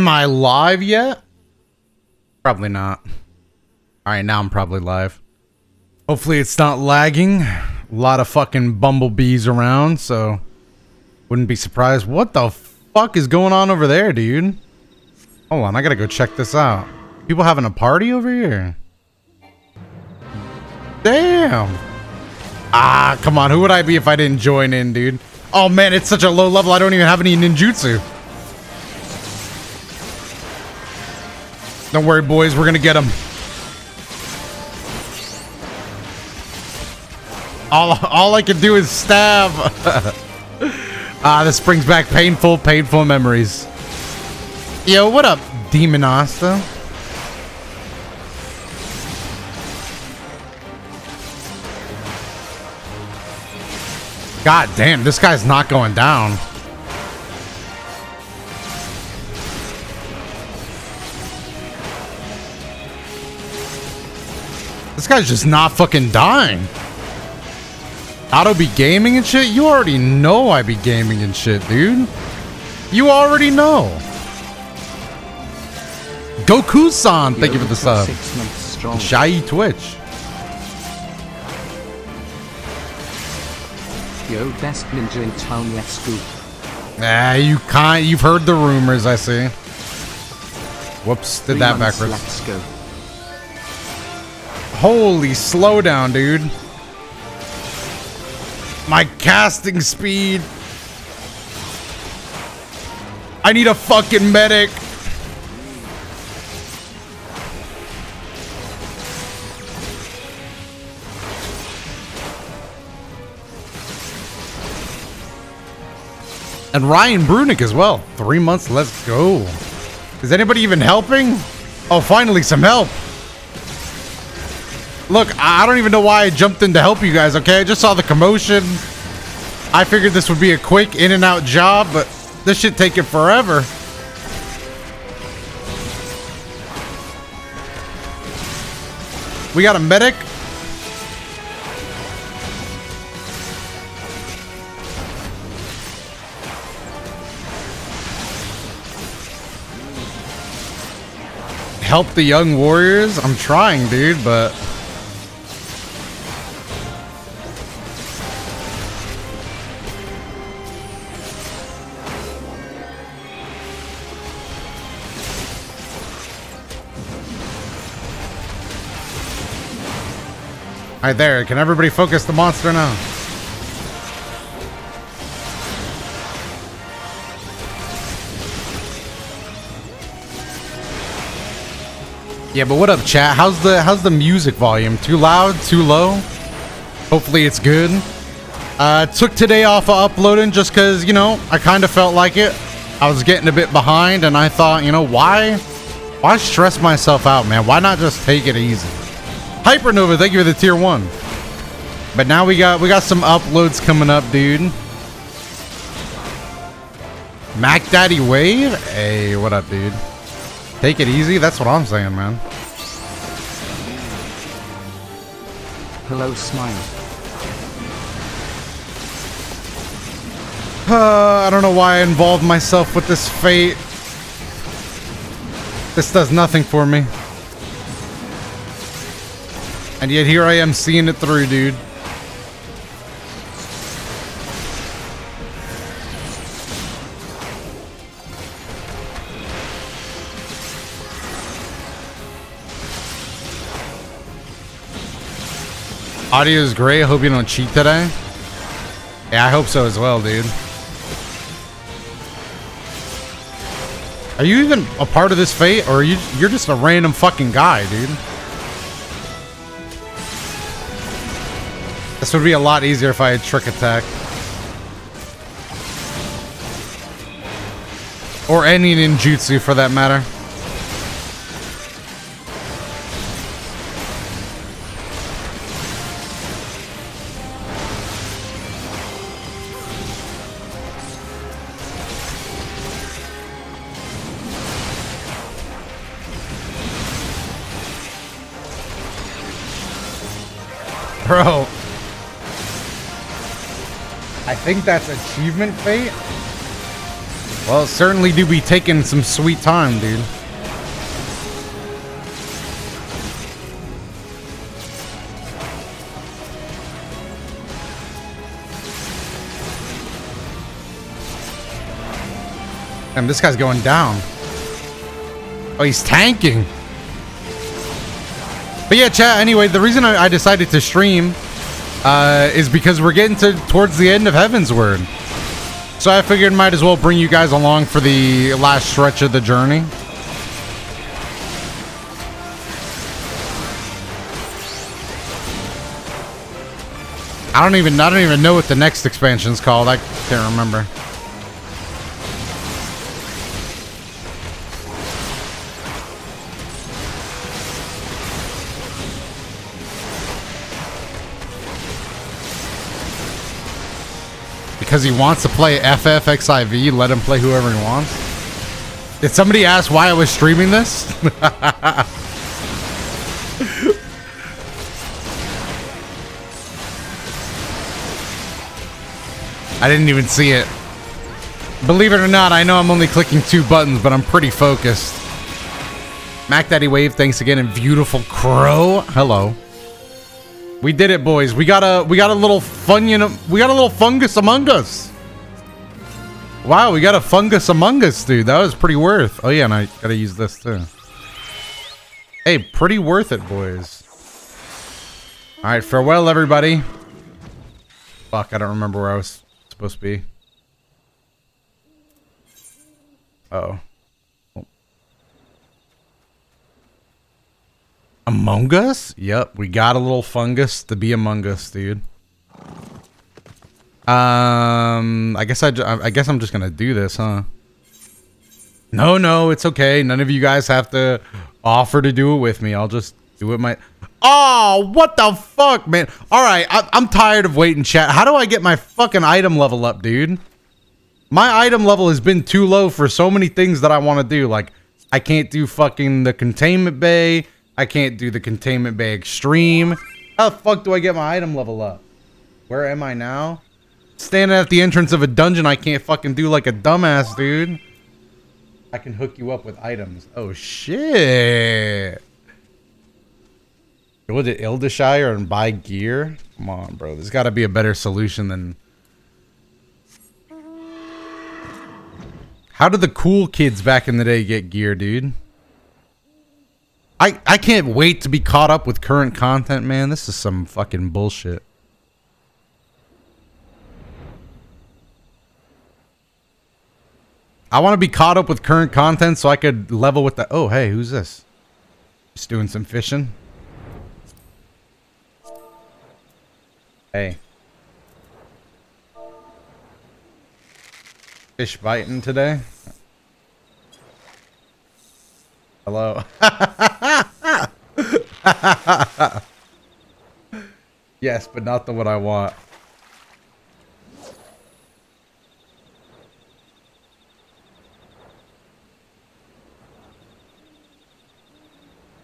Am I live yet? Probably not. Alright, now I'm probably live. Hopefully it's not lagging. A lot of fucking bumblebees around, so wouldn't be surprised. What the fuck is going on over there, dude? Hold on, I gotta go check this out. People having a party over here? Damn. Ah, come on. Who would I be if I didn't join in, dude? Oh, man, it's such a low level. I don't even have any ninjutsu. Don't worry, boys. We're going to get him. All, all I can do is stab. ah, this brings back painful, painful memories. Yo, what up, Demon Asta? God damn, this guy's not going down. This guy's just not fucking dying. Auto be gaming and shit? You already know I be gaming and shit, dude. You already know. Goku-san, thank you for the sub. Shy Twitch. Yo, best ninja in town, let's go. Ah, you can't. You've heard the rumors, I see. Whoops, did Three that backwards. Let's go. Holy slowdown, dude. My casting speed. I need a fucking medic. And Ryan Brunick as well. Three months, let's go. Is anybody even helping? Oh, finally some help. Look, I don't even know why I jumped in to help you guys, okay? I just saw the commotion. I figured this would be a quick in and out job, but this should take it forever. We got a medic. Help the young warriors? I'm trying, dude, but... Alright, there. Can everybody focus the monster now? Yeah, but what up, chat? How's the how's the music volume? Too loud? Too low? Hopefully it's good. Uh, took today off of uploading just because, you know, I kind of felt like it. I was getting a bit behind, and I thought, you know, why, why stress myself out, man? Why not just take it easy? Hypernova, thank you for the tier one. But now we got we got some uploads coming up, dude. Mac Daddy Wave? Hey, what up, dude? Take it easy? That's what I'm saying, man. Hello, smile. Uh, I don't know why I involved myself with this fate. This does nothing for me. And yet here I am seeing it through, dude. Audio is great. I hope you don't cheat today. Yeah, I hope so as well, dude. Are you even a part of this fate, or are you you're just a random fucking guy, dude? This would be a lot easier if I had trick attack. Or any ninjutsu for that matter. Bro. Think that's achievement fate. Well, certainly do be taking some sweet time, dude. And this guy's going down. Oh, he's tanking. But yeah, chat, anyway, the reason I, I decided to stream uh, is because we're getting to towards the end of Heavensward. So I figured might as well bring you guys along for the last stretch of the journey. I don't even I don't even know what the next expansion's called. I can't remember. Because he wants to play FFXIV, let him play whoever he wants. Did somebody ask why I was streaming this? I didn't even see it. Believe it or not, I know I'm only clicking two buttons, but I'm pretty focused. Mac Daddy Wave, thanks again, and beautiful Crow. Hello. We did it, boys. We got a we got a little funyun. We got a little fungus among us. Wow, we got a fungus among us, dude. That was pretty worth. Oh yeah, and I gotta use this too. Hey, pretty worth it, boys. All right, farewell, everybody. Fuck, I don't remember where I was supposed to be. Uh oh. Among Us? Yep, we got a little fungus to be among us, dude. Um, I guess I, I guess I'm just gonna do this, huh? No, no, it's okay. None of you guys have to offer to do it with me. I'll just do it my. Oh, what the fuck, man! All right, I, I'm tired of waiting, chat. How do I get my fucking item level up, dude? My item level has been too low for so many things that I want to do. Like, I can't do fucking the containment bay. I can't do the containment bay extreme. How the fuck do I get my item level up? Where am I now? Standing at the entrance of a dungeon I can't fucking do like a dumbass, dude. I can hook you up with items. Oh, shit. Go to Idyllshire and buy gear? Come on, bro. There's got to be a better solution than... How did the cool kids back in the day get gear, dude? I, I can't wait to be caught up with current content, man. This is some fucking bullshit. I want to be caught up with current content so I could level with the... Oh, hey, who's this? Just doing some fishing. Hey. Fish biting today? Hello. yes, but not the one I want.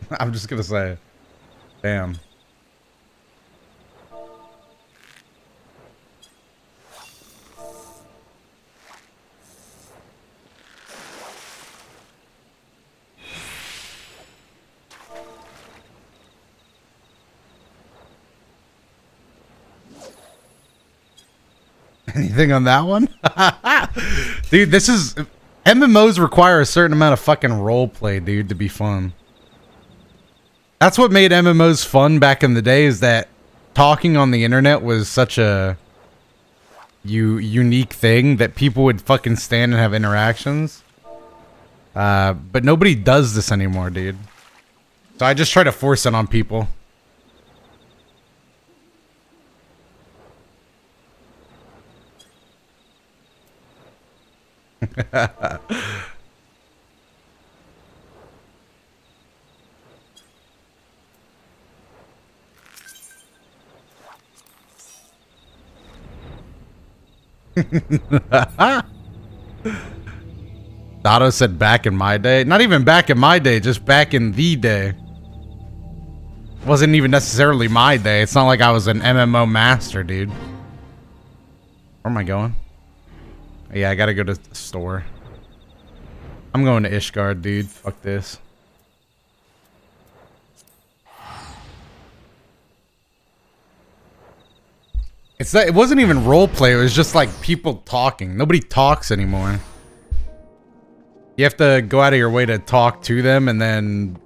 I'm just gonna say, damn. Anything on that one? dude, this is... MMOs require a certain amount of fucking role play, dude, to be fun. That's what made MMOs fun back in the day is that talking on the internet was such a you unique thing that people would fucking stand and have interactions. Uh, but nobody does this anymore, dude. So I just try to force it on people. Doto said back in my day. Not even back in my day, just back in the day. Wasn't even necessarily my day. It's not like I was an MMO master, dude. Where am I going? Yeah, I gotta go to the store. I'm going to Ishgard, dude. Fuck this. It's that it wasn't even role play, it was just like people talking. Nobody talks anymore. You have to go out of your way to talk to them and then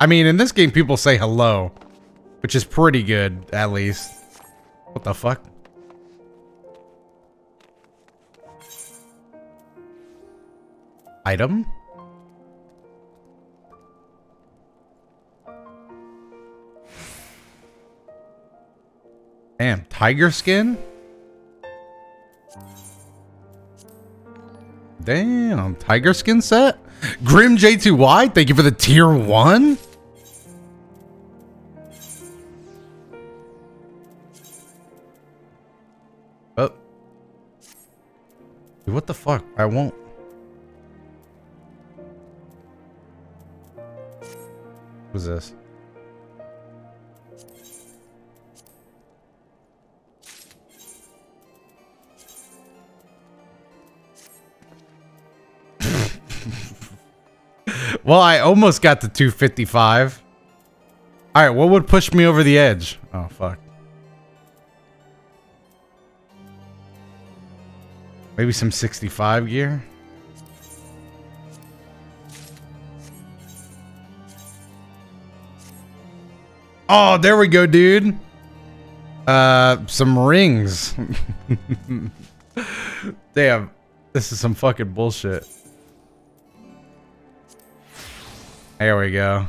I mean, in this game people say hello, which is pretty good at least. What the fuck? Item? Damn, tiger skin? Damn, tiger skin set? Grim J2Y, thank you for the tier one? Oh. Dude, what the fuck? I won't. Who's this? well, I almost got to 255. All right, what would push me over the edge? Oh, fuck. Maybe some 65 gear? Oh, there we go, dude. Uh, some rings. Damn. This is some fucking bullshit. There we go.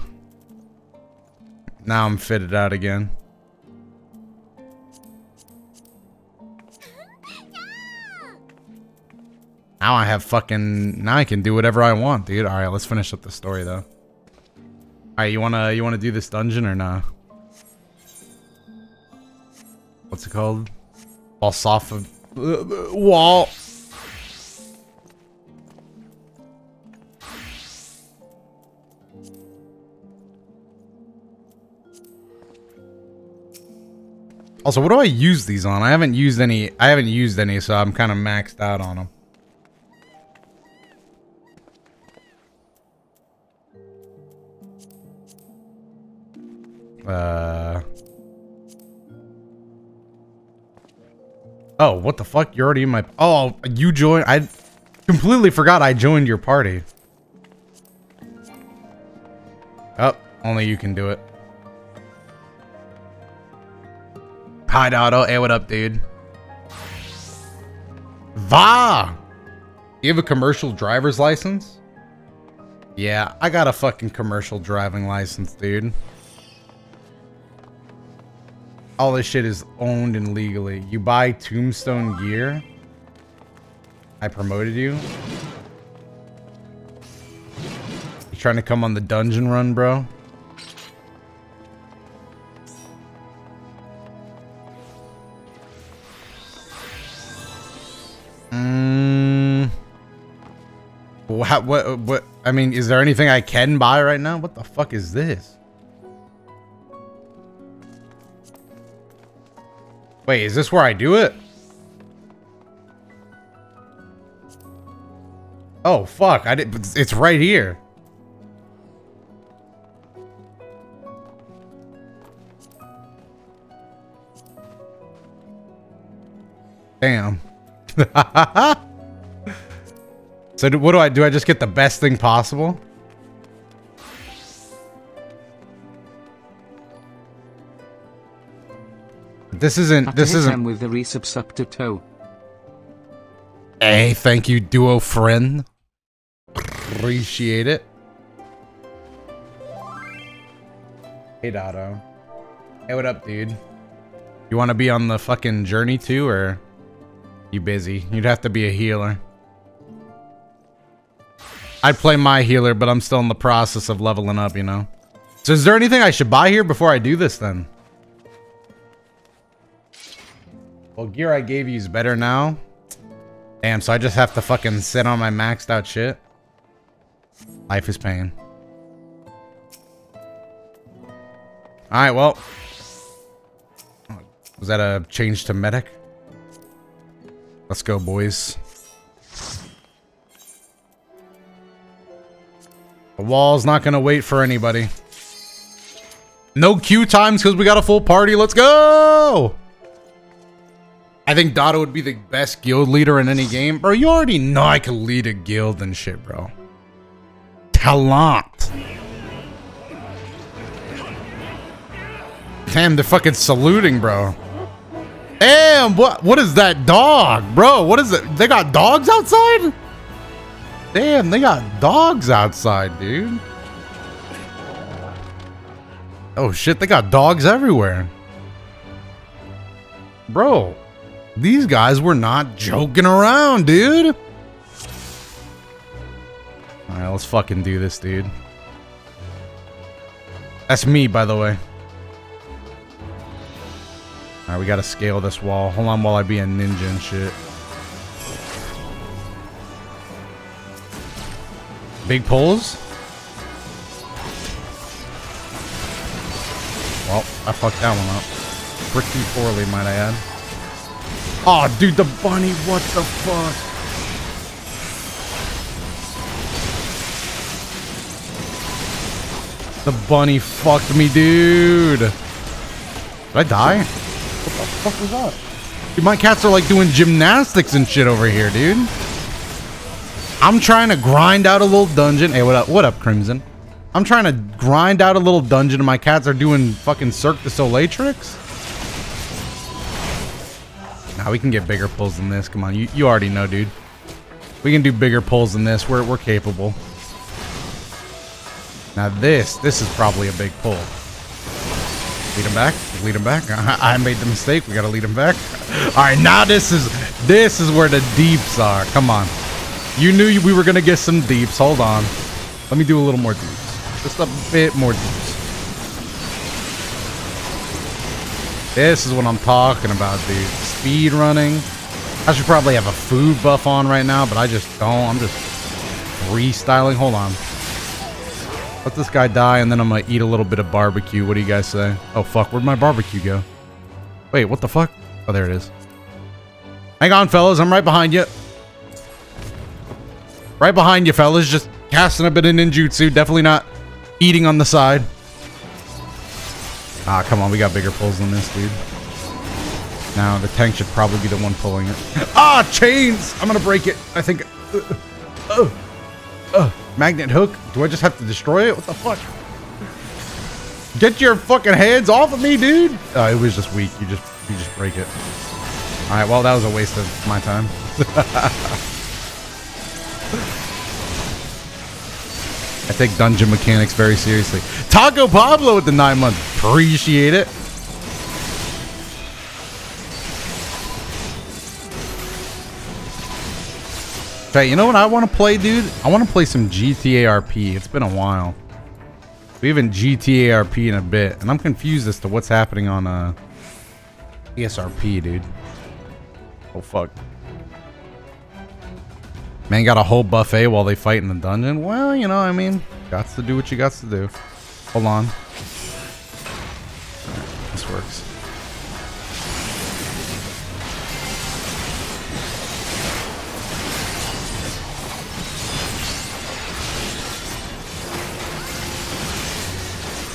Now I'm fitted out again. Now I have fucking now I can do whatever I want, dude. All right, let's finish up the story though. All right, you wanna you wanna do this dungeon or? Nah? What's it called? Wall. Also, what do I use these on? I haven't used any. I haven't used any, so I'm kind of maxed out on them. Uh. Oh, what the fuck? You're already in my... Oh, you joined... I completely forgot I joined your party. Oh, only you can do it. Hi, Doto. Hey, what up, dude? Va! You have a commercial driver's license? Yeah, I got a fucking commercial driving license, dude. All this shit is owned and legally. You buy tomestone gear? I promoted you? You trying to come on the dungeon run, bro? Mm. What, what, what, I mean, is there anything I can buy right now? What the fuck is this? Wait, is this where I do it? Oh, fuck. I did. It's right here. Damn. so what do I do? I just get the best thing possible? This isn't. This isn't. with the resubscribe toe. Hey, thank you, duo friend. Appreciate it. Hey, Doto. Hey, what up, dude? You want to be on the fucking journey too, or you busy? You'd have to be a healer. I'd play my healer, but I'm still in the process of leveling up, you know? So is there anything I should buy here before I do this then? Well, gear I gave you is better now. Damn, so I just have to fucking sit on my maxed out shit. Life is pain. Alright, well. Was that a change to medic? Let's go, boys. The wall's not gonna wait for anybody. No queue times because we got a full party. Let's go! I think Dada would be the best guild leader in any game. Bro, you already know I can lead a guild and shit, bro. Talent. Damn, they're fucking saluting, bro. Damn, what what is that dog, bro? What is it? They got dogs outside? Damn, they got dogs outside, dude. Oh shit, they got dogs everywhere. Bro, these guys were not joking around, dude. Alright, let's fucking do this, dude. That's me, by the way. Alright, we gotta scale this wall. Hold on while I be a ninja and shit. Big pulls? Well, I fucked that one up. Pretty poorly, might I add. Oh, dude, the bunny, what the fuck? The bunny fucked me, dude. Did I die? What the fuck was that? Dude, my cats are like doing gymnastics and shit over here, dude. I'm trying to grind out a little dungeon. Hey, what up? What up, Crimson? I'm trying to grind out a little dungeon and my cats are doing fucking Cirque du Soleil tricks? Nah, we can get bigger pulls than this. Come on, you, you already know, dude. We can do bigger pulls than this. We're, we're capable. Now this, this is probably a big pull. Lead him back. Lead him back. I, I made the mistake. We gotta lead him back. All right, now this is this is where the deeps are. Come on. You knew we were gonna get some deeps. Hold on. Let me do a little more deeps. Just a bit more deeps. This is what I'm talking about, dude. Speed running. I should probably have a food buff on right now, but I just don't. I'm just freestyling. Hold on. Let this guy die, and then I'm gonna eat a little bit of barbecue. What do you guys say? Oh, fuck. Where'd my barbecue go? Wait, what the fuck? Oh, there it is. Hang on, fellas. I'm right behind you. Right behind you, fellas. Just casting a bit of ninjutsu. Definitely not eating on the side. Ah, come on. We got bigger pulls than this, dude. Now, the tank should probably be the one pulling it. ah, chains! I'm gonna break it. I think... Uh, uh, uh, magnet hook? Do I just have to destroy it? What the fuck? Get your fucking hands off of me, dude! Uh, it was just weak. You just, you just break it. Alright, well, that was a waste of my time. I take dungeon mechanics very seriously. Taco Pablo with the nine months. Appreciate it. Okay, you know what I want to play, dude? I want to play some GTA RP. It's been a while. We haven't GTA RP in a bit, and I'm confused as to what's happening on uh, ESRP, dude. Oh, fuck. Man got a whole buffet while they fight in the dungeon. Well, you know, I mean, got to do what you got to do. Hold on. This works.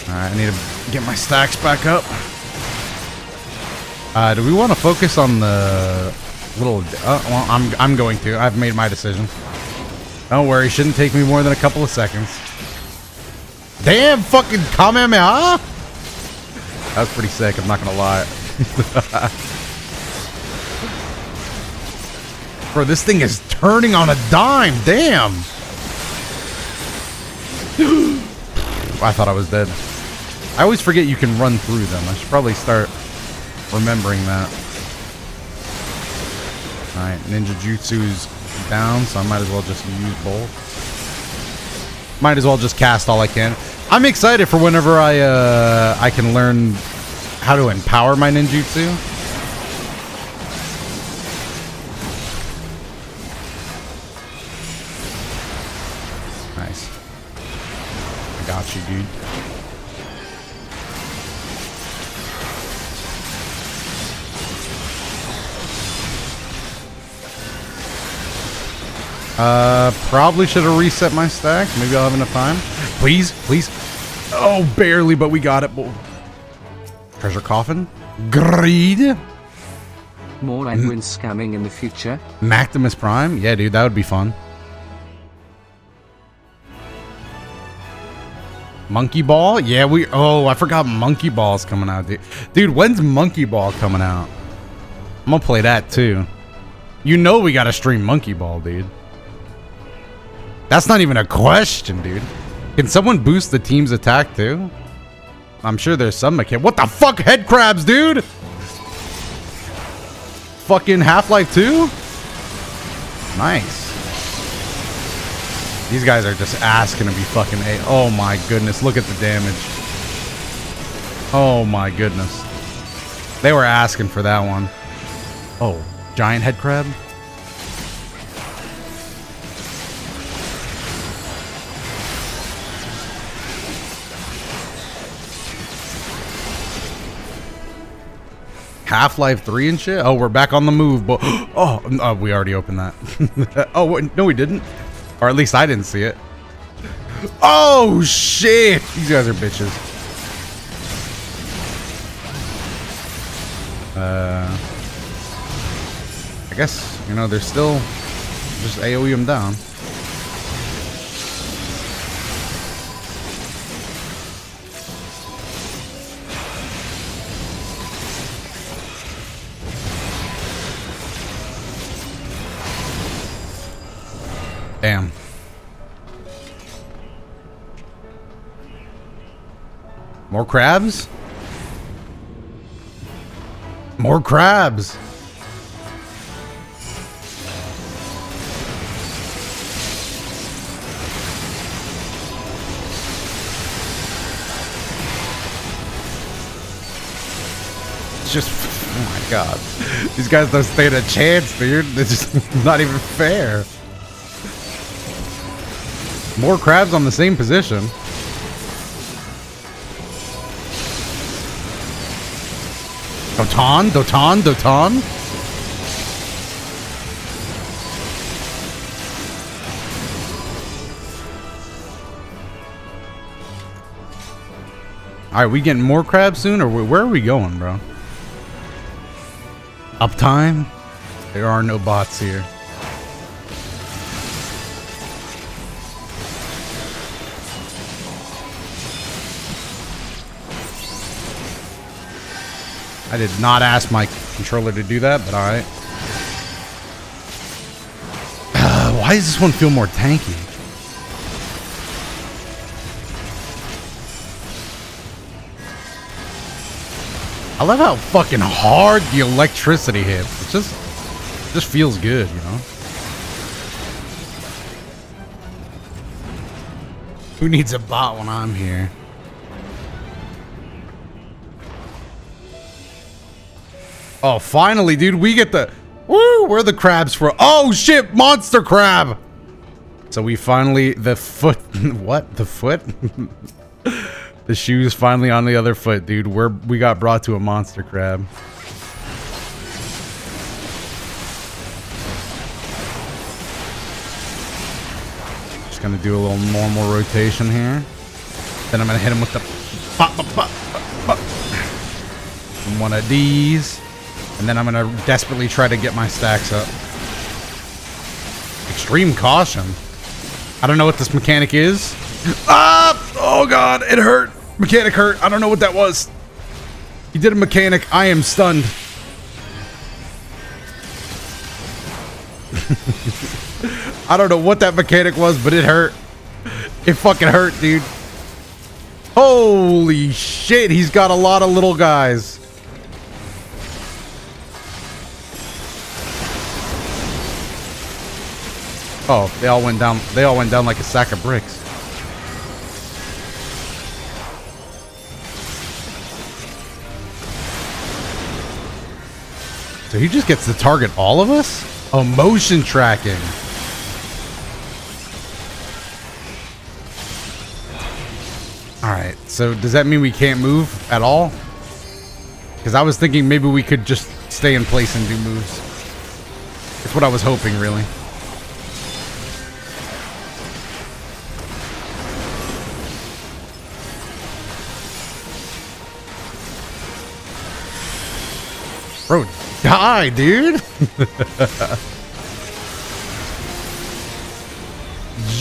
Alright, I need to get my stacks back up. Uh, do we want to focus on the little... Uh, well, I'm, I'm going to. I've made my decision. Don't worry, shouldn't take me more than a couple of seconds. Damn fucking Kamehameha! That was pretty sick, I'm not gonna lie. Bro, this thing is turning on a dime, damn! I thought I was dead. I always forget you can run through them. I should probably start remembering that. Alright, Ninjutsu's down, so I might as well just use both. Might as well just cast all I can. I'm excited for whenever I uh, I can learn how to empower my ninjutsu. Nice. I got you, dude. Uh, probably should have reset my stack. Maybe I'll have enough time. Please, please. Oh, barely, but we got it. Treasure coffin. Greed. More Edwin scamming in the future. Maximus Prime. Yeah, dude, that would be fun. Monkey Ball? Yeah, we. Oh, I forgot Monkey Ball's coming out, dude. Dude, when's Monkey Ball coming out? I'm gonna play that too. You know we gotta stream Monkey Ball, dude. That's not even a question, dude. Can someone boost the team's attack too? I'm sure there's some mechanic. What the fuck, head crabs, dude? Fucking Half-Life 2? Nice. These guys are just asking to be fucking a. Oh my goodness, look at the damage. Oh my goodness. They were asking for that one. Oh, giant head crab? Half-Life 3 and shit? Oh, we're back on the move, but oh, oh we already opened that. oh, wait, no we didn't. Or at least I didn't see it. Oh shit! These guys are bitches. Uh I guess, you know, they're still just AoE them down. Damn. More crabs? More crabs. Just, oh my god. These guys don't stand a chance, dude. It's just not even fair. More crabs on the same position. Doton? Doton? Doton? Alright, we getting more crabs soon? Or where are we going, bro? Uptime? There are no bots here. I did not ask my controller to do that, but alright. Uh, why does this one feel more tanky? I love how fucking hard the electricity hits. It just, just feels good, you know? Who needs a bot when I'm here? Oh, finally, dude, we get the... Woo! Where the crabs for? Oh, shit! Monster crab! So we finally... The foot... what? The foot? the shoe's finally on the other foot, dude. We're, we got brought to a monster crab. Just gonna do a little normal rotation here. Then I'm gonna hit him with the... One of these. And then I'm going to desperately try to get my stacks up. Extreme caution. I don't know what this mechanic is. Ah! Oh god, it hurt. Mechanic hurt. I don't know what that was. He did a mechanic. I am stunned. I don't know what that mechanic was, but it hurt. It fucking hurt, dude. Holy shit, he's got a lot of little guys. Oh, they all went down. They all went down like a sack of bricks. So he just gets to target all of us? Oh, motion tracking. Alright, so does that mean we can't move at all? Because I was thinking maybe we could just stay in place and do moves. It's what I was hoping, really. Bro, die, dude.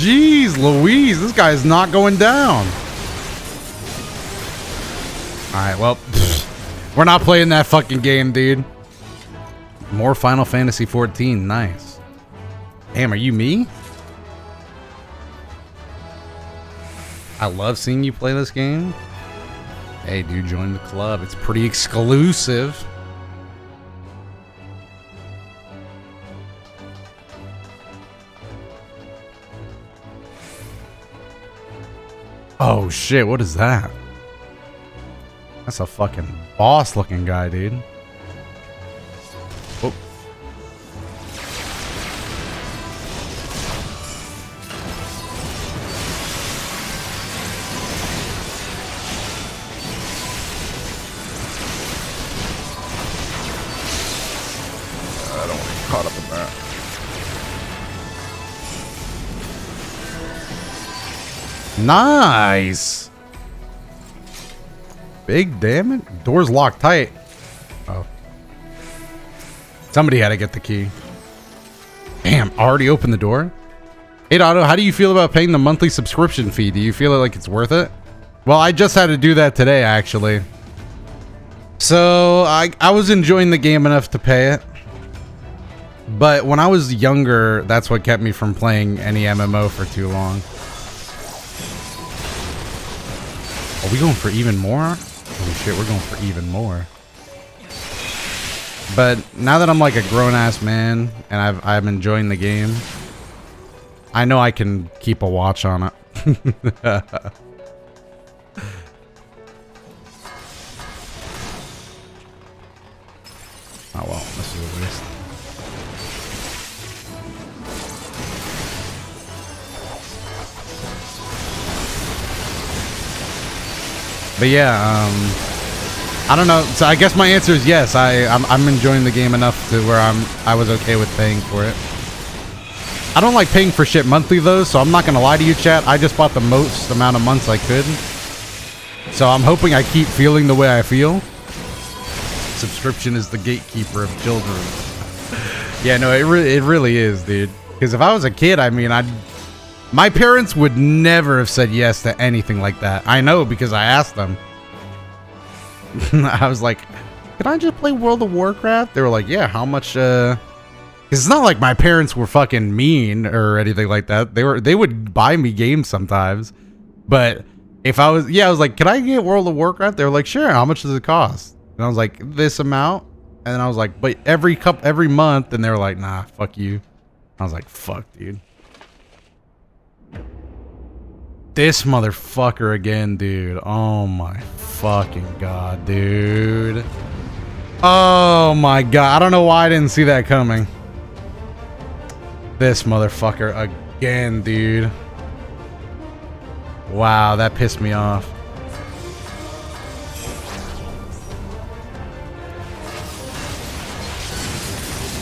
Jeez Louise, this guy is not going down. Alright, well, we're not playing that fucking game, dude. More Final Fantasy 14, nice. Damn, are you me? I love seeing you play this game. Hey, dude, join the club. It's pretty exclusive. Oh shit, what is that? That's a fucking boss looking guy, dude. Nice. Big damage. Door's locked tight. Oh. Somebody had to get the key. Damn, already opened the door? Hey, Otto, how do you feel about paying the monthly subscription fee? Do you feel like it's worth it? Well, I just had to do that today, actually. So, I, I was enjoying the game enough to pay it. But when I was younger, that's what kept me from playing any MMO for too long. Are we going for even more? Holy shit, we're going for even more. But now that I'm like a grown ass man and I've I'm enjoying the game, I know I can keep a watch on it. oh well, this is a waste. But yeah, um, I don't know. So I guess my answer is yes. I I'm, I'm enjoying the game enough to where I'm I was okay with paying for it. I don't like paying for shit monthly though, so I'm not gonna lie to you, chat. I just bought the most amount of months I could. So I'm hoping I keep feeling the way I feel. Subscription is the gatekeeper of children. yeah, no, it really it really is, dude. Because if I was a kid, I mean, I'd my parents would never have said yes to anything like that. I know because I asked them. I was like, "Can I just play World of Warcraft?" They were like, "Yeah, how much uh it's not like my parents were fucking mean or anything like that. They were they would buy me games sometimes. But if I was yeah, I was like, "Can I get World of Warcraft?" They were like, "Sure. How much does it cost?" And I was like, "This amount." And I was like, "But every cup every month." And they were like, "Nah, fuck you." I was like, "Fuck, dude." This motherfucker again, dude. Oh my fucking god, dude. Oh my god. I don't know why I didn't see that coming. This motherfucker again, dude. Wow, that pissed me off.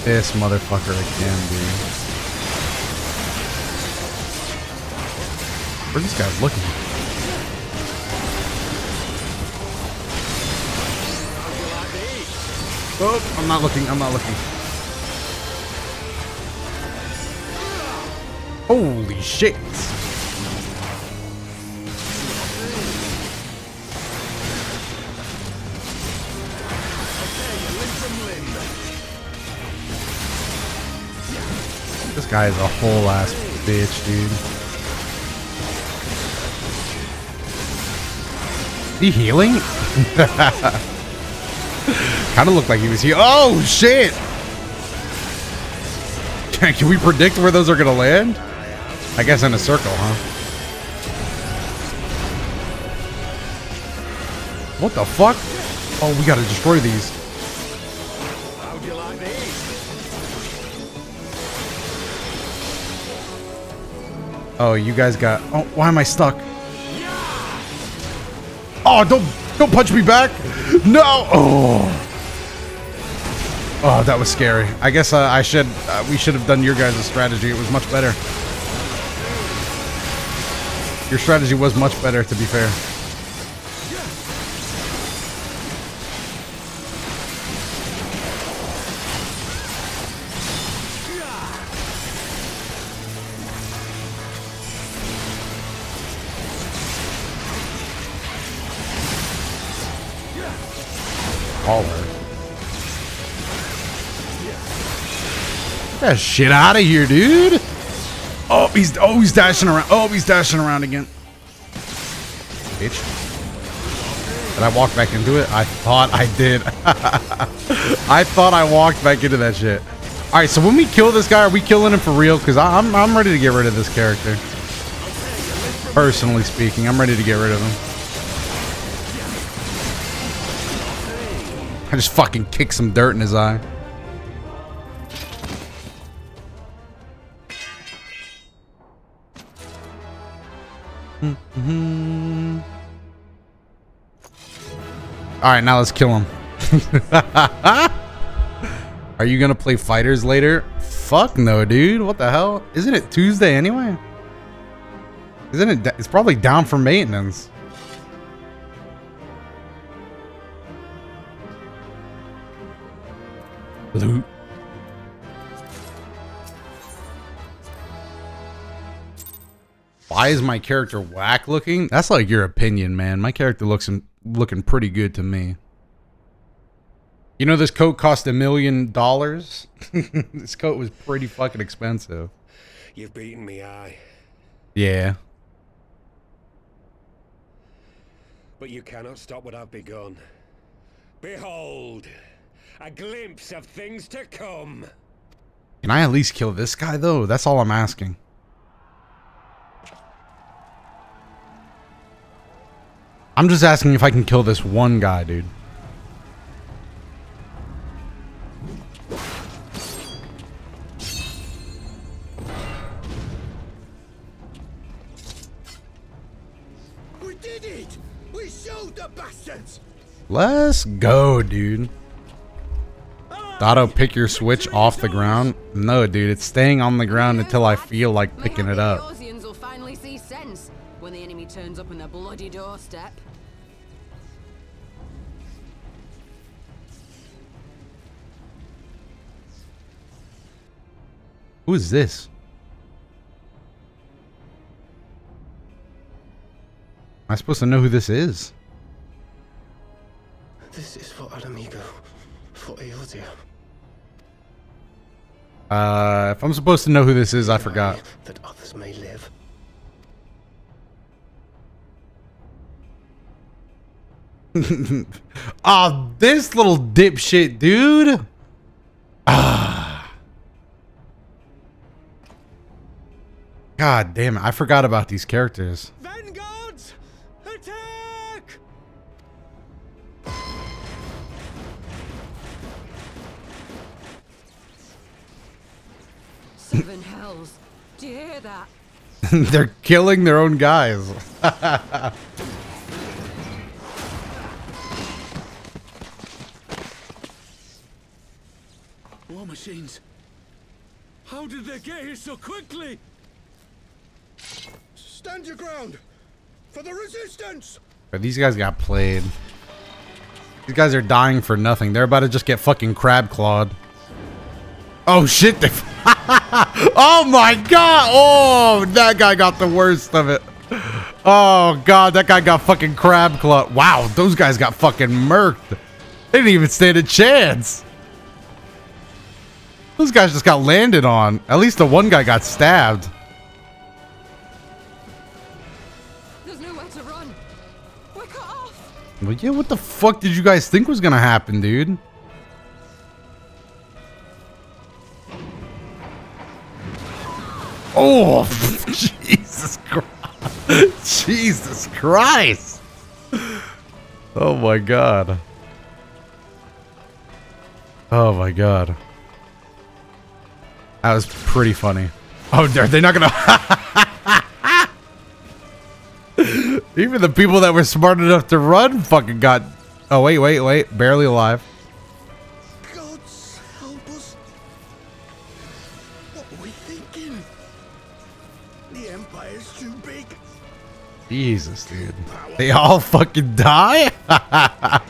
This motherfucker again, dude. Where these guys looking? Oh, I'm not looking. I'm not looking. Holy shit. This guy is a whole ass bitch, dude. He healing? kind of looked like he was here. Oh, shit! Can we predict where those are going to land? I guess in a circle, huh? What the fuck? Oh, we got to destroy these. Oh, you guys got... Oh, why am I stuck? Oh, don't don't punch me back. No. Oh. Oh, that was scary. I guess uh, I should uh, we should have done your guys' strategy. It was much better. Your strategy was much better, to be fair. That shit out of here, dude. Oh, he's oh he's dashing around. Oh, he's dashing around again. Bitch. Did I walk back into it? I thought I did. I thought I walked back into that shit. All right, so when we kill this guy, are we killing him for real? Because I'm I'm ready to get rid of this character. Personally speaking, I'm ready to get rid of him. I just fucking kick some dirt in his eye. All right, now let's kill him. Are you gonna play FighterZ later? Fuck no, dude. What the hell? Isn't it Tuesday anyway? Isn't it? It's probably down for maintenance. Loot. Why is my character whack looking? That's like your opinion, man. My character looks looking pretty good to me. You know this coat cost a million dollars? This coat was pretty fucking expensive. You've beaten me, aye. Yeah. But you cannot stop what I've begun. Behold, a glimpse of things to come. Can I at least kill this guy though? That's all I'm asking. I'm just asking if I can kill this one guy, dude. We did it! We showed the bastards! Let's go, dude. Auto pick your switch off the ground? No, dude, it's staying on the ground until I feel like picking it up. Bloody doorstep. Who is this? Am I supposed to know who this is? This is for Ala Mhigo, for Eorzea. Uh, if I'm supposed to know who this is, I forgot. That others may live. Ah, this little dipshit, dude. Ah. God damn it. I forgot about these characters. Vanguards! Attack! Seven hells. Do you hear that? They're killing their own guys. War machines. How did they get here so quickly? Stand your ground! For the resistance! But these guys got played. These guys are dying for nothing. They're about to just get fucking crab clawed. Oh shit! They oh my god! Oh, that guy got the worst of it. Oh god, that guy got fucking crab clawed. Wow, those guys got fucking murked. They didn't even stand a chance. Those guys just got landed on. At least the one guy got stabbed. There's nowhere to run. We're cut off. Well, yeah, what the fuck did you guys think was gonna happen, dude? Oh, Jesus Christ. Jesus Christ. Oh my god. Oh my god. That was pretty funny. Oh, are they not gonna... Even the people that were smart enough to run fucking got... Oh, wait, wait, wait. Barely alive. Help us! What were we thinking? The Empire's too big. Jesus, dude. They all fucking die?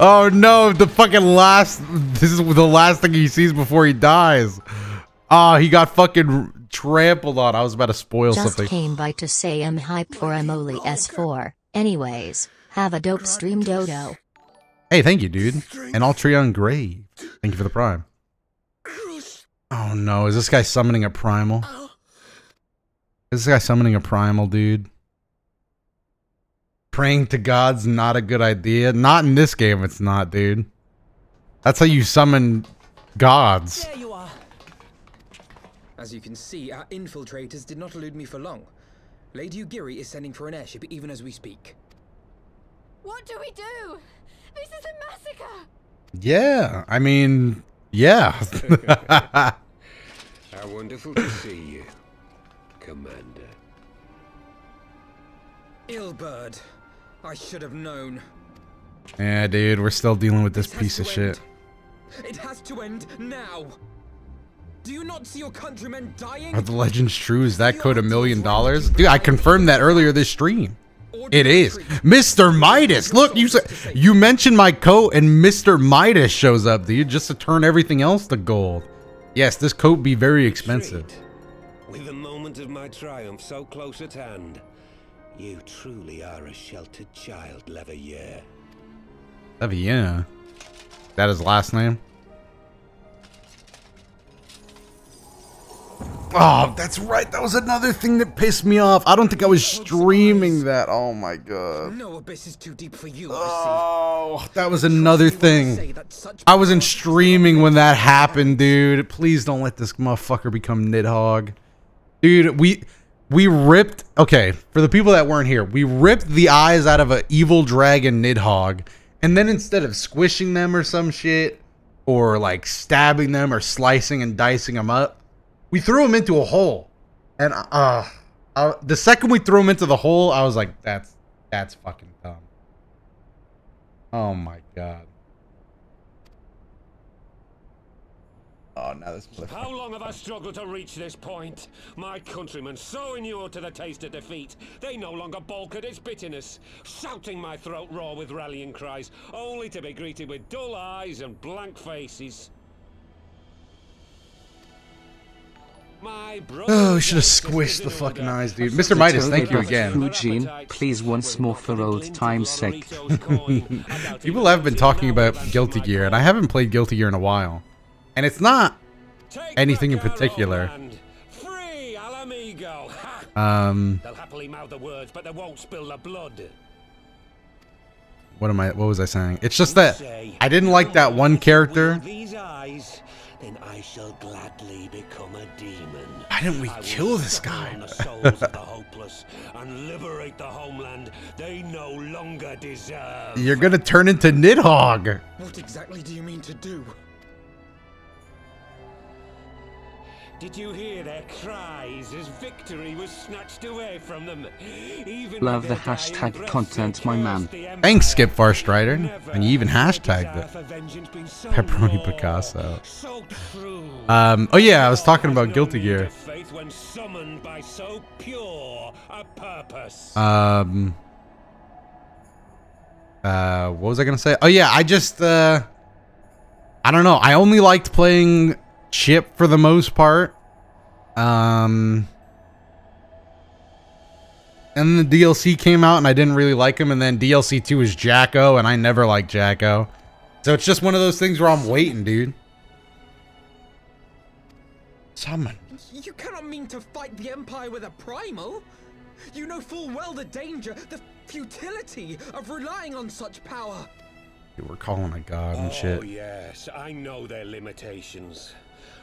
oh no, the fucking last... This is the last thing he sees before he dies. Ah, he got fucking trampled on. I was about to spoil Just something. came by to say I'm hyped for Emoli S4. Anyways, have a dope stream dodo. Hey, thank you, dude. And Altreon Grave. Thank you for the prime. Oh no, is this guy summoning a primal? Is this guy summoning a primal, dude? Praying to God's not a good idea. Not in this game, it's not, dude. That's how you summon gods. There you are. As you can see, our infiltrators did not elude me for long. Lady Yugiri is sending for an airship even as we speak. What do we do? This is a massacre! Yeah, I mean, yeah. How wonderful to see you, Commander. Ilberd. I should have known. yeah, dude, we're still dealing with this has piece of to shit. It has to end now. Do you not see your countrymen dying? Are the legends true? Is that code a million dollars? Dude, I confirmed that earlier this stream. It is. Mr. Midas. Look, you said you mentioned my coat and Mr. Midas shows up, dude, just to turn everything else to gold. Yes, this coat be very expensive. With the moment of my triumph so close at hand, you truly are a sheltered child, Leveilleur. Leviana. That his last name? Oh, that's right. That was another thing that pissed me off. I don't think I was streaming that. Oh my god. No abyss is too deep for you, Oh, that was another see. You wanna say thing. I wasn't streaming when that happened, dude. Please don't let this motherfucker become Nidhogg. Dude, we we ripped okay, for the people that weren't here, we ripped the eyes out of an evil dragon Nidhogg, and then instead of squishing them or some shit, or like stabbing them or slicing and dicing them up, we threw them into a hole. And uh, uh the second we threw them into the hole, I was like, that's that's fucking dumb. Oh my god. Oh, now this motherfucker. How long have I struggled to reach this point? My countrymen, so inured to the taste of defeat, they no longer balk at its bitterness, shouting my throat raw with rallying cries, only to be greeted with dull eyes and blank faces. My Oh, we should have squished the fucking eyes, dude. Mr. Midas, thank you again. Eugene, please once more for old time's sake. People have been talking about Guilty Gear, and I haven't played Guilty Gear in a while. And it's not anything in particular. Free Um, They'll happily mouth the words, but they won't spill the blood. what am I? What was I saying? It's just that I didn't like that one character. Eyes, then I shall gladly become a demon. Why didn't we I kill this guy? the souls of the hopeless and liberate the homeland they no longer deserve. You're gonna turn into Nidhogg. What exactly do you mean to do? Did you hear their cries as victory was snatched away from them? Even Love the hashtag content, my man. the Empire. Thanks, Skip Farstrider. And you even hashtagged it. for vengeance been so Pepperoni Picasso. so. Um, oh yeah, I was talking about Guilty Gear. when summoned by so pure a purpose. Um. Uh, what was I gonna say? Oh yeah, I just uh, I don't know. I only liked playing Chip for the most part. Um. And the DLC came out, and I didn't really like him. And then DLC two is Jack-O, and I never liked Jack-O. So it's just one of those things where I'm waiting, dude. Summon. You cannot mean to fight the Empire with a primal. You know full well the danger, the futility of relying on such power. Dude, we're calling a god and Oh, shit. yes, I know their limitations.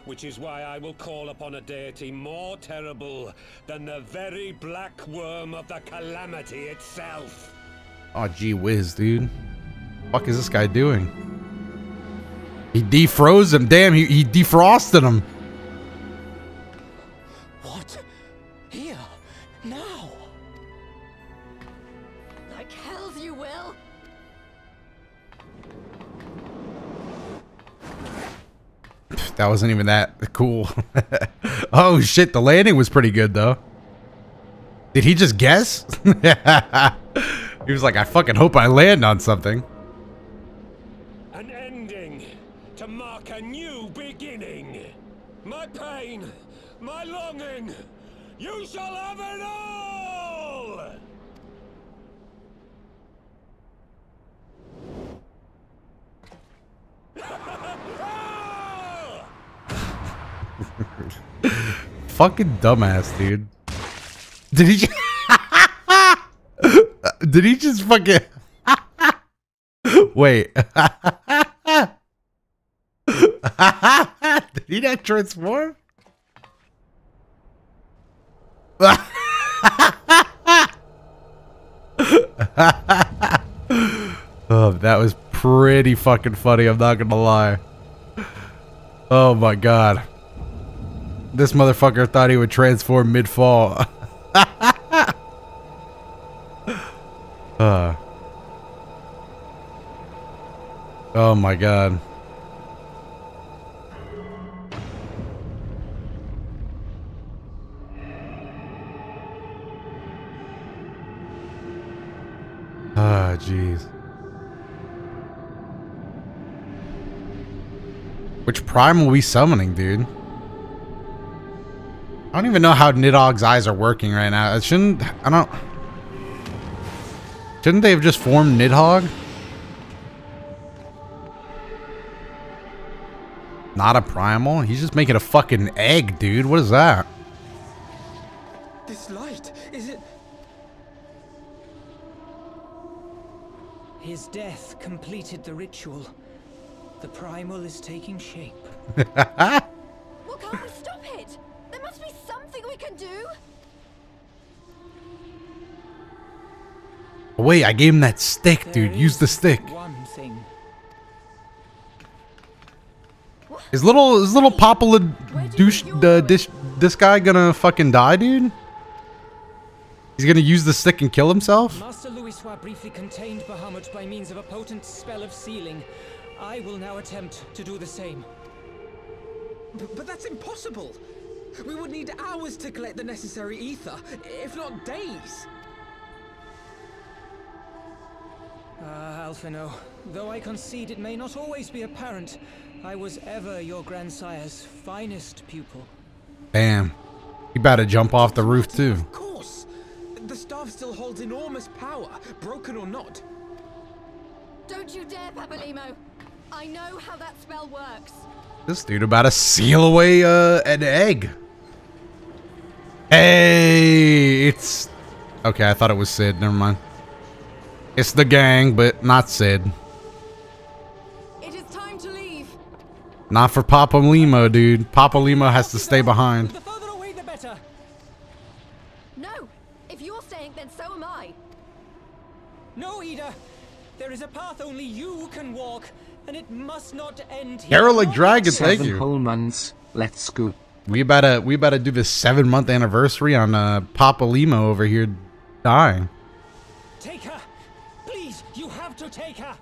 Which is why I will call upon a deity more terrible than the very black worm of the calamity itself. Oh, gee whiz, dude. Fuck is this guy doing? He defroze him. Damn, he, he defrosted him. That wasn't even that cool. oh, shit. The landing was pretty good, though. Did he just guess? he was like, I fucking hope I land on something. An ending to mark a new beginning. My pain, my longing, you shall have it all! Fucking dumbass, dude. Did he? Just Did he just fucking? Wait. Did he not transform? oh, that was pretty fucking funny. I'm not gonna lie. Oh my god. This motherfucker thought he would transform mid-fall. uh. Oh my god. Ah, jeez. Which prime will we summoning, dude? I don't even know how Nidhogg's eyes are working right now. It shouldn't... I don't... Shouldn't they have just formed Nidhogg? Not a primal? He's just making a fucking egg, dude. What is that? This light, is it? His death completed the ritual. The primal is taking shape. Well, can't we stop it? There must be something we can do. Wait, I gave him that stick, dude. Use the stick. One thing. Is little is little Papa douche the this this guy gonna fucking die, dude? He's gonna use the stick and kill himself? Master Louisoix briefly contained Bahamut by means of a potent spell of sealing. I will now attempt to do the same. B- but that's impossible. We would need hours to collect the necessary ether, if not days. Ah, Alphinaud, though I concede it may not always be apparent, I was ever your grandsire's finest pupil. Damn. He about to jump off the roof too. Of course. The staff still holds enormous power, broken or not. Don't you dare, Papalymo. I know how that spell works. This dude about to seal away uh, an egg. Hey, it's okay. I thought it was Cid. Never mind. It's the gang, but not Cid. It is time to leave. Not for Papa Limo, dude. Papa Limo has to stay behind. The further away, the better. No. If you're staying, then so am I. No, Yda. There is a path only you can walk, and it must not end here. Carol like dragon, thank you. Seven whole months. Let's go. We about to we about to do the seven month anniversary on uh, Papa Limo over here dying. Take her. Please, you have to take her.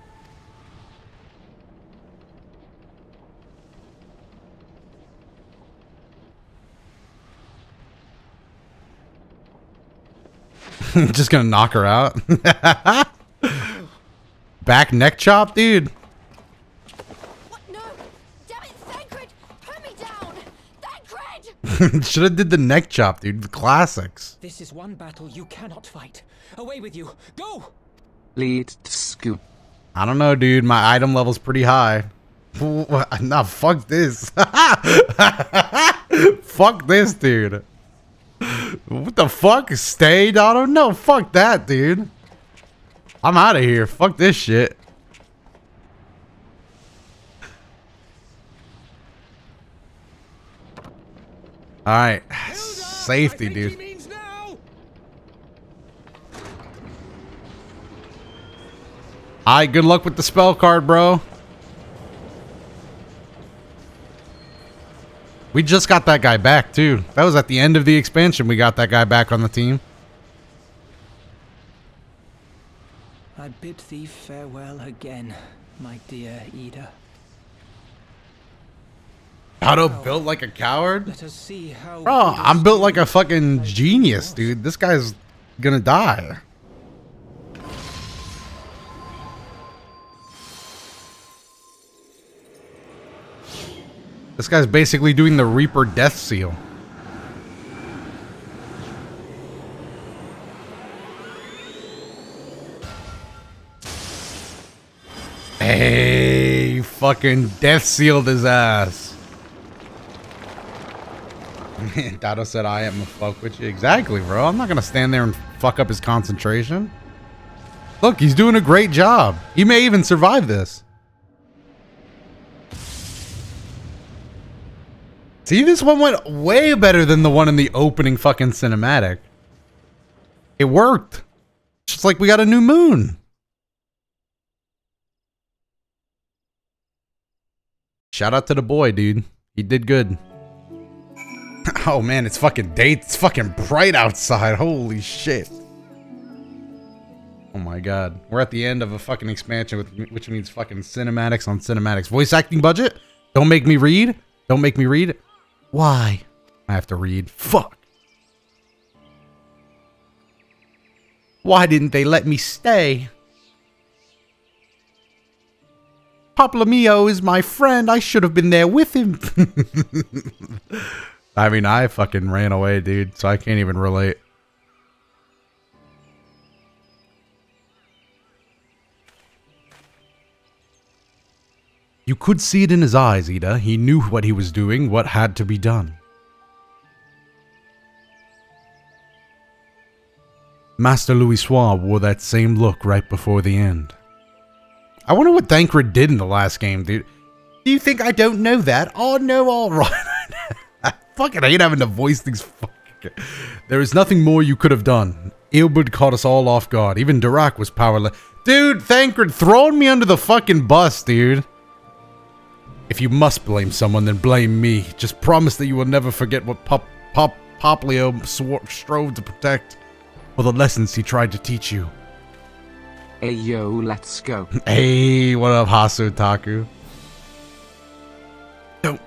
Just gonna knock her out. Back neck chop, dude. What? No. Damn it, Thancred. Put me down. Thancred. Should have did the neck chop, dude. The classics. This is one battle you cannot fight. Away with you. Go! Lead to scoop. I don't know, dude. My item level's pretty high. Nah, fuck this. fuck this, dude. What the fuck? Stay, Dono? No, fuck that, dude. I'm out of here. Fuck this shit. Alright. Safety, dude. Alright, good luck with the spell card, bro. We just got that guy back, too. That was at the end of the expansion we got that guy back on the team. I bid thee farewell again, my dear Yda. Otto built like a coward? Let us see how. Bro, I'm built like a fucking genius, dude. This guy's gonna die. This guy's basically doing the Reaper Death Seal. Hey, fucking Death Sealed his ass. Dado said I am a fuck with you. Exactly, bro. I'm not gonna stand there and fuck up his concentration. Look, he's doing a great job. He may even survive this. See, this one went way better than the one in the opening fucking cinematic. It worked. It's just like we got a new moon. Shout out to the boy, dude. He did good. Oh man, it's fucking date. It's fucking bright outside. Holy shit. Oh my god. We're at the end of a fucking expansion, with, which means fucking cinematics on cinematics. Voice acting budget? Don't make me read. Don't make me read. Why? I have to read. Fuck. Why didn't they let me stay? Papalymo is my friend. I should have been there with him. I mean, I fucking ran away, dude, so I can't even relate. You could see it in his eyes, Yda. He knew what he was doing, what had to be done. Master Louisoix wore that same look right before the end. I wonder what Thancred did in the last game, dude. Do you think I don't know that? Oh, no, all right. I fucking hate having to voice these fucking... There is nothing more you could have done. Ilberd caught us all off guard. Even Durak was powerless. Dude, Thancred throwing me under the fucking bus, dude. If you must blame someone, then blame me. Just promise that you will never forget what Pop Pop Poplio strove to protect, or the lessons he tried to teach you. Hey yo, let's go. hey, what up, Hasu Taku? Don't,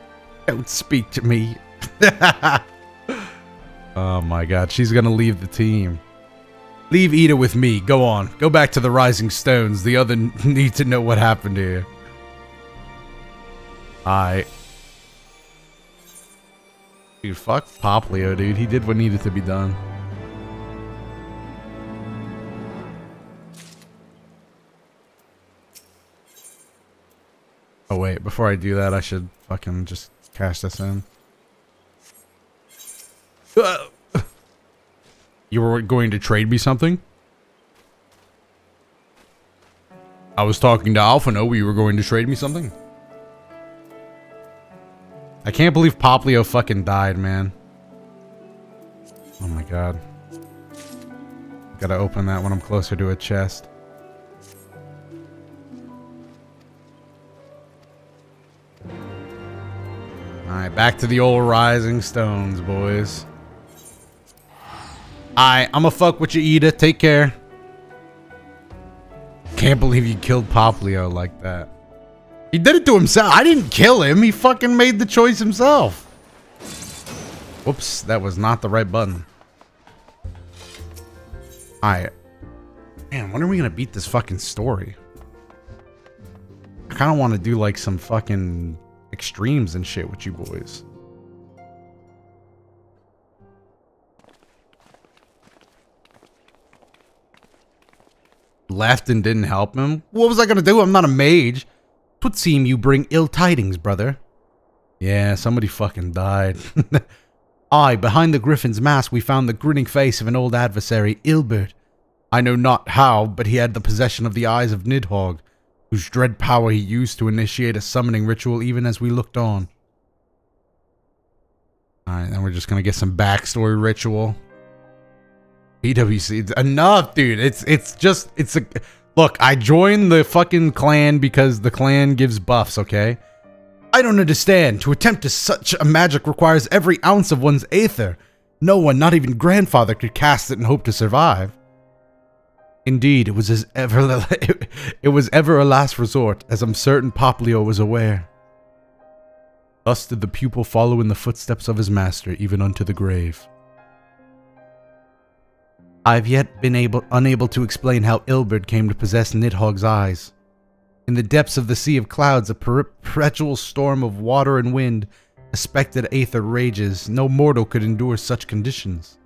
don't speak to me. oh my god, she's gonna leave the team. Leave Yda with me. Go on. Go back to the Rising Stones. The other need to know what happened here. I. Dude, fuck Poplio, dude. He did what needed to be done. Oh wait, before I do that, I should fucking just cash this in. You were going to trade me something? I was talking to Alphinaud. You were going to trade me something? I can't believe Poplio fucking died, man. Oh my god. Gotta open that when I'm closer to a chest. Alright, back to the old Rising Stones, boys. Alright, I'ma fuck with you, Yda. Take care. Can't believe you killed Poplio like that. He did it to himself. I didn't kill him. He fucking made the choice himself. Whoops, that was not the right button. Alright. Man, when are we gonna beat this fucking story? I kind of want to do like some fucking extremes and shit with you boys. Left and didn't help him? What was I gonna do? I'm not a mage. Twould seem you bring ill tidings, brother. Yeah, somebody fucking died. Aye, behind the griffin's mask we found the grinning face of an old adversary, Ilberd. I know not how, but he had the possession of the eyes of Nidhogg, whose dread power he used to initiate a summoning ritual even as we looked on. Alright, then we're just gonna get some backstory ritual. PWC, enough, dude. It's it's just it's a look. I joined the fucking clan because the clan gives buffs. Okay, I don't understand. To attempt to such a magic requires every ounce of one's aether. No one, not even grandfather, could cast it and hope to survive. Indeed, it was as ever it was ever a last resort, as I'm certain Poplio was aware. Thus did the pupil follow in the footsteps of his master, even unto the grave. I've yet been able unable to explain how Ilberd came to possess Nidhogg's eyes. In the depths of the sea of clouds, a perpetual storm of water and wind, a spectred aether rages. No mortal could endure such conditions.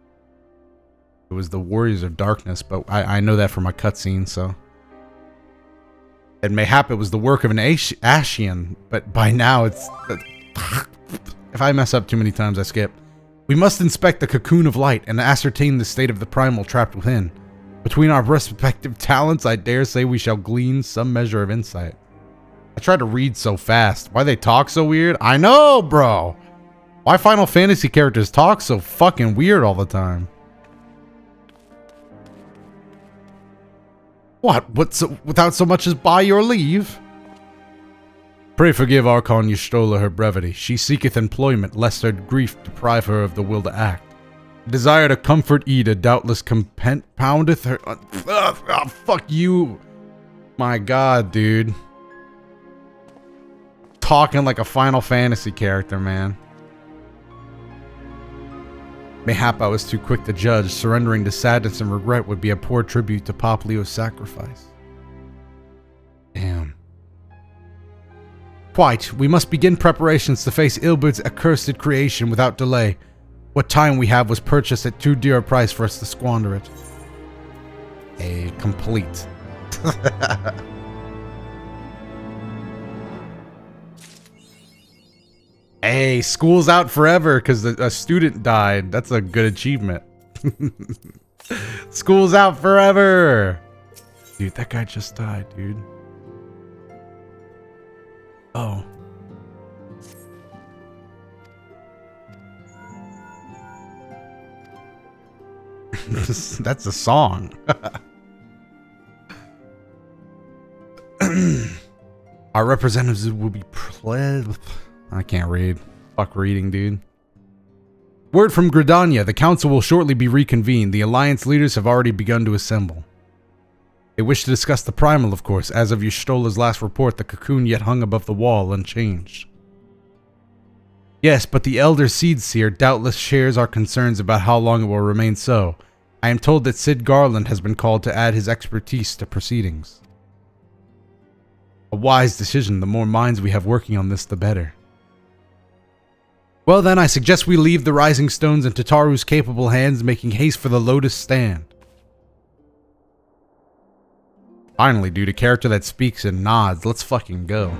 It was the Warriors of Darkness, but I, I know that from my cutscene, so. And mayhap it was the work of an Ash Ascian, but by now it's... If I mess up too many times, I skip. We must inspect the cocoon of light and ascertain the state of the primal trapped within. Between our respective talents, I dare say we shall glean some measure of insight. I tried to read so fast. Why they talk so weird? I know, bro! Why Final Fantasy characters talk so fucking weird all the time? What? What? So, without so much as by your leave? Pray forgive Archon Y'shtola her brevity. She seeketh employment, lest her grief deprive her of the will to act. Desire to comfort Yda doubtless compoundeth her. Uh, uh, fuck you. My god, dude. Talking like a Final Fantasy character, man. Mayhap I was too quick to judge. Surrendering to sadness and regret would be a poor tribute to Poplio's sacrifice. Damn. Quite. We must begin preparations to face Ilberd's accursed creation without delay. What time we have was purchased at too dear a price for us to squander it. A complete. hey, school's out forever because a student died. That's a good achievement. school's out forever. Dude, that guy just died, dude. Oh. That's a song. Our representatives will be pled. I can't read. Fuck reading, dude. Word from Gridania. The council will shortly be reconvened. The alliance leaders have already begun to assemble. They wish to discuss the primal, of course. As of Y'shtola's last report, the cocoon yet hung above the wall, unchanged. Yes, but the Elder Seedseer doubtless shares our concerns about how long it will remain so. I am told that Cid Garlond has been called to add his expertise to proceedings. A wise decision. The more minds we have working on this, the better. Well then, I suggest we leave the Rising Stones in Tataru's capable hands, making haste for the Lotus Stand. Finally, dude, a character that speaks and nods. Let's fucking go.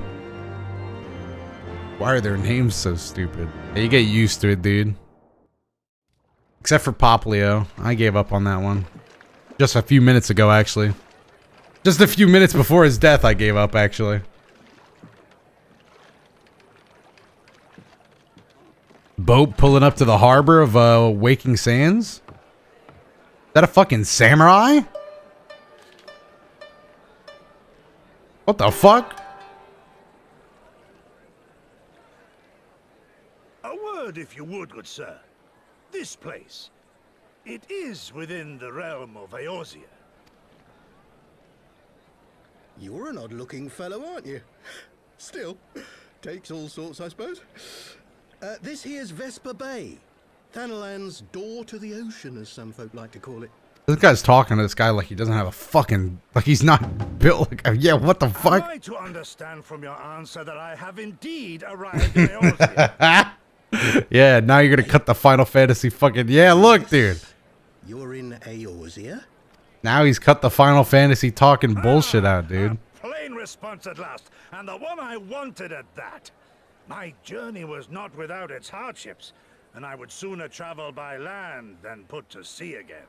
Why are their names so stupid? you get used to it, dude. Except for Poplio. I gave up on that one. Just a few minutes ago, actually. Just a few minutes before his death, I gave up, actually. Boat pulling up to the harbor of uh, Waking Sands? Is that a fucking samurai? What the fuck? A word, if you would, good sir. This place, it is within the realm of Eorzea. You're an odd-looking fellow, aren't you? Still, takes all sorts, I suppose. Uh, this here's Vesper Bay. Thanalan's door to the ocean, as some folk like to call it. This guy's talking to this guy like he doesn't have a fucking like he's not built like yeah. What the fuck? Am I to understand from your answer that I have indeed arrived in yeah, now you're gonna cut the Final Fantasy fucking yeah. Look, dude. You're in Eorzea. Now he's cut the Final Fantasy talking ah, bullshit out, dude. Plain response at last, and the one I wanted at that. My journey was not without its hardships, and I would sooner travel by land than put to sea again.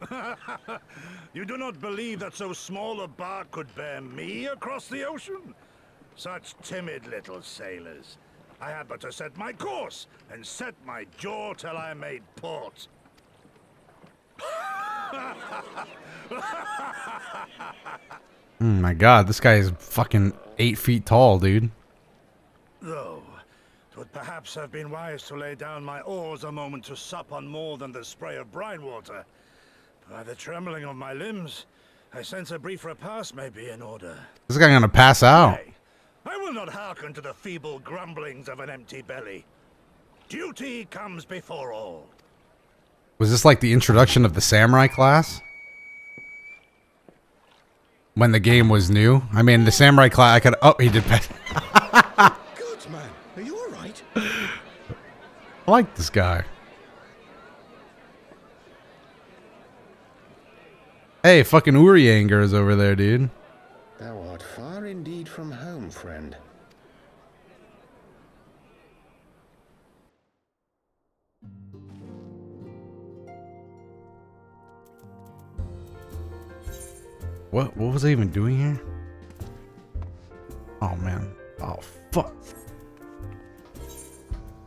you do not believe that so small a bark could bear me across the ocean? Such timid little sailors. I had but to set my course and set my jaw till I made port. oh my god, this guy is fucking eight feet tall, dude. Though, it would perhaps have been wise to lay down my oars a moment to sup on more than the spray of brine water. By the trembling of my limbs, I sense a brief repast may be in order. This guy gonna pass out. Hey, I will not hearken to the feeble grumblings of an empty belly. Duty comes before all. Was this like the introduction of the samurai class? When the game was new? I mean, the samurai class, I could. Oh, he did. pass. Good man. Are you alright? I like this guy. Hey, fucking Urianger is over there, dude. Thou art far indeed from home, friend. What what was I even doing here? Oh man. Oh fuck.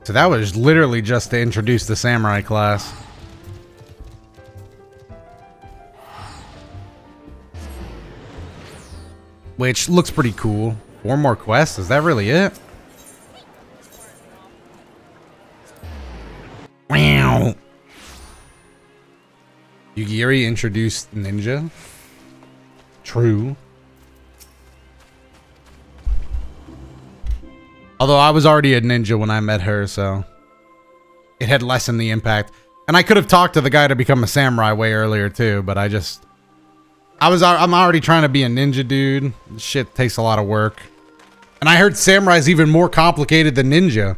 So that was literally just to introduce the samurai class. Which looks pretty cool. Four more quests? Is that really it? Wow. Yugiri introduced Ninja. True. Although I was already a ninja when I met her, so it had lessened the impact. And I could have talked to the guy to become a samurai way earlier too, but I just I was I'm already trying to be a ninja dude. Shit takes a lot of work. And I heard samurai's even more complicated than ninja.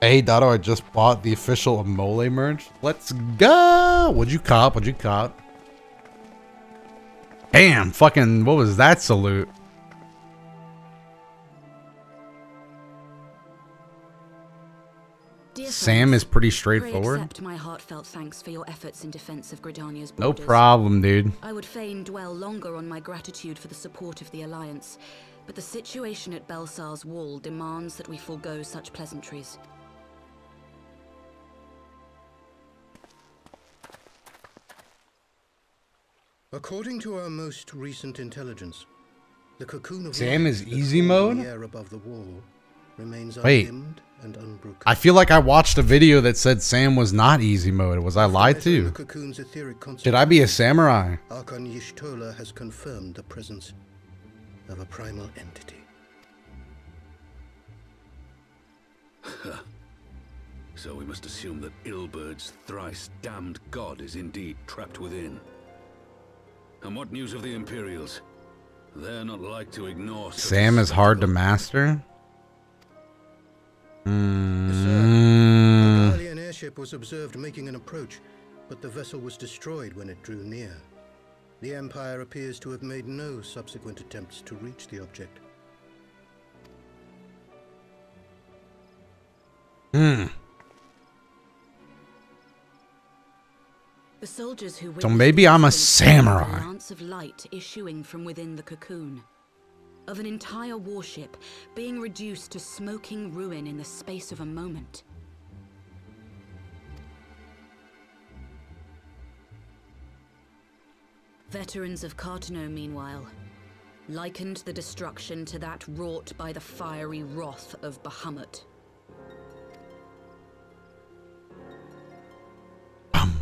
Hey, Doto, I just bought the official Amole merch. Let's go! What'd you cop? What'd you cop? Damn, fucking, what was that salute? Dear Sam friends, is pretty straightforward. my heartfelt thanks for your efforts in defense of Gridania's No problem, dude. I would fain dwell longer on my gratitude for the support of the Alliance, but the situation at Baelsar's wall demands that we forego such pleasantries. According to our most recent intelligence, the cocoon of Sam is easy mode? The air above the wall remains Wait. Undimmed and unbroken. I feel like I watched a video that said Sam was not easy mode. Was I lied to? the Should I be a samurai? Archon Y'shtola has confirmed the presence of a primal entity. So we must assume that Ilberd's thrice damned god is indeed trapped within. And what news of the Imperials? They're not like to ignore Sam is hard to master? A Mm, Garlean airship was observed making an approach, but the vessel was destroyed when it drew near. The Empire appears to have made no subsequent attempts to reach the object. hmm. The soldiers who So maybe I'm a incident spoke of samurai. A lance of light issuing from within the cocoon. Of an entire warship being reduced to smoking ruin in the space of a moment. Veterans of Carteneau, meanwhile, likened the destruction to that wrought by the fiery wrath of Bahamut. Um.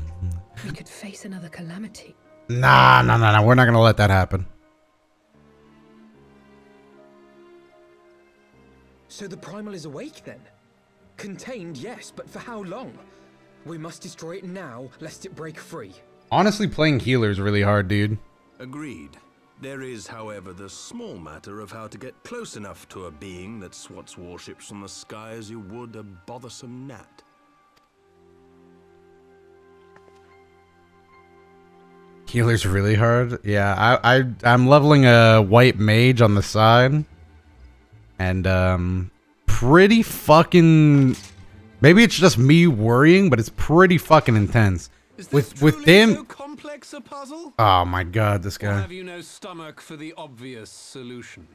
We could face another calamity. Nah, nah, nah, nah. We're not gonna let that happen. So the primal is awake then? Contained, yes, but for how long? We must destroy it now, lest it break free. Honestly, playing healer is really hard, dude. Agreed. There is, however, the small matter of how to get close enough to a being that swats warships from the sky as you would a bothersome gnat. Healer's really hard. Yeah, I, I I'm leveling a white mage on the side. And um pretty fucking maybe it's just me worrying, but it's pretty fucking intense. with with damn complex a puzzle? Oh my god, this Or guy. have you no stomach for the obvious solution?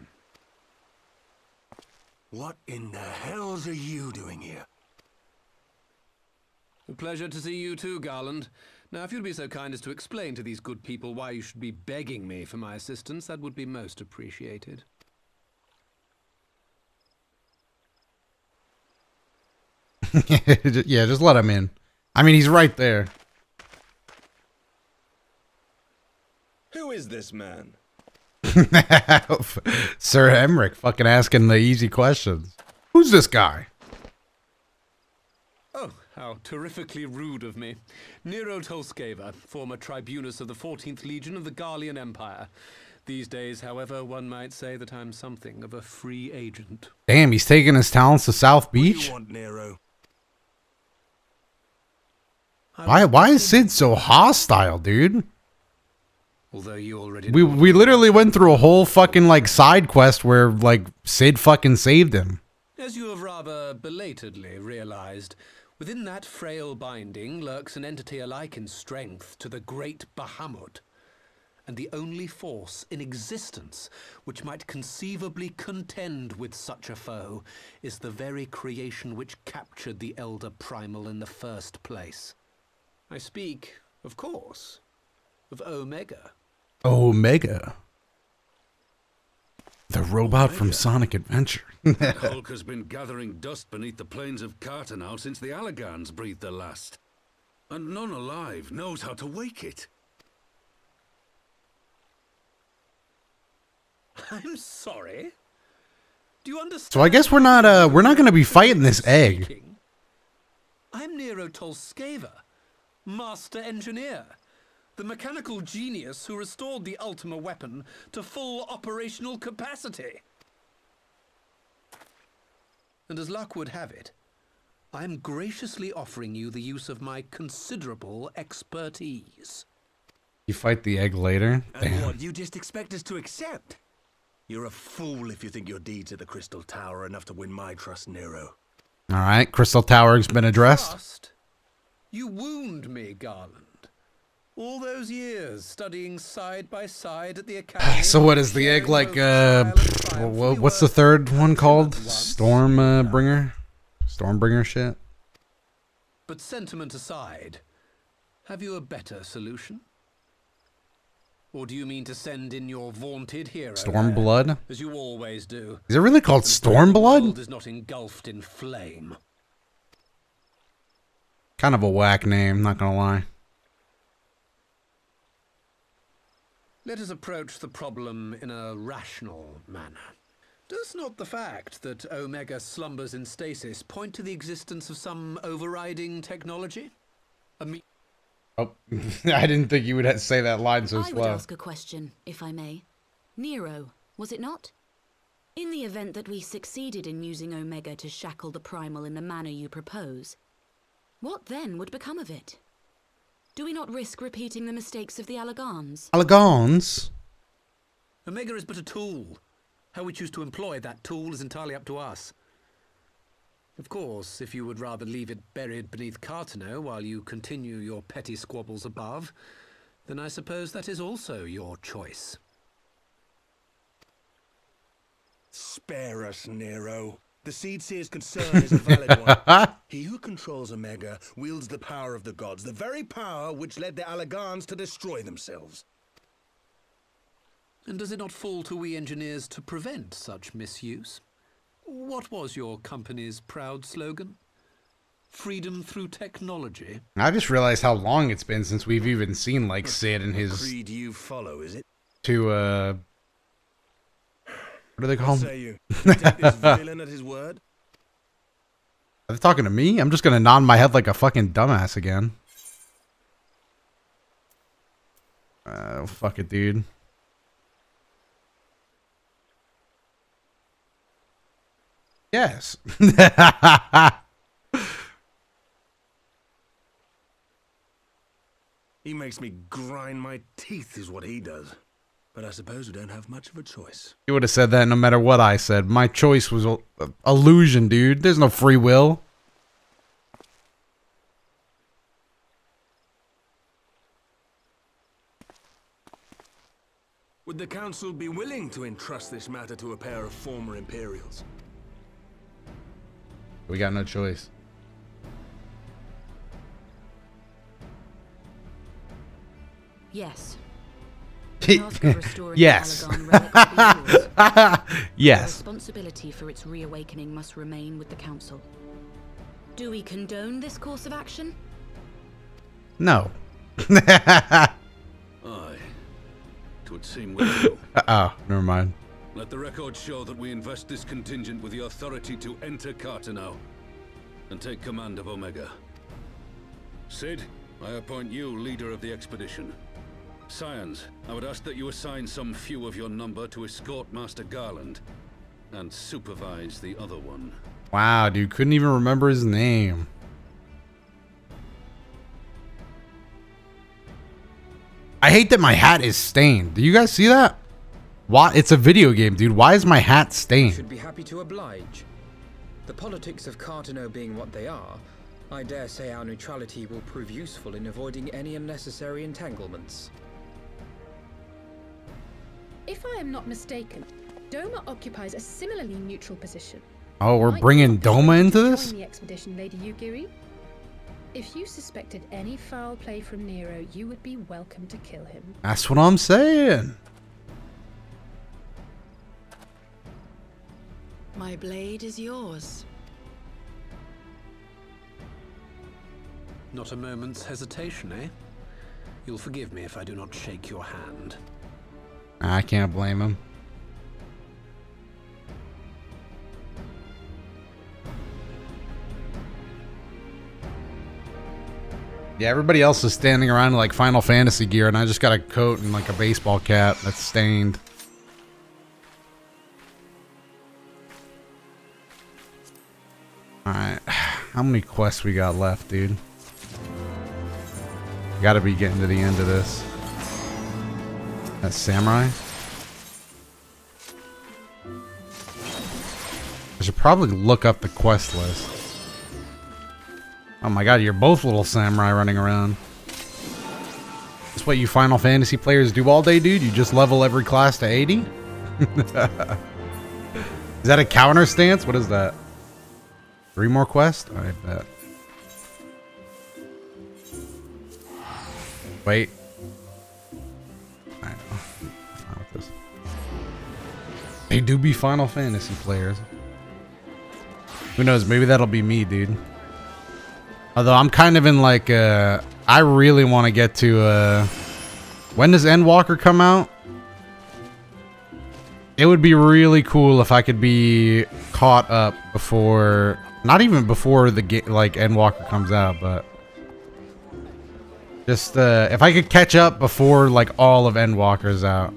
What in the hells are you doing here? A pleasure to see you too, Garlond. Now, if you'd be so kind as to explain to these good people why you should be begging me for my assistance, that would be most appreciated. yeah, just let him in. I mean, he's right there. Who is this man? Sir Aymeric fucking asking the easy questions. Who's this guy? Oh, how terrifically rude of me. Nero tol Scaeva, former tribunus of the 14th Legion of the Garlean Empire. These days, however, one might say that I'm something of a free agent. Damn, he's taking his talents to South Beach. want, Nero? Why why is Cid so hostile, dude? Although you already We we literally went through a whole fucking like side quest where like Cid fucking saved him. As you have rather belatedly realized, Within that frail binding lurks an entity alike in strength to the great Bahamut, and the only force in existence which might conceivably contend with such a foe is the very creation which captured the Elder Primal in the first place. I speak, of course, of Omega. Omega. The robot from Sonic Adventure. That Hulk has been gathering dust beneath the plains of Carter since the Allagans breathed their last. And none alive knows how to wake it. I'm sorry. Do you understand? so I guess we're not uh we're not gonna be fighting this egg. I'm Nero tol Scaeva, master engineer, the mechanical genius who restored the Ultima weapon to full operational capacity. And as luck would have it, I'm graciously offering you the use of my considerable expertise. You fight the egg later? And Damn. what, you just expect us to accept? You're a fool if you think your deeds at the Crystal Tower are enough to win my trust, Nero. Alright, Crystal Tower's been addressed. Trust? You wound me, Garlond. All those years studying side by side at the academy. So what is the egg like uh wh- what's the third one called? Storm uh, bringer? Stormbringer shit? But sentiment aside, have you a better solution? Or do you mean to send in your vaunted hero? Stormblood? As you always do. Is it really called and pray the Stormblood? world is not engulfed in flame. Kind of a whack name, not gonna lie. Let us approach the problem in a rational manner. Does not the fact that Omega slumbers in stasis point to the existence of some overriding technology? A me- Oh, I didn't think you would say that line so I would ask a question, if I may. Nero, was it not? In the event that we succeeded in using Omega to shackle the Primal in the manner you propose, what then would become of it? Do we not risk repeating the mistakes of the Allagans? Alagons? Omega is but a tool. How we choose to employ that tool is entirely up to us. Of course, if you would rather leave it buried beneath Carteneau while you continue your petty squabbles above, then I suppose that is also your choice. Spare us, Nero. The Seedseer's concern is a valid one. he who controls Omega wields the power of the gods, the very power which led the Allagans to destroy themselves. And does it not fall to we engineers to prevent such misuse? What was your company's proud slogan? Freedom through technology? I just realized how long it's been since we've even seen like Cid and his Creed you follow, is it? two uh what do they call What him? say you? You take this villain at his word? Are they talking to me? I'm just gonna nod my head like a fucking dumbass again. Uh, fuck it, dude. Yes. He makes me grind my teeth, is what he does. But I suppose we don't have much of a choice. you would have said that no matter what I said. My choice was a, a illusion, dude. There's no free will. Would the Council be willing to entrust this matter to a pair of former Imperials? We got no choice. Yes. Yes. Allagan relic will be yours. The Yes. responsibility for its reawakening must remain with the Council. Do we condone this course of action? No. Aye. Twould seem we do. oh, never mind. Let the record show that we invest this contingent with the authority to enter Carteneau and take command of Omega. Cid, I appoint you leader of the expedition. Scions, I would ask that you assign some few of your number to escort Master Garlond and supervise the other one. Wow, dude, couldn't even remember his name. I hate that my hat is stained. Do you guys see that? Why? It's a video game, dude. Why is my hat stained? Should be happy to oblige. The politics of Carteneau being what they are, I dare say our neutrality will prove useful in avoiding any unnecessary entanglements. If I am not mistaken, Doma occupies a similarly neutral position. Oh, we're Might bringing Doma into join this? the expedition, Lady Yugiri? If you suspected any foul play from Nero, you would be welcome to kill him. That's what I'm saying. My blade is yours. Not a moment's hesitation, eh? You'll forgive me if I do not shake your hand. I can't blame him. Yeah, everybody else is standing around in like Final Fantasy gear, and I just got a coat and like a baseball cap that's stained. Alright, how many quests we got left, dude? Gotta be getting to the end of this. That samurai? I should probably look up the quest list. Oh my god, you're both little samurai running around. That's what you Final Fantasy players do all day, dude? You just level every class to 80? is that a counter stance? What is that? Three more quests? I bet. Wait. They do be Final Fantasy players. Who knows? Maybe that'll be me, dude. Although I'm kind of in like, uh, I really want to get to, uh, when does Endwalker come out? It would be really cool if I could be caught up before, not even before the game, like Endwalker comes out, but just, uh, if I could catch up before like all of Endwalker's out.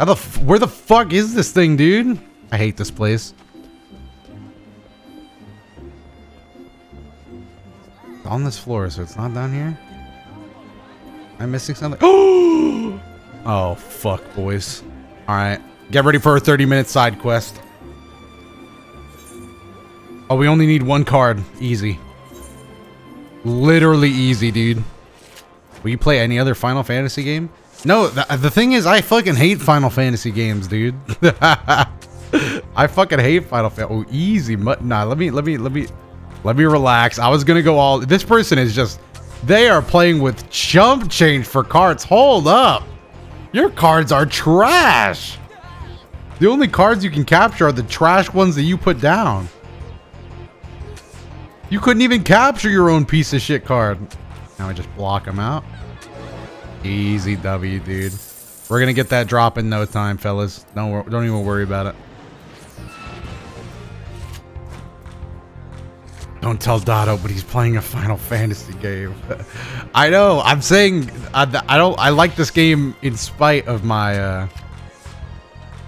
How the, where the fuck is this thing, dude? I hate this place. It's on this floor, so it's not down here? Am I missing something? Oh! oh, fuck, boys. Alright. Get ready for a 30-minute side quest. Oh, we only need one card. Easy. Literally easy, dude. Will you play any other Final Fantasy game? No, the, the thing is, I fucking hate Final Fantasy games, dude. I fucking hate Final Fantasy. Oh, easy. Nah, let me, let me, let me... Let me relax. I was gonna go all. This person is just. They are playing with chump change for cards. Hold up. Your cards are trash. The only cards you can capture are the trash ones that you put down. You couldn't even capture your own piece of shit card. Now I just block them out. Easy W, dude. We're gonna get that drop in no time, fellas. Don't don't even worry about it. Don't tell Doto, but he's playing a Final Fantasy game. I know. I'm saying I, I don't. I like this game in spite of my. Uh,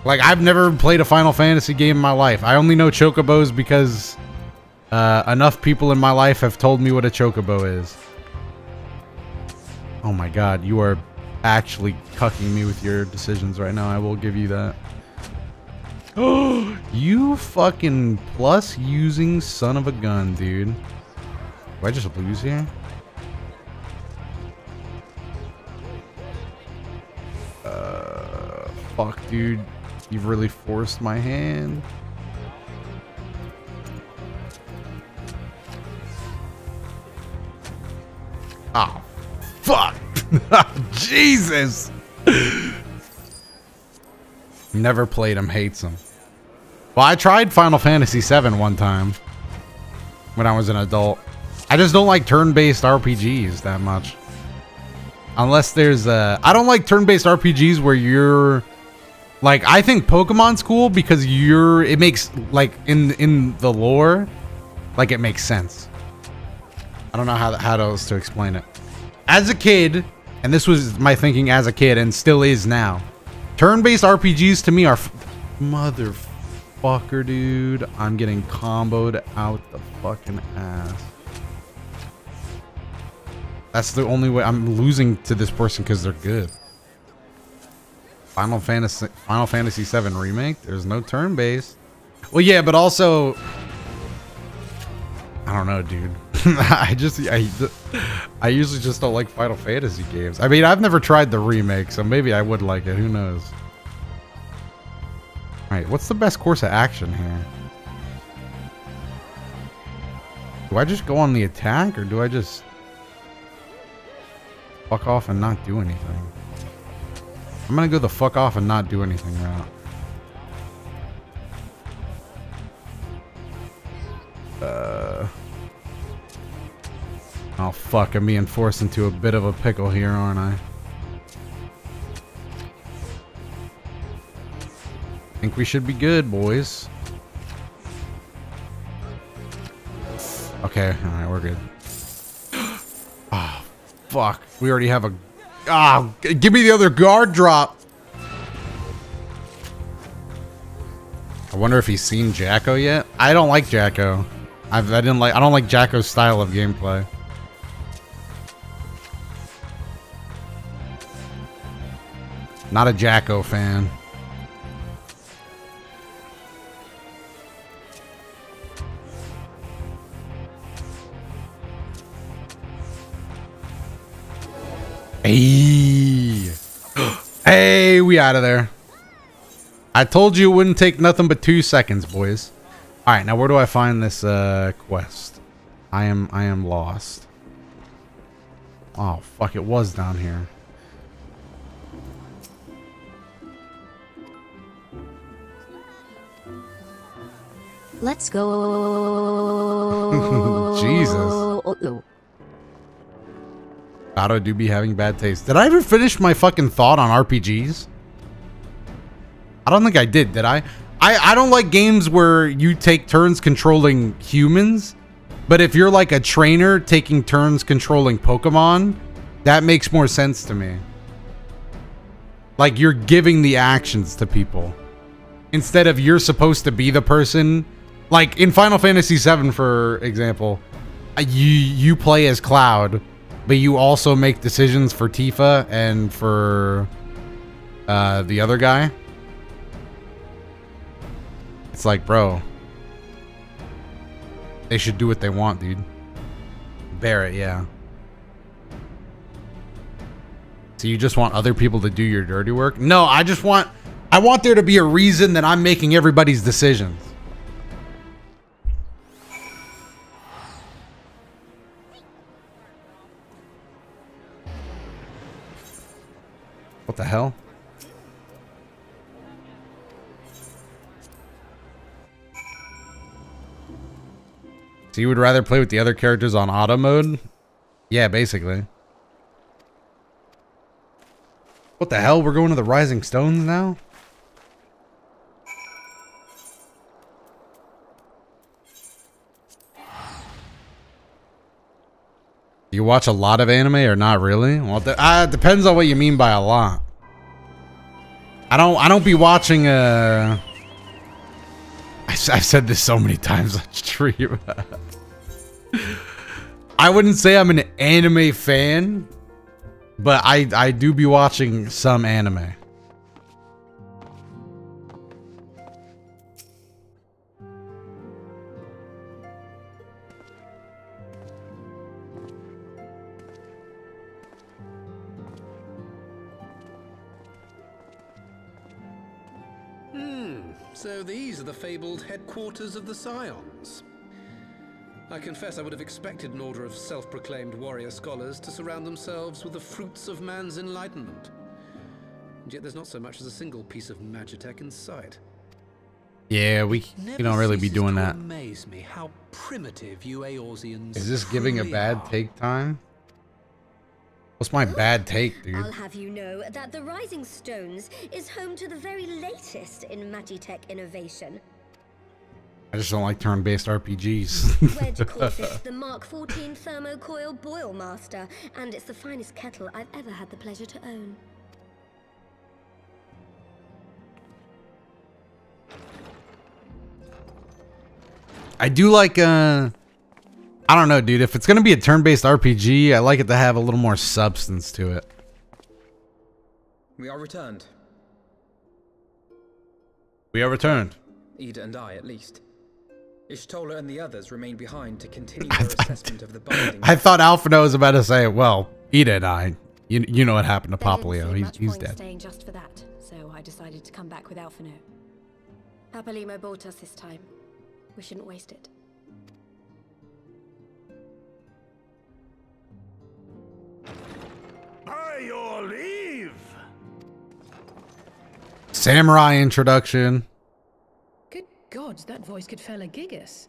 like I've never played a Final Fantasy game in my life. I only know chocobos because uh, enough people in my life have told me what a chocobo is. Oh my God, you are actually cucking me with your decisions right now. I will give you that. Oh, you fucking plus using son of a gun, dude. Do I just lose here? Uh, fuck, dude. You've really forced my hand. Oh, fuck. Jesus. Never played him, hates him. Well, I tried Final Fantasy VII one time when I was an adult. I just don't like turn-based RPGs that much. Unless there's a... I don't like turn-based RPGs where you're... Like, I think Pokemon's cool because you're... It makes, like, in in the lore, like, it makes sense. I don't know how, how else to explain it. As a kid, and this was my thinking as a kid and still is now, turn-based RPGs to me are... Motherfucker, dude. I'm getting comboed out the fucking ass. That's the only way I'm losing to this person because they're good. Final Fantasy Final Fantasy 7 remake. There's no turn based. Well, yeah, but also I don't know, dude. I just I I usually just don't like Final Fantasy games. I mean, I've never tried the remake, so maybe I would like it. Who knows? All right, what's the best course of action here? Do I just go on the attack, or do I just fuck off and not do anything? I'm gonna go the fuck off and not do anything route. Uh. Oh fuck, I'm being forced into a bit of a pickle here, aren't I? Think we should be good, boys. Okay, alright, we're good. Oh, fuck. We already have a... Ah, oh, give me the other guard drop! I wonder if he's seen Jack-O yet? I don't like Jack-O. I've, I didn't like... I don't like Jack-O's style of gameplay. Not a Jack-O fan. Hey. hey, we out of there. I told you it wouldn't take nothing but two seconds, boys. All right, now where do I find this uh, quest? I am I am lost. Oh fuck! It was down here. Let's go. Jesus. Otto do be having bad taste. Did I ever finish my fucking thought on RPGs? I don't think I did, did I? I, I don't like games where you take turns controlling humans, but if you're like a trainer taking turns controlling Pokemon, that makes more sense to me. Like you're giving the actions to people instead of you're supposed to be the person. Like in Final Fantasy VII, for example, uh, you you play as Cloud, but you also make decisions for Tifa and for uh, the other guy. It's like, bro, they should do what they want, dude. Barret, yeah. So you just want other people to do your dirty work? No, I just want I want there to be a reason that I'm making everybody's decisions. What the hell? So you would rather play with the other characters on auto mode? Yeah, basically. What the hell? We're going to the Rising Stones now? You watch a lot of anime or not really? Well, it uh, depends on what you mean by a lot. I don't. I don't be watching. Uh, I, I've said this so many times on stream. I wouldn't say I'm an anime fan, but I I do be watching some anime. Fabled headquarters of the Scions. I confess I would have expected an order of self-proclaimed warrior scholars to surround themselves with the fruits of man's enlightenment. And yet there's not so much as a single piece of magitech in sight. Yeah, we we don't really be doing that. Amaze me how primitive you Eorzeans Is this giving a bad are. take time? What's my bad take, dude? I'll have you know that the Rising Stones is home to the very latest in Magitech innovation. I just don't like turn-based RPGs. Wedge calls it the Mark 14 Thermocoil Boil Master, and it's the finest kettle I've ever had the pleasure to own. I do like uh I don't know, dude. If it's gonna be a turn-based RPG, I like it to have a little more substance to it. We are returned. We are returned. Yda and I, at least. Y'shtola and the others remain behind to continue their assessment of the binding. I thought Alphinaud was about to say, well, Yda and I, you, you know what happened to There didn't Poplio. He's, much he's point dead. staying just for that, so I decided to come back with Alphinaud. Papalymo bought us this time. We shouldn't waste it. By your leave! Samurai introduction. Good God, that voice could fell a gigas.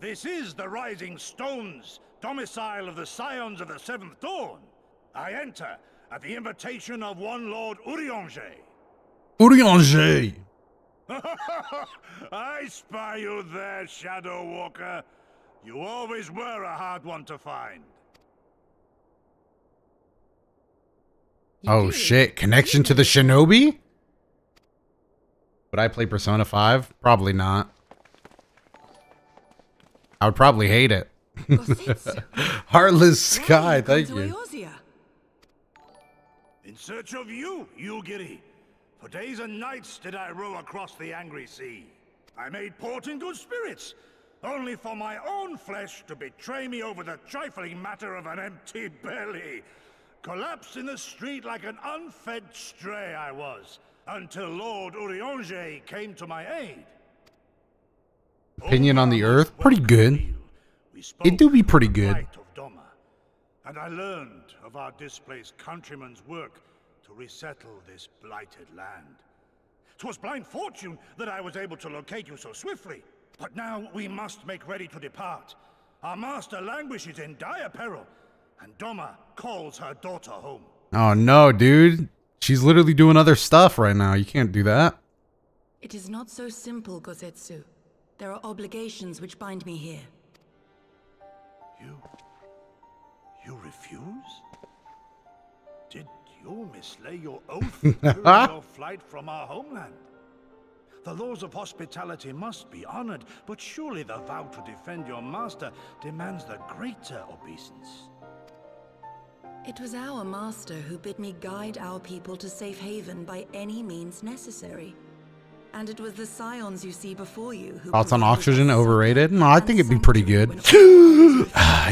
This is the Rising Stones, domicile of the Scions of the Seventh Dawn. I enter at the invitation of one Lord Urianger. Urianger. I spy you there, Shadow Walker. You always were a hard one to find. Oh shit, connection to the shinobi? Would I play Persona 5? Probably not. I would probably hate it. Heartless Sky, thank you. In search of you, Yugiri. For days and nights did I row across the angry sea. I made port in good spirits, only for my own flesh to betray me over the trifling matter of an empty belly. Collapsed in the street like an unfed stray I was, until Lord Urianger came to my aid. Opinion on the Earth? Pretty good. It do be pretty good. Doma, and I learned of our displaced countrymen's work to resettle this blighted land. 'Twas blind fortune that I was able to locate you so swiftly. But now we must make ready to depart. Our master languishes in dire peril, and Doma calls her daughter home. Oh no, dude. She's literally doing other stuff right now. You can't do that. It is not so simple, Gosetsu. There are obligations which bind me here. You... you refuse? Did you mislay your oath during your flight from our homeland? The laws of hospitality must be honored, but surely the vow to defend your master demands the greater obeisance. It was our master who bid me guide our people to safe haven by any means necessary. And it was the scions you see before you who Thoughts on oxygen? Overrated? No, I think it'd be pretty good.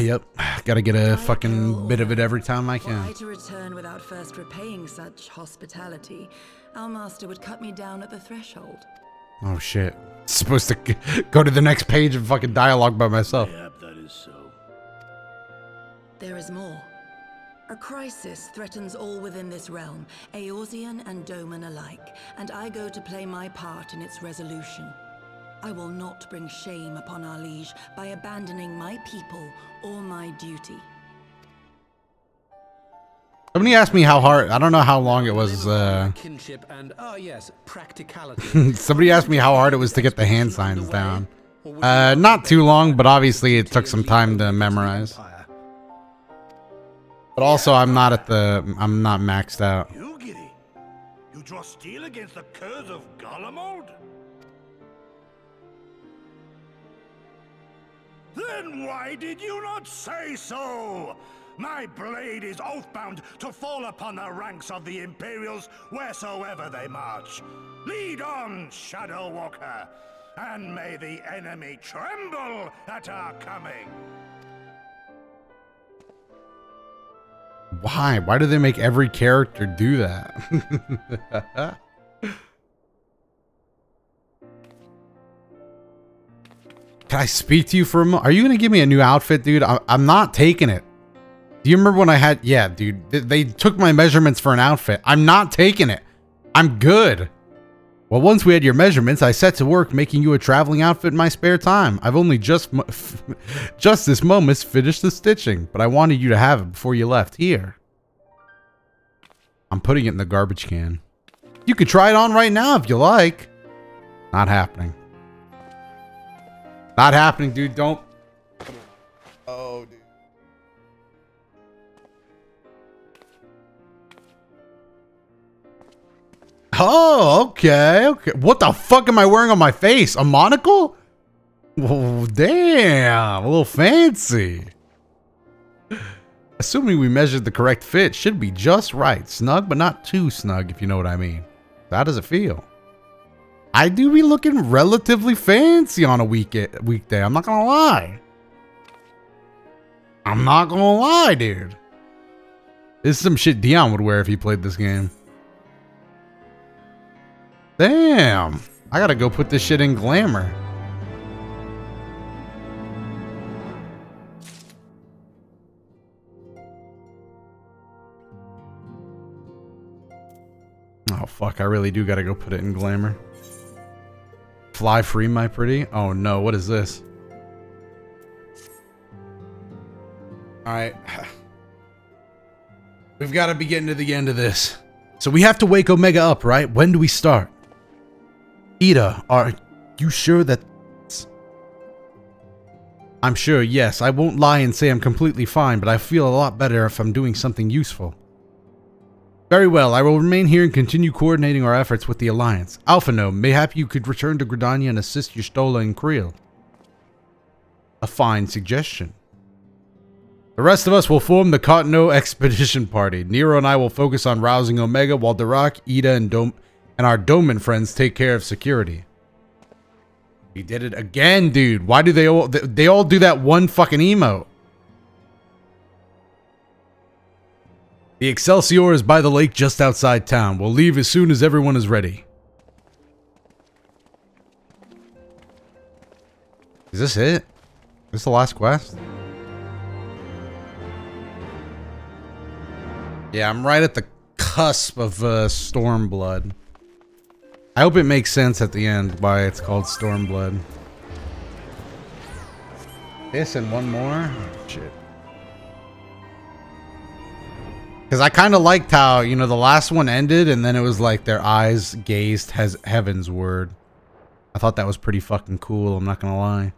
yep. Gotta get a fucking bit of it every time I Were I can. to return without first repaying such hospitality, our master would cut me down at the threshold. Oh shit. Supposed to go to the next page of fucking dialogue by myself. Yep, that is so. There is more. A crisis threatens all within this realm, Eorzean and Doman alike, and I go to play my part in its resolution. I will not bring shame upon our liege by abandoning my people or my duty. Somebody asked me how hard. I don't know how long it was. Uh, Kinship and, ah yes, practicality. somebody asked me how hard it was to get the hand signs down. Uh, not too long, but obviously it took some time to memorize. But also, I'm not at the. I'm not maxed out. You draw steel against the curse of? Then why did you not say so? My blade is oathbound to fall upon the ranks of the Imperials wheresoever they march. Lead on, Shadow Walker, and may the enemy tremble at our coming. Why? Why do they make every character do that? Can I speak to you for a moment? Are you gonna give me a new outfit, dude? I- I'm not taking it. Do you remember when I had? Yeah, dude. th- They took my measurements for an outfit. I'm not taking it. I'm good. Well, once we had your measurements, I set to work making you a traveling outfit in my spare time. I've only just, just this moment finished the stitching, but I wanted you to have it before you left here. I'm putting it in the garbage can. You could try it on right now if you like. Not happening. Not happening, dude. Don't. Oh, dude. Oh, okay, okay. What the fuck am I wearing on my face? A monocle? Oh, damn, a little fancy. Assuming we measured the correct fit, should be just right. Snug, but not too snug, if you know what I mean. How does it feel? I do be looking relatively fancy on a week weekday. I'm not gonna lie. I'm not gonna lie, dude. This is some shit Dion would wear if he played this game. Damn. I gotta go put this shit in glamour. Oh fuck, I really do gotta go put it in glamour. Fly free, my pretty? Oh no, what is this? Alright. We've got to be getting to the end of this. So we have to wake Omega up, right? When do we start? Yda, are you sure that... I'm sure, yes. I won't lie and say I'm completely fine, but I feel a lot better if I'm doing something useful. Very well, I will remain here and continue coordinating our efforts with the Alliance. Alphinaud, mayhap you could return to Gridania and assist Y'shtola and Krile. A fine suggestion. The rest of us will form the Carteneau Expedition Party. Nero and I will focus on rousing Omega while Dirac, Yda, and, Dom and our Doman friends take care of security. He did it again, dude. Why do they all they all do that one fucking emote? The Excelsior is by the lake just outside town. We'll leave as soon as everyone is ready. Is this it? Is this the last quest? Yeah, I'm right at the cusp of uh, Stormblood. I hope it makes sense at the end why it's called Stormblood. This and one more? Oh, shit. Because I kind of liked how, you know, the last one ended and then it was like their eyes gazed has Heavensward. I thought that was pretty fucking cool, I'm not going to lie.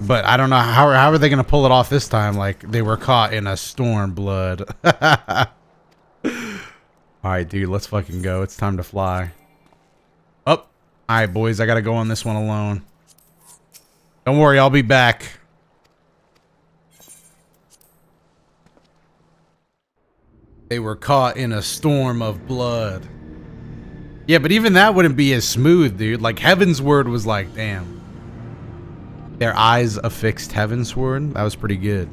But I don't know how how are they gonna pull it off this time? Like they were caught in a storm blood. All right, dude, let's fucking go. It's time to fly. Up. Oh. All right, boys, I gotta go on this one alone. Don't worry, I'll be back. They were caught in a storm of blood. Yeah, but even that wouldn't be as smooth, dude. Like Heavensward was like, damn. Their eyes affixed Heavensward? That was pretty good.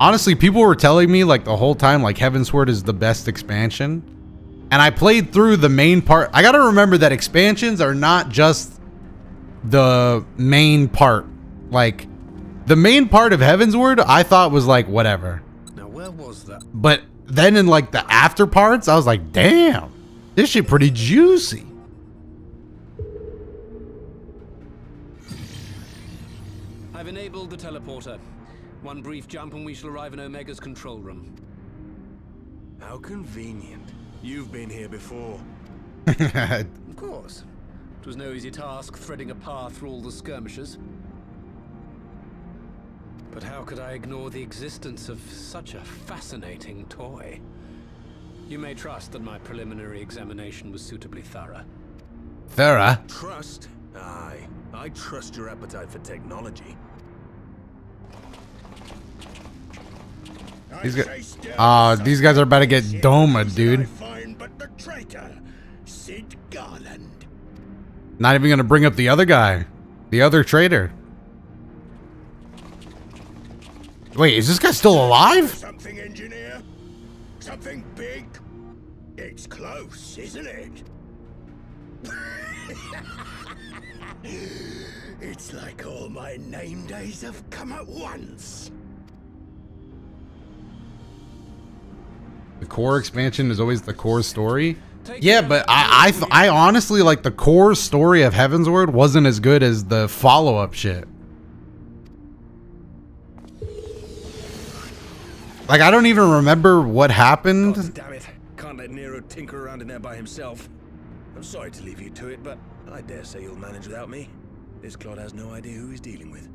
Honestly, people were telling me like the whole time like Heavensward is the best expansion. And I played through the main part. I got to remember that expansions are not just the main part. Like the main part of Heavensward I thought was like whatever. Now where was that? But then in like the after parts, I was like, damn, this shit pretty juicy. I've enabled the teleporter. One brief jump and we shall arrive in Omega's control room. How convenient. You've been here before. of course. It was no easy task threading a path through all the skirmishes. But how could I ignore the existence of such a fascinating toy? You may trust that my preliminary examination was suitably thorough. Thorough? Trust? Aye. I trust your appetite for technology. These guys, uh, these guys are about to get Doma, dude. Not even gonna bring up the other guy, the other traitor. Wait, is this guy still alive? Something, engineer. Something big. It's close, isn't it? it's like all my name days have come at once. The core expansion is always the core story. Yeah, but I I, I honestly like the core story of Heavensward wasn't as good as the follow up shit. Like I don't even remember what happened. God damn it! Can't let Nero tinker around in there by himself. I'm sorry to leave you to it, but I dare say you'll manage without me. This clod has no idea who he's dealing with.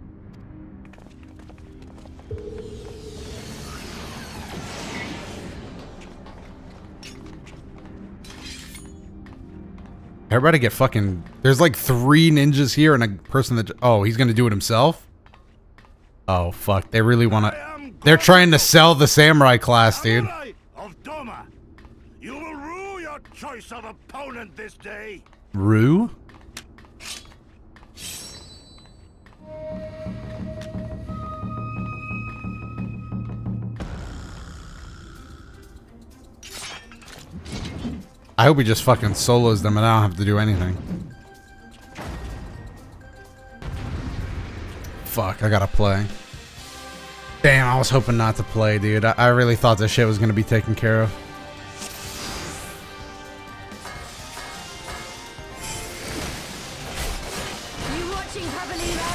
Everybody get fucking... There's like three ninjas here and a person that... Oh, he's gonna do it himself? Oh, fuck. They really wanna... They're trying to sell the samurai class, dude. You will rule choice of opponent this day. Rue? I hope he just fucking solos them and I don't have to do anything. Fuck, I gotta play. Damn, I was hoping not to play, dude. I, I really thought this shit was gonna be taken care of. You watching, Pabolino?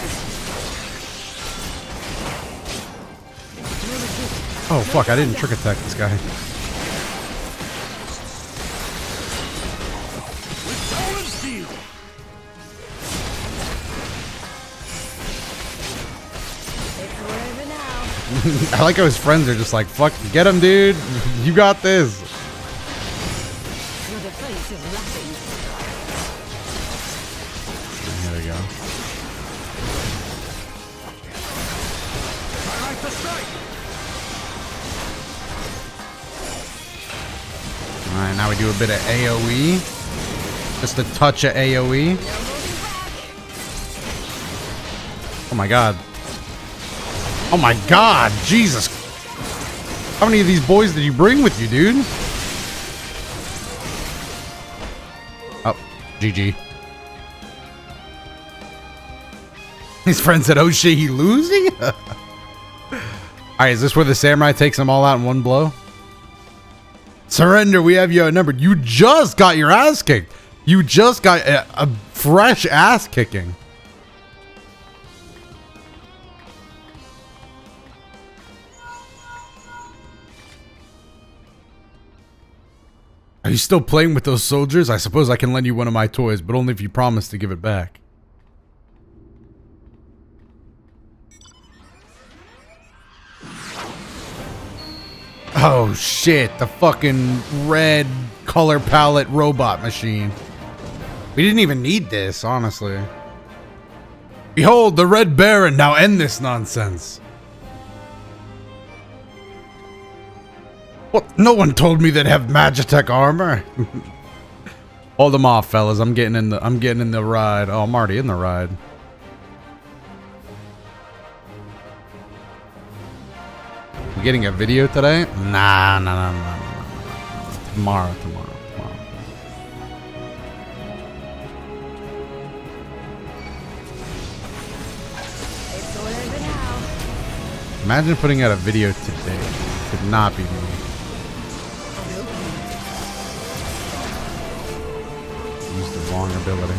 Oh fuck, I didn't trick attack this guy. I like how his friends are just like, fuck, get him, dude. You got this. There we go. Alright, now we do a bit of AoE. Just a touch of AoE. Oh my god. Oh my god, Jesus. How many of these boys did you bring with you, dude? Oh, GG. His friend said, oh shit, he losing? Alright, is this where the samurai takes them all out in one blow? Surrender, we have you outnumbered. You just got your ass kicked. You just got a, a fresh ass kicking. Are you still playing with those soldiers? I suppose I can lend you one of my toys, but only if you promise to give it back. Oh shit, the fucking red color palette robot machine. We didn't even need this, honestly. Behold, the Red Baron, now end this nonsense. What? No one told me they'd have Magitech armor. Hold them off, fellas. I'm getting in the I'm getting in the ride. Oh, I'm already in the ride. You getting a video today? Nah, nah, nah, nah, nah, nah. Tomorrow, tomorrow, tomorrow. Imagine putting out a video today. Could not be watching, Pabolino?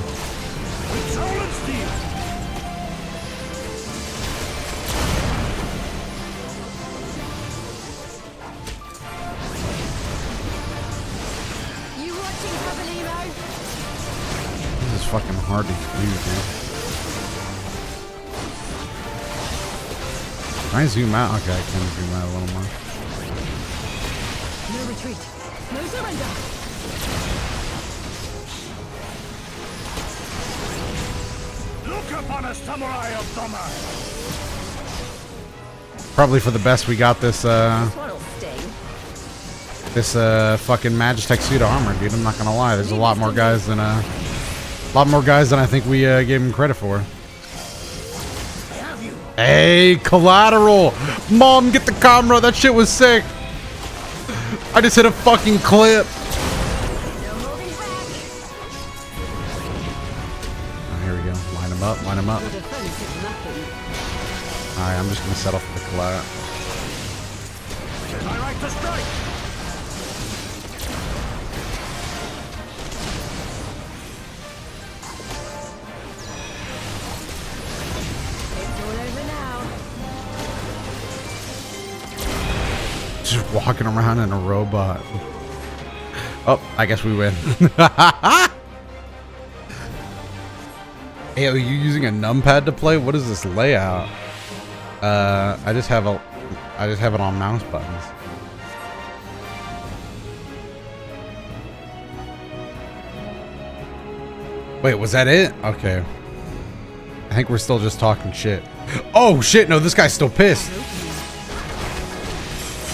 This is fucking hard to do, dude. Can I zoom out? Okay, I can zoom out a little more. No retreat. No surrender. Look upon a samurai of summer. Probably for the best we got this, uh, This one'll sting. this, uh, fucking Magitech suit of armor, dude. I'm not gonna lie. There's a lot more guys than, uh, a lot more guys than I think we, uh, gave him credit for. Hey, collateral! Mom, get the camera. That shit was sick. I just hit a fucking clip. Him up. Line him up. Your defense is lacking. Alright, I'm just gonna settle for the collat. I like to strike. It's all over now. Just walking around in a robot. Oh, I guess we win. hey, are you using a numpad to play? What is this layout? Uh, I just have a, I just have it on mouse buttons. Wait, was that it? Okay. I think we're still just talking shit. Oh shit, no, this guy's still pissed.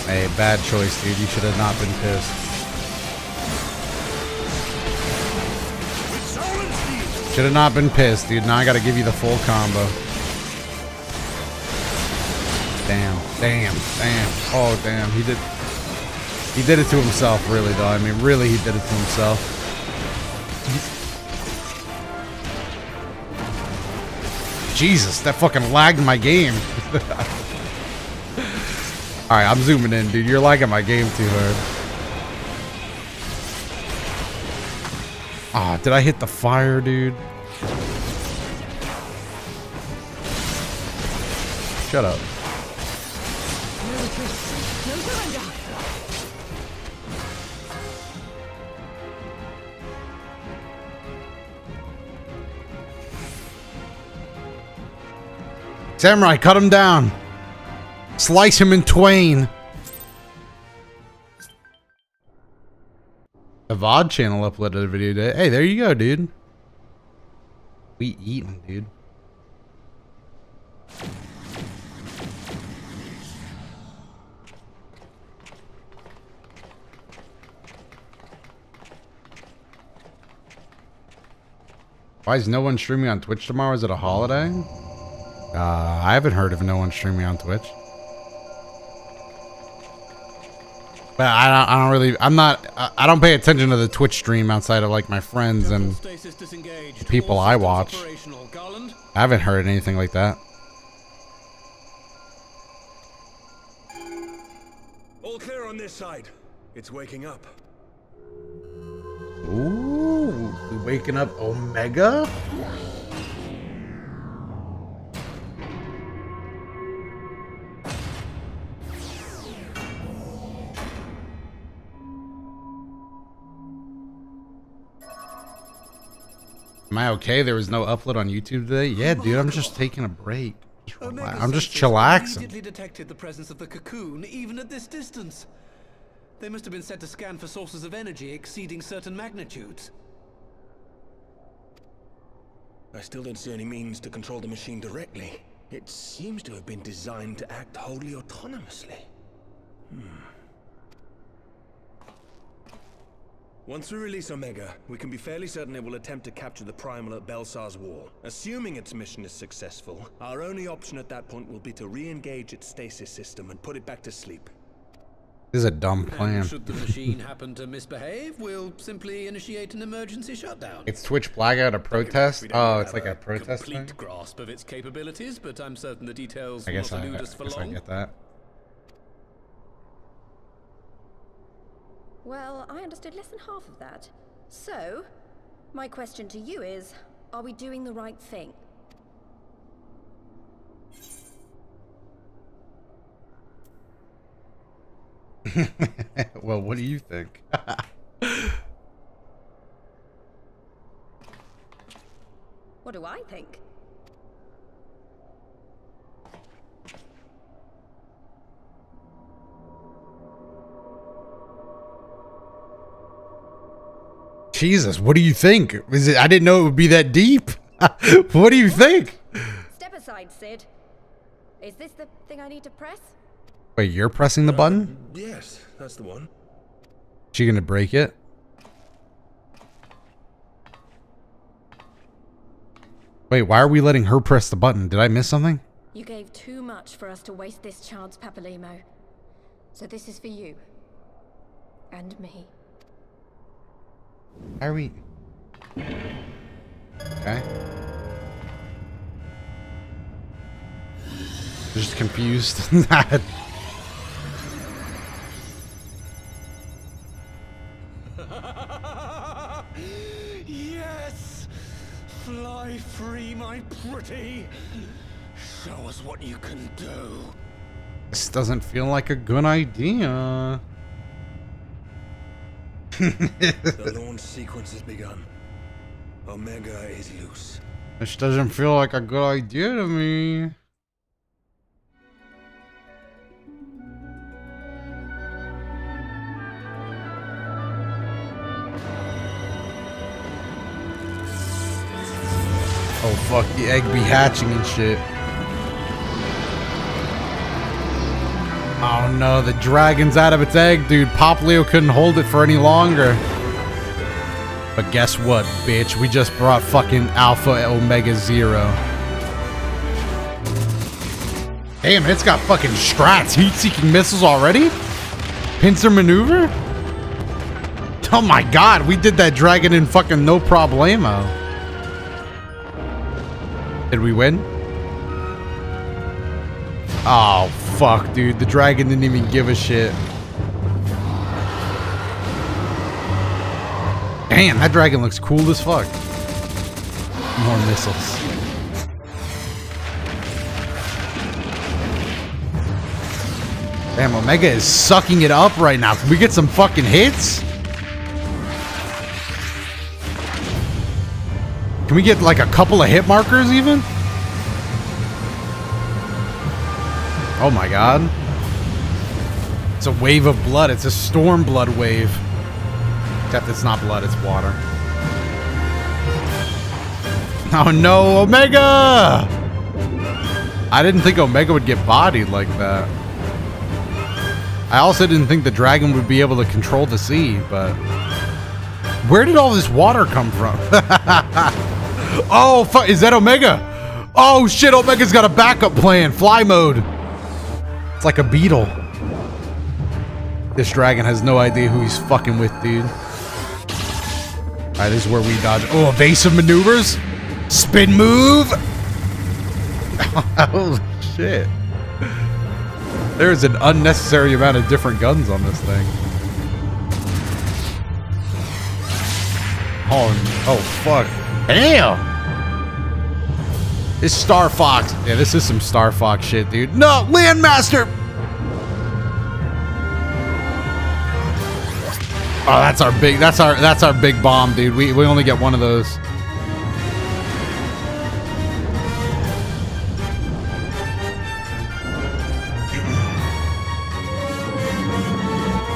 Hey, bad choice, dude. You should have not been pissed. Should have not been pissed, dude. Now I gotta give you the full combo. Damn, damn, damn. Oh, damn. He did. He did it to himself, really, though. I mean, really, he did it to himself. Jesus, that fucking lagged my game. Alright, I'm zooming in, dude. You're lagging my game too hard. Ah, did I hit the fire, dude? Shut up. Samurai, cut him down. Slice him in twain. The VOD channel uploaded a video today. Hey, there you go, dude. We eating, dude. Why is no one streaming on Twitch tomorrow? Is it a holiday? Uh, I haven't heard of no one streaming on Twitch. But I don't, I don't really, I'm not, I, don't pay attention to the Twitch stream outside of like my friends and people I watch. I haven't heard anything like that. All clear on this side. It's waking up. Ooh, we waking up Omega? Am I okay? There was no upload on YouTube today? Yeah, dude, I'm just taking a break. Just I'm just chillaxing. Immediately detected the presence of the cocoon, even at this distance. They must have been set to scan for sources of energy exceeding certain magnitudes. I still don't see any means to control the machine directly. It seems to have been designed to act wholly autonomously. Hmm. Once we release Omega, we can be fairly certain it will attempt to capture the Primal at Baelsar's wall. Assuming its mission is successful, our only option at that point will be to re-engage its stasis system and put it back to sleep. This is a dumb And plan. should the machine happen to misbehave, we'll simply initiate an emergency shutdown. It's Twitch blackout a protest? We don't Oh, have it's like a protest thing? complete grasp of its capabilities, but I'm certain the details I guess will I, not elude I us for guess I long. get that. Well, I understood less than half of that. So, my question to you is, are we doing the right thing? well, what do you think? What do I think? Jesus, what do you think? Is it? I didn't know it would be that deep. what do you think? Step aside, Cid. Is this the thing I need to press? Wait, you're pressing the button? Yes, that's the one. She gonna break it? Wait, why are we letting her press the button? Did I miss something? You gave too much for us to waste this chance, Papalymo. So this is for you. And me. Are we? Okay. Just confused. Fly free, my pretty! Show us what you can do. this doesn't feel like a good idea. the launch sequence has begun. Omega is loose. This doesn't feel like a good idea to me. Oh fuck, the egg be hatching and shit. Oh no, the dragon's out of its egg, dude. Pop Leo couldn't hold it for any longer. But guess what, bitch? We just brought fucking Alpha Omega Zero. Damn, it's got fucking strats. Heat-seeking missiles already? Pincer maneuver? Oh my god, we did that dragon in fucking no problemo. Did we win? Oh, fuck, dude. The dragon didn't even give a shit. Damn, that dragon looks cool as fuck. More missiles. Damn, Omega is sucking it up right now. Can we get some fucking hits? Can we get like a couple of hit markers even? Oh my god. It's a wave of blood. It's a storm blood wave. Except it's not blood, it's water. Oh no, Omega! I didn't think Omega would get bodied like that. I also didn't think the dragon would be able to control the sea, but... Where did all this water come from? oh, fuck, is that Omega? Oh shit, Omega's got a backup plan. Fly mode. It's like a beetle. This dragon has no idea who he's fucking with, dude. Alright, this is where we dodge. Oh, evasive maneuvers? Spin move? oh, shit. There's an unnecessary amount of different guns on this thing. Oh, oh, fuck. Damn! It's Star Fox. Yeah, this is some Star Fox shit, dude. No, Landmaster! Oh, that's our big, that's our, that's our big bomb, dude. We, we only get one of those.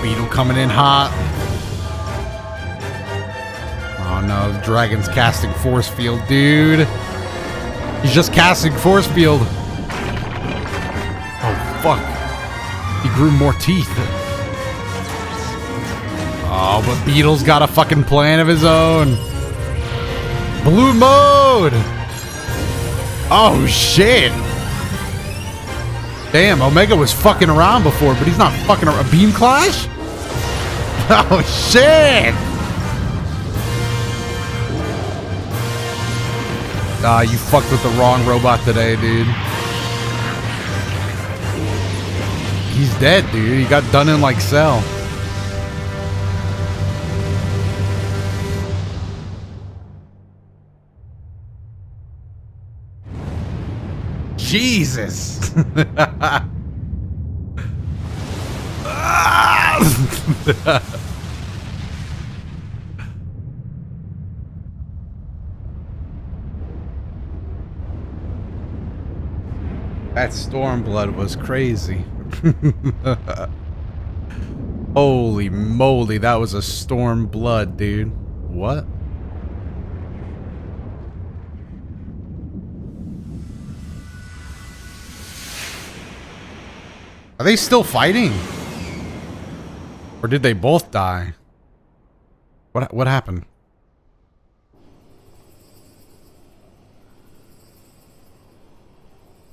Beetle coming in hot. Oh uh, no, the dragon's casting force field, dude. He's just casting force field. Oh fuck. He grew more teeth. Oh, but Beetle's got a fucking plan of his own. Blue mode! Oh shit! Damn, Omega was fucking around before, but he's not fucking around. A beam clash? Oh shit! Ah, you fucked with the wrong robot today, dude. He's dead, dude. He got done in like Cell. Jesus. that Stormblood was crazy. Holy moly, that was a Stormblood, dude. What? Are they still fighting? Or did they both die? What what happened?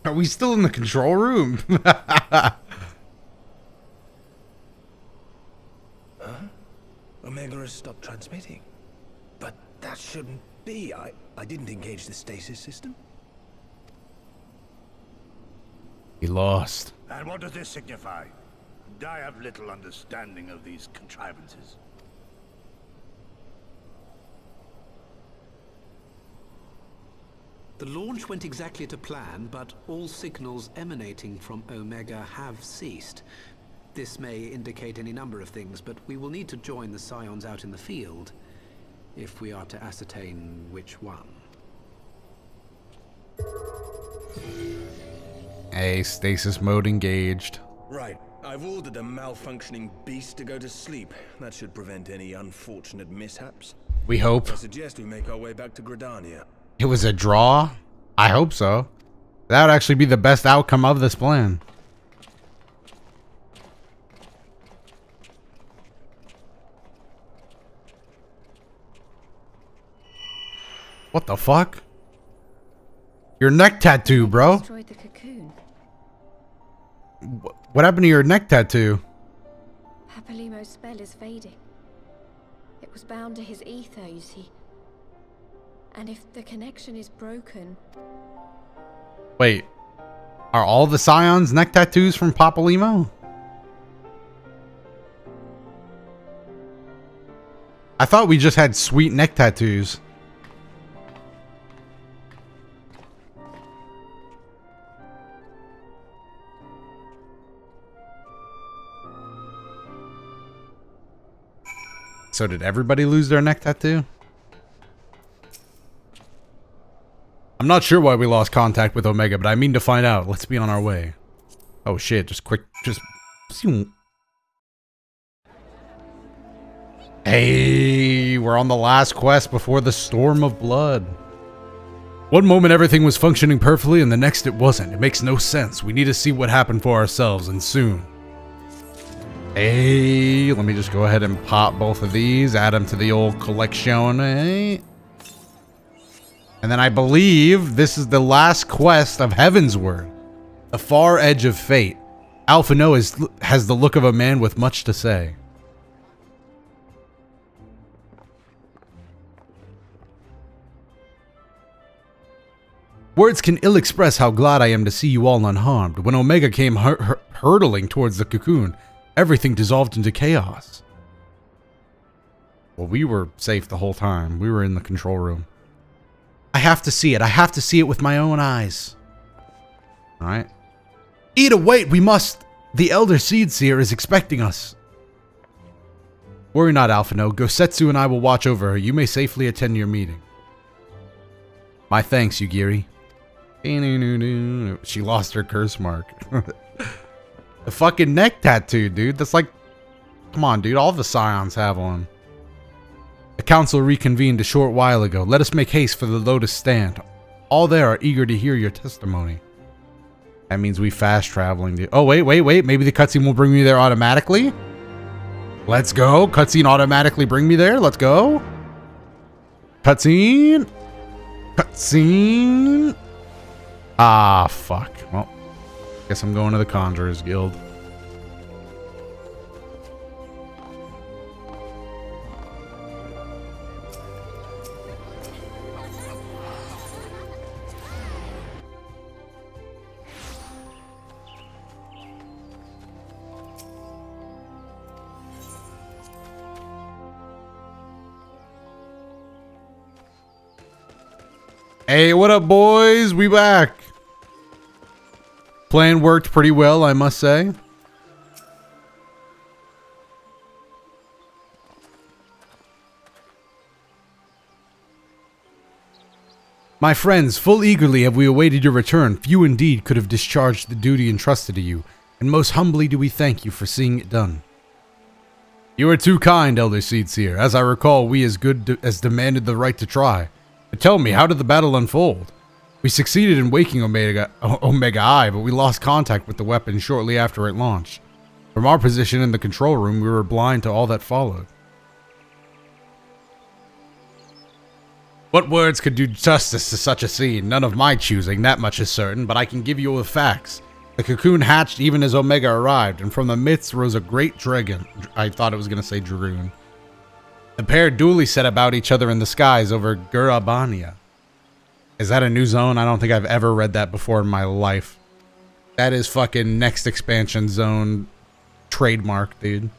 Are we still in the control room? Huh? Omega has stopped transmitting. But that shouldn't be. I, I didn't engage the stasis system. he lost. And what does this signify? I have little understanding of these contrivances. The launch went exactly to plan, but all signals emanating from Omega have ceased. This may indicate any number of things, but we will need to join the Scions out in the field if we are to ascertain which one. A stasis mode engaged. Right. I've ordered a malfunctioning beast to go to sleep. That should prevent any unfortunate mishaps. We hope. I suggest we make our way back to Gridania. It was a draw? I hope so. That would actually be the best outcome of this plan. What the fuck? Your neck tattoo, bro. Destroyed the cocoon. What happened to your neck tattoo? Papalymo's spell is fading. It was bound to his ether, you see. And if the connection is broken, Wait. Are all the Scions neck tattoos from Papalymo? I thought we just had sweet neck tattoos. So did everybody lose their neck tattoo? I'm not sure why we lost contact with Omega, but I mean to find out. Let's be on our way. Oh shit, just quick, just... Hey, we're on the last quest before the Storm of Blood. One moment everything was functioning perfectly and the next it wasn't. It makes no sense. We need to see what happened for ourselves and soon. Hey, let me just go ahead and pop both of these, add them to the old collection. Hey. And then I believe this is the last quest of Heavensward, the far edge of fate. Alphinaud is, has the look of a man with much to say. Words can ill express how glad I am to see you all unharmed. When Omega came hur hur hurtling towards the cocoon, everything dissolved into chaos. Well, we were safe the whole time. We were in the control room. I have to see it. I have to see it with my own eyes. Alright. Yda, wait! We must! The Elder Seedseer is expecting us. Worry not, Alphinaud. Gosetsu and I will watch over her. You may safely attend your meeting. My thanks, Yugiri. She lost her curse mark. the fucking neck tattoo, dude. That's like... Come on, dude. All the Scions have one. The council reconvened a short while ago. Let us make haste for the Lotus Stand. All there are eager to hear your testimony. That means we fast traveling. To oh, wait, wait, wait. Maybe the cutscene will bring me there automatically? Let's go. Cutscene automatically bring me there. Let's go. Cutscene. Cutscene. Ah, fuck. Well, guess I'm going to the Conjurers Guild. Hey, what up, boys? We back. Plan worked pretty well, I must say. My friends, full eagerly have we awaited your return. Few indeed could have discharged the duty entrusted to you, and most humbly do we thank you for seeing it done. You are too kind, Elder Seedseer. As I recall, we as good as demanded the right to try. But tell me, how did the battle unfold? We succeeded in waking Omega, Omega Eye, but we lost contact with the weapon shortly after it launched. From our position in the control room, we were blind to all that followed. What words could do justice to such a scene? None of my choosing, that much is certain, but I can give you the facts. The cocoon hatched even as Omega arrived, and from the midst rose a great dragon. I thought it was going to say Dragoon. The pair duly set about each other in the skies over Gyr Abania. Is that a new zone? I don't think I've ever read that before in my life. That is fucking next expansion zone trademark, dude.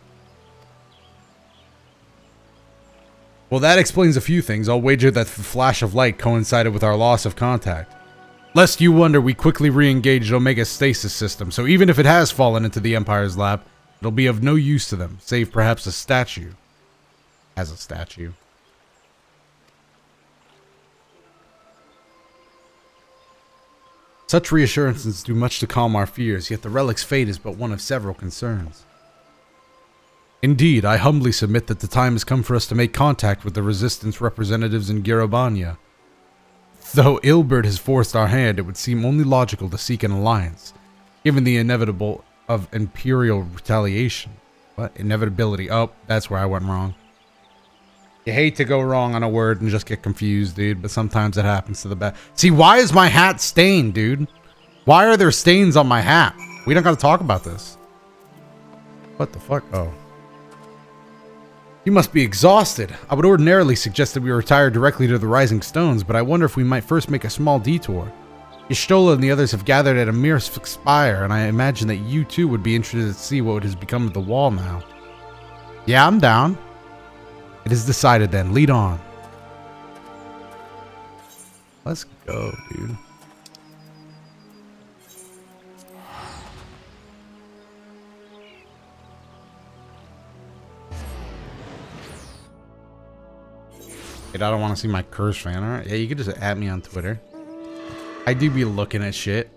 Well, that explains a few things. I'll wager that the flash of light coincided with our loss of contact. Lest you wonder, we quickly re-engaged Omega's stasis system, so even if it has fallen into the Empire's lap, it'll be of no use to them, save perhaps a statue. As a statue. Such reassurances do much to calm our fears, yet the relic's fate is but one of several concerns. Indeed, I humbly submit that the time has come for us to make contact with the Resistance representatives in Gyr Abania. Though Ilberd has forced our hand, it would seem only logical to seek an alliance, given the inevitable of Imperial retaliation. What? Inevitability. Oh, that's where I went wrong. You hate to go wrong on a word and just get confused, dude, but sometimes it happens to the best. See, why is my hat stained, dude? Why are there stains on my hat? We don't got to talk about this. What the fuck? Oh. You must be exhausted. I would ordinarily suggest that we retire directly to the Rising Stones, but I wonder if we might first make a small detour. Y'shtola and the others have gathered at Amir's spire, and I imagine that you too would be interested to see what has become of the wall now. Yeah, I'm down. It is decided then. Lead on. Let's go, dude. I don't want to see my curse fan art. Yeah, you could just add me on Twitter. I do be looking at shit.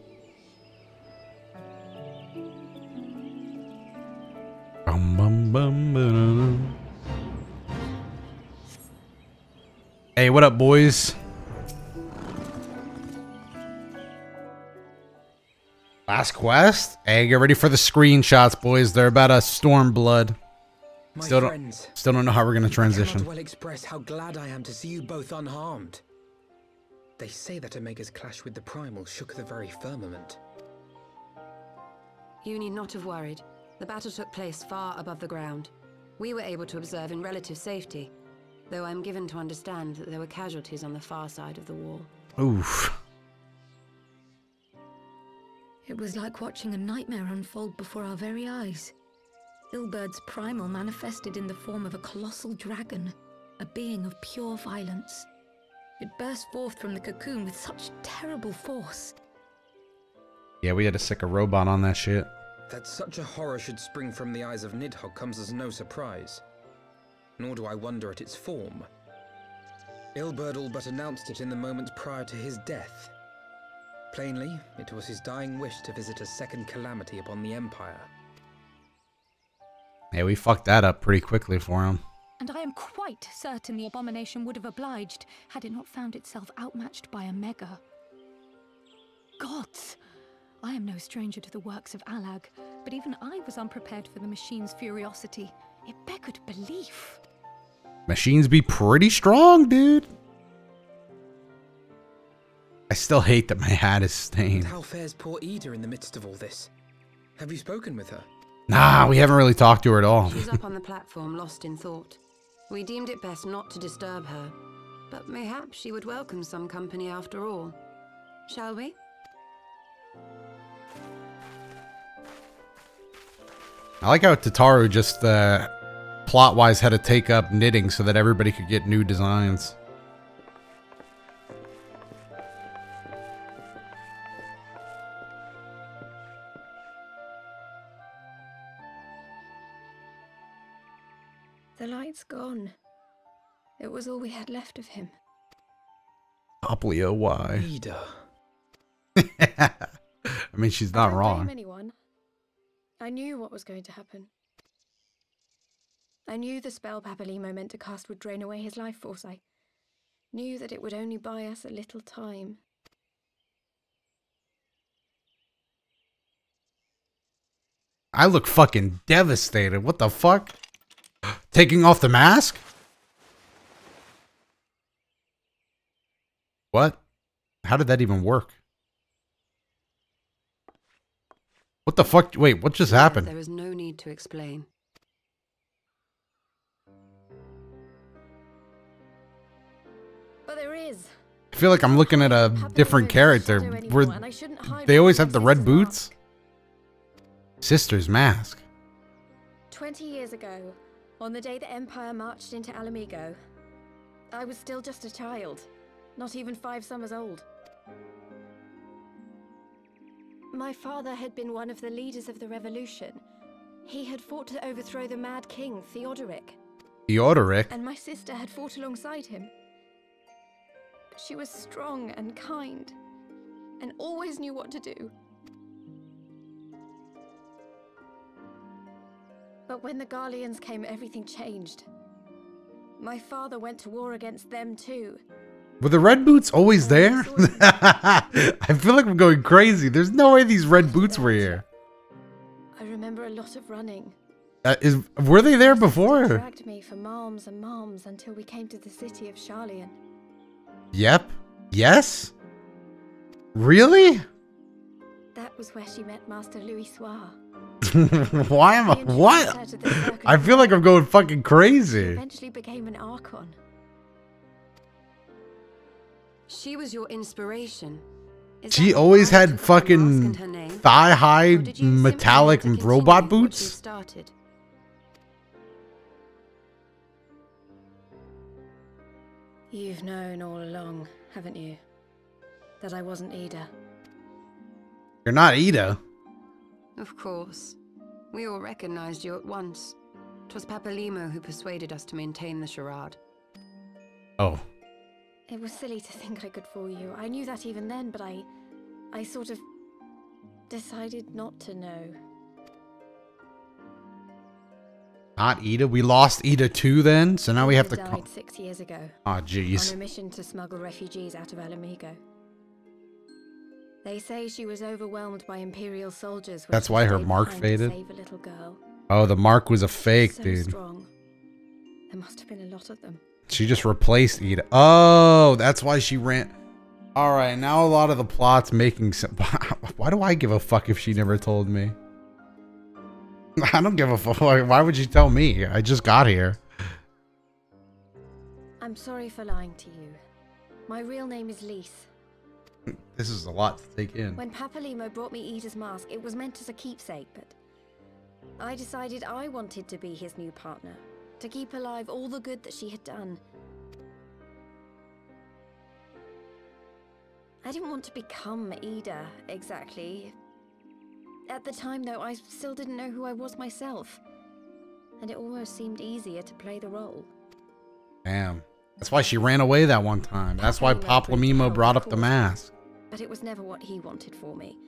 Bum, bum, bum, Hey, what up, boys? Last quest? Hey, get ready for the screenshots, boys. They're about a storm blood. My still don't, friends, still don't know how we're gonna I transition. cannot well express how glad I am to see you both unharmed. They say that Omega's clash with the Primal shook the very firmament. You need not have worried. The battle took place far above the ground. We were able to observe in relative safety, though I'm given to understand that there were casualties on the far side of the wall. Oof. It was like watching a nightmare unfold before our very eyes. Ilberd's primal manifested in the form of a colossal dragon, a being of pure violence. It burst forth from the cocoon with such terrible force. Yeah, we had to sick a robot on that shit. That such a horror should spring from the eyes of Nidhogg comes as no surprise. Nor do I wonder at its form. Ilberd all but announced it in the moments prior to his death. Plainly, it was his dying wish to visit a second calamity upon the Empire. Yeah, we fucked that up pretty quickly for him. And I am quite certain the abomination would have obliged had it not found itself outmatched by a mega. Gods! I am no stranger to the works of Allag, but even I was unprepared for the machine's furiosity. It beggared belief. Machines be pretty strong, dude. I still hate that my hat is stained. How fares poor Yda in the midst of all this? Have you spoken with her? Nah, we haven't really talked to her at all. She's up on the platform, lost in thought. We deemed it best not to disturb her, but mayhap she would welcome some company after all. Shall we? I like how Tataru just uh, plot-wise had to take up knitting so that everybody could get new designs. The light's gone. It was all we had left of him. Papalymo, why? Yda. I mean, she's not I wrong. anyone. I knew what was going to happen. I knew the spell Papalymo meant to cast would drain away his life force. I knew that it would only buy us a little time. I look fucking devastated. What the fuck? Taking off the mask? What? How did that even work? What the fuck? Wait, what just happened? There is no need to explain. There is. I feel like I'm looking at a different character. Where they always have the red boots? Sister's mask. Twenty years ago, on the day the Empire marched into Ala Mhigo, I was still just a child, not even five summers old. My father had been one of the leaders of the revolution. He had fought to overthrow the Mad King, Theodoric. Theodoric. And my sister had fought alongside him. She was strong and kind, and always knew what to do. But when the Garleans came, everything changed. My father went to war against them too. Were the red boots always there? I feel like I'm going crazy. There's no way these red boots were here. I remember a lot of running, Uh, is were they there They before? dragged me for malms and malms until we came to the city of Sharlayan. Yep. Yes. Really? That was where she met Master Louisoix. Why am I? What? her to the circle I feel like I'm going fucking She crazy. eventually became an Archon. She was your inspiration. Is She always had took her mask fucking and her name? thigh high Or did you simply metallic robot boots. started? You've known all along, haven't you? That I wasn't Yda. You're not Yda. Of course. We all recognized you at once. 'Twas Papalymo who persuaded us to maintain the charade. Oh. It was silly to think I could fool you. I knew that even then, but I. I sort of. decided not to know. Not Yda. We lost Yda too then, so now we have to. Died six years ago. oh jeez. On a mission to smuggle refugees out of Ala Mhigo. They say she was overwhelmed by Imperial soldiers. That's why her mark faded? Save a little girl. Oh, the mark was a fake, so dude. strong. There must have been a lot of them. She just replaced Yda. Oh, that's why she ran. All right, now a lot of the plots making sense. Why do I give a fuck if she never told me? I don't give a fuck. Why would you tell me? I just got here. I'm sorry for lying to you. My real name is Lyse. This is a lot to take in. When Papalymo brought me Yda's mask, it was meant as a keepsake, but I decided I wanted to be his new partner, to keep alive all the good that she had done. I didn't want to become Yda, exactly. At the time, though, I still didn't know who I was myself. And it almost seemed easier to play the role. Damn. That's why she ran away that one time. That's why Poplamimo brought up the mask. But it was never what he wanted for me.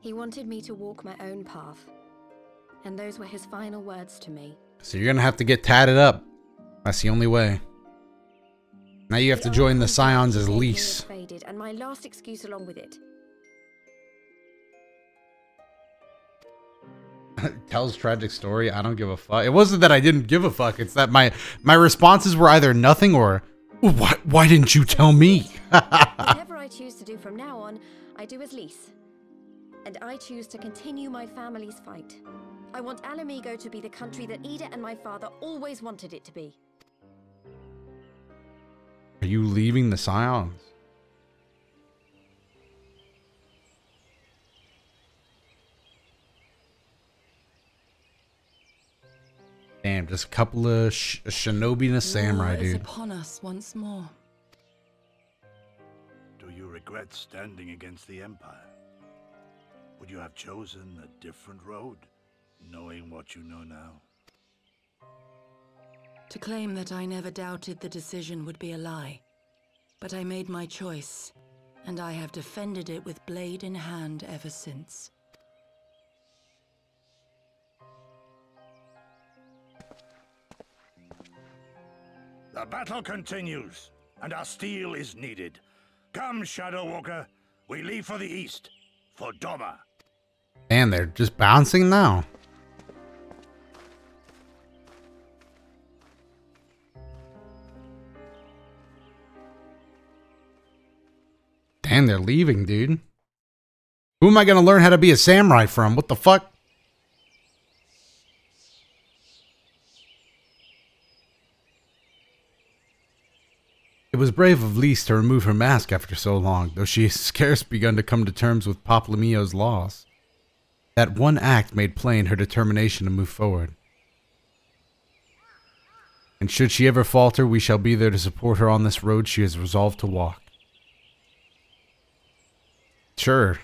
He wanted me to walk my own path. And those were his final words to me. So you're gonna have to get tatted up. That's the only way. Now you have to join the Scions as Saved me has Lyse. Faded, and my last excuse along with it. Tells tragic story. I don't give a fuck. It wasn't that I didn't give a fuck. It's that my my responses were either nothing or why why didn't you tell me? Whatever I choose to do from now on, I do as Lyse. And I choose to continue my family's fight. I want Ala Mhigo to be the country that Yda and my father always wanted it to be. Are you leaving the Scions? Damn, just a couple of sh- shinobi and a samurai, War is dude. upon us once more. Do you regret standing against the Empire? Would you have chosen a different road, knowing what you know now? To claim that I never doubted the decision would be a lie. But I made my choice, and I have defended it with blade in hand ever since. The battle continues, and our steel is needed. Come, Shadow Walker, we leave for the east, for Doma. Man, they're just bouncing now. Damn, they're leaving, dude. Who am I gonna learn how to be a samurai from? What the fuck? Was brave of Lyse to remove her mask after so long, though she has scarce begun to come to terms with Papalymo's loss. That one act made plain her determination to move forward. And should she ever falter, we shall be there to support her on this road she has resolved to walk. Sure.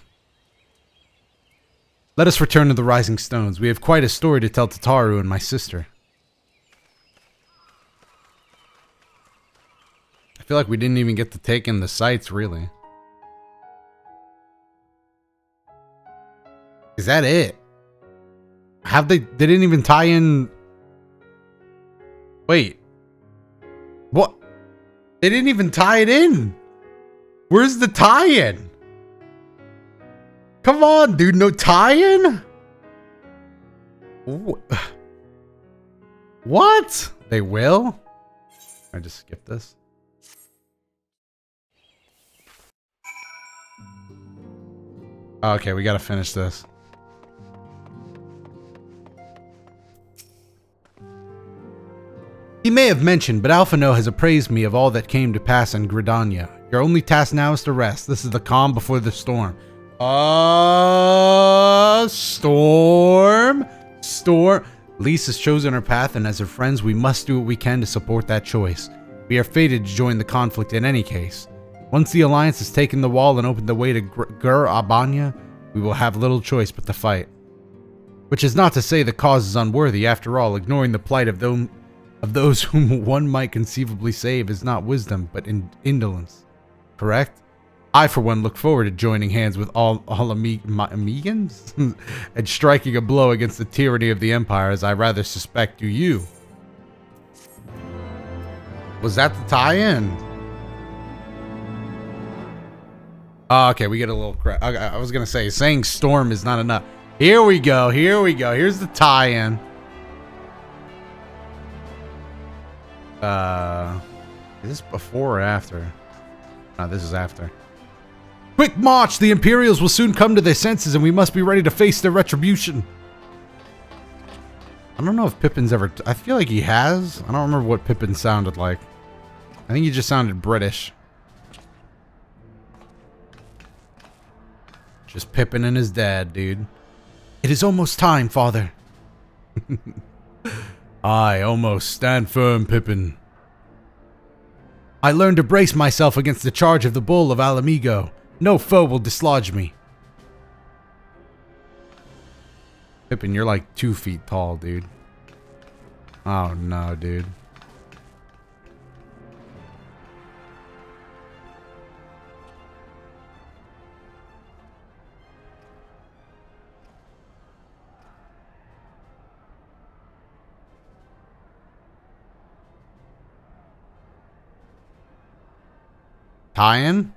Let us return to the Rising Stones. We have quite a story to tell Tataru and my sister. Feel like we didn't even get to take in the sights, really. Is that it? Have they? They didn't even tie in. Wait. What? They didn't even tie it in. Where's the tie-in? Come on, dude. No tie-in. What? They will? I just skip this. Okay, we gotta finish this. He may have mentioned, but Alphinaud has appraised me of all that came to pass in Gridania. Your only task now is to rest. This is the calm before the storm. Uh, storm? Storm? Lyse has chosen her path, and as her friends, we must do what we can to support that choice. We are fated to join the conflict in any case. Once the Alliance has taken the wall and opened the way to Gyr Abania, we will have little choice but to fight. Which is not to say the cause is unworthy. After all, ignoring the plight of, them, of those whom one might conceivably save is not wisdom, but in indolence. Correct? I, for one, look forward to joining hands with all, all Ami Amigans and striking a blow against the tyranny of the Empire, as I rather suspect do you. Was that the tie-in? Oh, okay, we get a little crap. I, I was gonna say saying storm is not enough. Here we go. Here we go. Here's the tie-in. Uh, is this before or after? No, this is after. Quick march! The Imperials will soon come to their senses and we must be ready to face their retribution. I don't know if Pipin's ever... I feel like he has. I don't remember what Pipin sounded like. I think he just sounded British. Just Pipin and his dad, dude. It is almost time, father. I almost stand firm, Pipin. I learned to brace myself against the charge of the bull of Ala Mhigo. No foe will dislodge me. Pipin, you're like two feet tall, dude. Oh no, dude. Tie-in?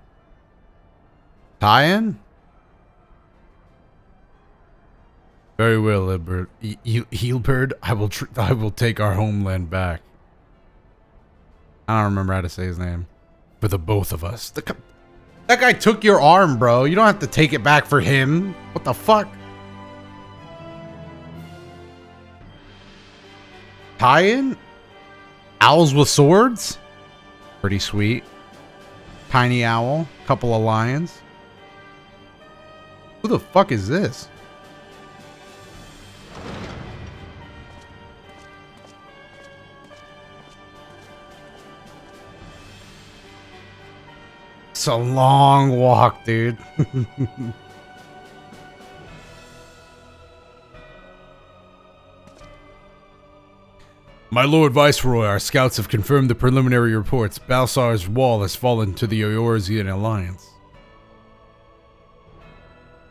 Very well, Hilbert. Heelbird, I will I will take our homeland back. I don't remember how to say his name. For the both of us. The, that guy took your arm, bro. You don't have to take it back for him. What the fuck? Tie-in? Owls with swords? Pretty sweet. Tiny owl. Couple of lions. Who the fuck is this? It's a long walk, dude. My Lord Viceroy, our scouts have confirmed the preliminary reports. Baelsar's wall has fallen to the Eorzean Alliance.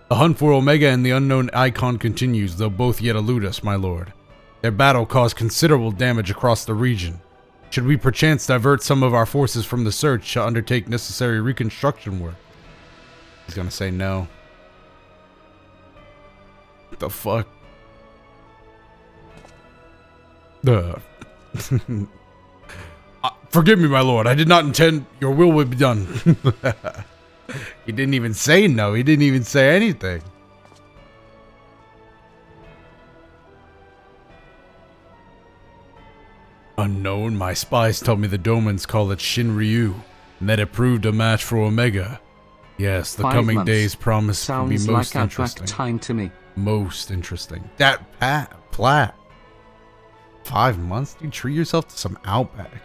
The hunt for Omega and the unknown Icon continues, though both yet elude us, my lord. Their battle caused considerable damage across the region. Should we perchance divert some of our forces from the search to undertake necessary reconstruction work? He's gonna say no. What the fuck? Uh. uh, forgive me, my lord. I did not intend your will would be done. he didn't even say no. He didn't even say anything. Unknown, my spies told me the Domans call it Shinryu, and that it proved a match for Omega. Yes, the Five coming months. days promise Sounds to be most like interesting. Time to me. Most interesting. That Pat Platt. Five months? You treat yourself to some Outback.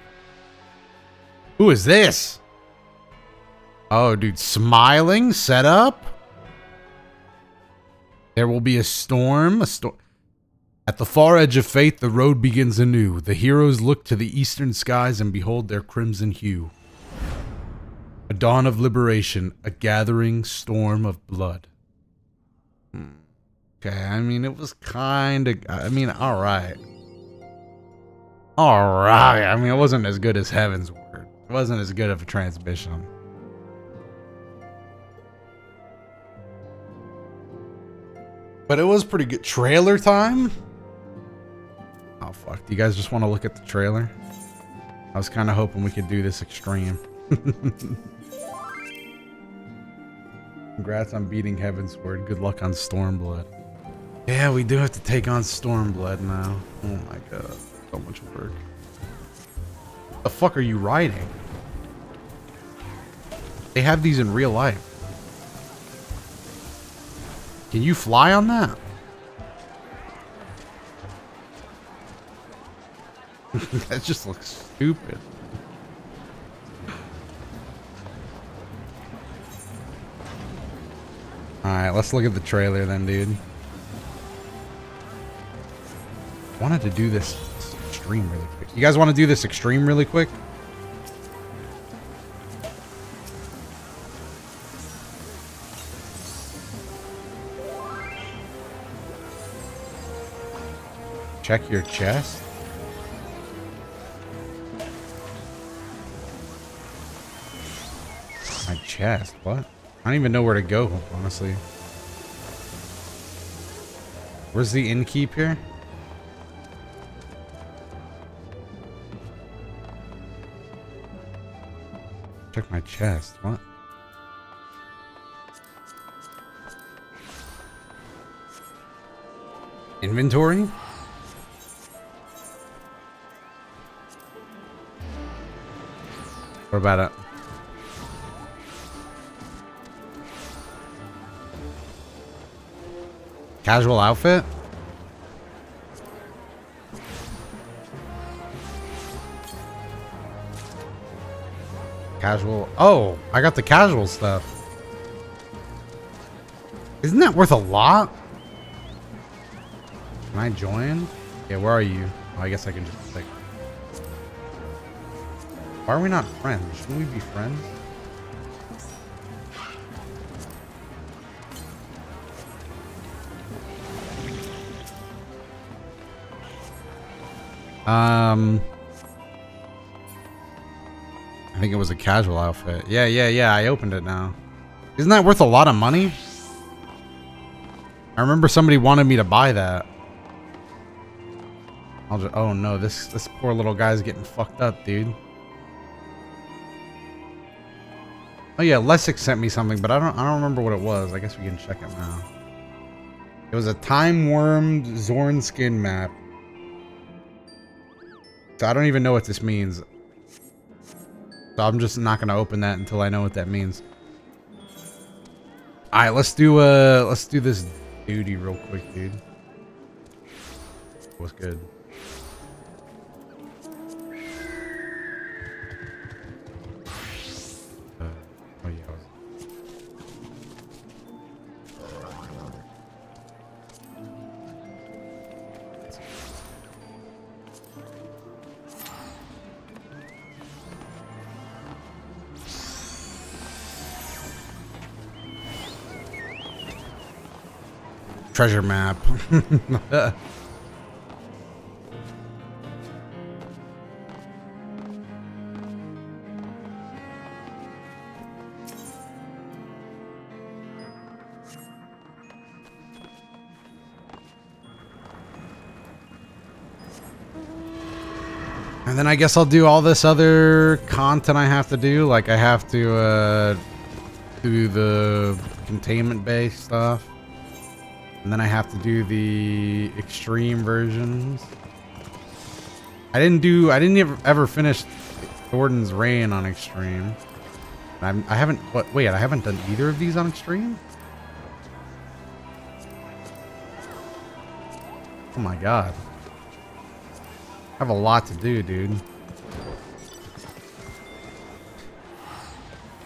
Who is this? Oh, dude, smiling set up. There will be a storm. A storm. At the far edge of fate, the road begins anew. The heroes look to the eastern skies and behold their crimson hue. A dawn of liberation, a gathering storm of blood. Hmm. Okay, I mean, it was kind of. I mean, all right. All right. I mean, it wasn't as good as Heavensward. It wasn't as good of a transmission. But it was pretty good. Trailer time? Oh, fuck. Do you guys just want to look at the trailer? I was kind of hoping we could do this extreme. Congrats on beating Heavensward. Good luck on Stormblood. Yeah, we do have to take on Stormblood now. Oh my god. So much work. The fuck are you riding? They have these in real life. Can you fly on that? that just looks stupid. Alright, let's look at the trailer then, dude. wanted to do this extreme really quick. You guys want to do this extreme really quick? Check your chest? My chest? What? I don't even know where to go, honestly. Where's the innkeep here? Check my chest. What? Inventory? What about it? Casual outfit? Casual. Oh, I got the casual stuff. Isn't that worth a lot? Can I join? Yeah, where are you? Oh, I guess I can just like. Why are we not friends? Shouldn't we be friends? Um, I think it was a casual outfit. Yeah, yeah, yeah. I opened it now. Isn't that worth a lot of money? I remember somebody wanted me to buy that. I'll just, oh no, this this poor little guy's getting fucked up, dude. Oh yeah, Lessig sent me something, but I don't I don't remember what it was. I guess we can check it now. It was a time-wormed Zorn skin map. So I don't even know what this means. So I'm just not gonna open that until I know what that means. Alright, let's do uh let's do this duty real quick, dude. What's good? Treasure map. And then I guess I'll do all this other content I have to do. Like I have to uh, do the Containment Bay stuff. And then I have to do the extreme versions. I didn't do, I didn't ever, ever finish Thordan's Reign on extreme. I'm, I haven't, what, wait, I haven't done either of these on extreme? Oh my god. I have a lot to do, dude.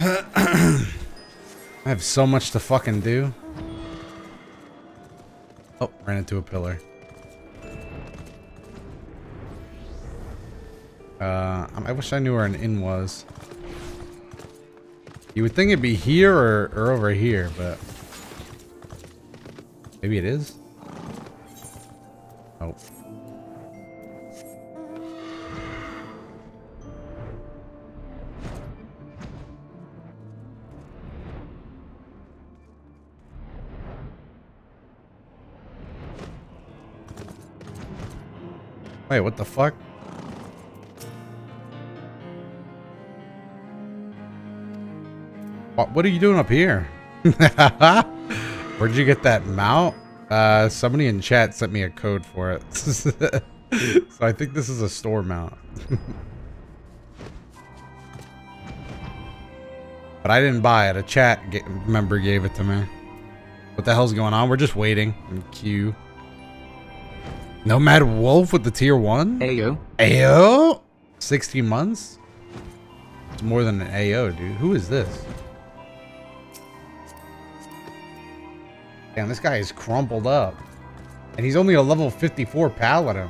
I have so much to fucking do. Oh, ran into a pillar. Uh, I wish I knew where an inn was. You would think it'd be here or, or over here, but... Maybe it is? Oh. Wait, what the fuck? What, what are you doing up here? Where'd you get that mount? Uh, somebody in chat sent me a code for it. so I think this is a store mount. but I didn't buy it. A chat member gave it to me. What the hell's going on? We're just waiting in queue. Nomad Wolf with the tier one? Ayo. AO? 60 months? It's more than an AO, dude. Who is this? Damn, this guy is crumpled up. And he's only a level 54 paladin.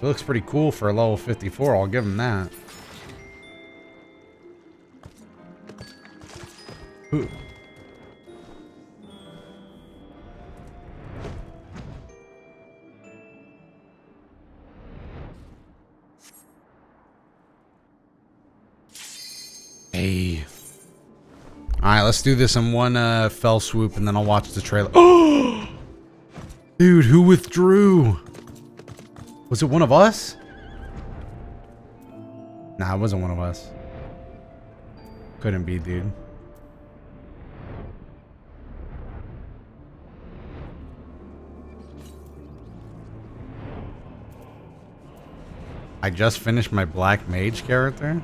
He looks pretty cool for a level 54, I'll give him that. Ooh. Alright, let's do this in one uh, fell swoop and then I'll watch the trailer. Oh! Dude, who withdrew? Was it one of us? Nah, it wasn't one of us. Couldn't be, dude. I just finished my Black Mage character.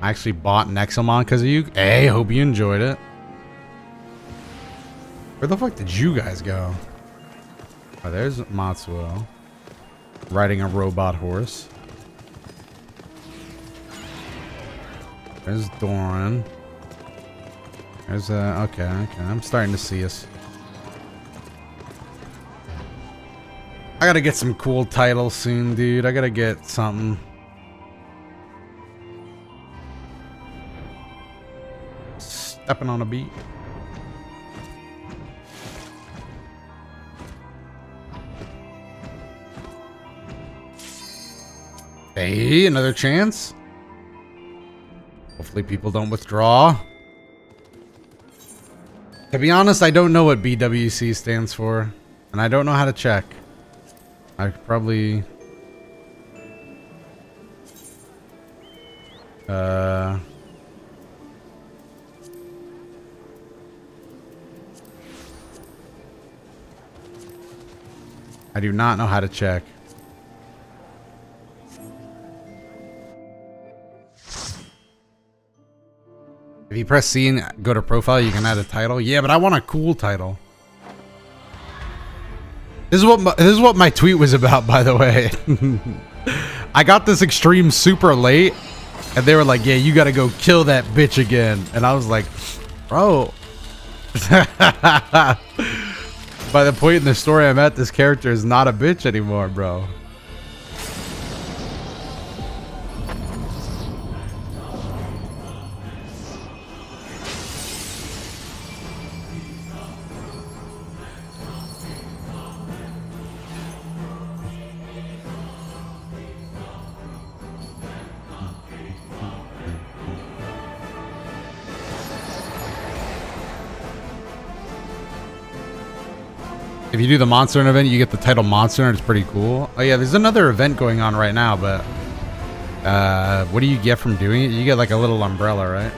I actually bought Nexomon because of you. Hey, hope you enjoyed it. Where the fuck did you guys go? Oh, there's Matsuo. Riding a robot horse. There's Doran. There's uh okay, okay. I'm starting to see us. I gotta get some cool titles soon, dude. I gotta get something. Stepping on a beat. Hey, another chance. Hopefully people don't withdraw. To be honest, I don't know what BWC stands for. And I don't know how to check. I probably... Uh... I do not know how to check. If you press C and go to profile, you can add a title. Yeah, but I want a cool title. This is what my, this is what my tweet was about, by the way. I got this extreme super late, and they were like, "Yeah, you got to go kill that bitch again," and I was like, "Bro." by the point in the story I'm at, this character is not a bitch anymore, bro. If you do the Monster event, you get the title Monster Hunter. It's pretty cool. Oh yeah, there's another event going on right now, but uh, what do you get from doing it? You get like a little umbrella, right?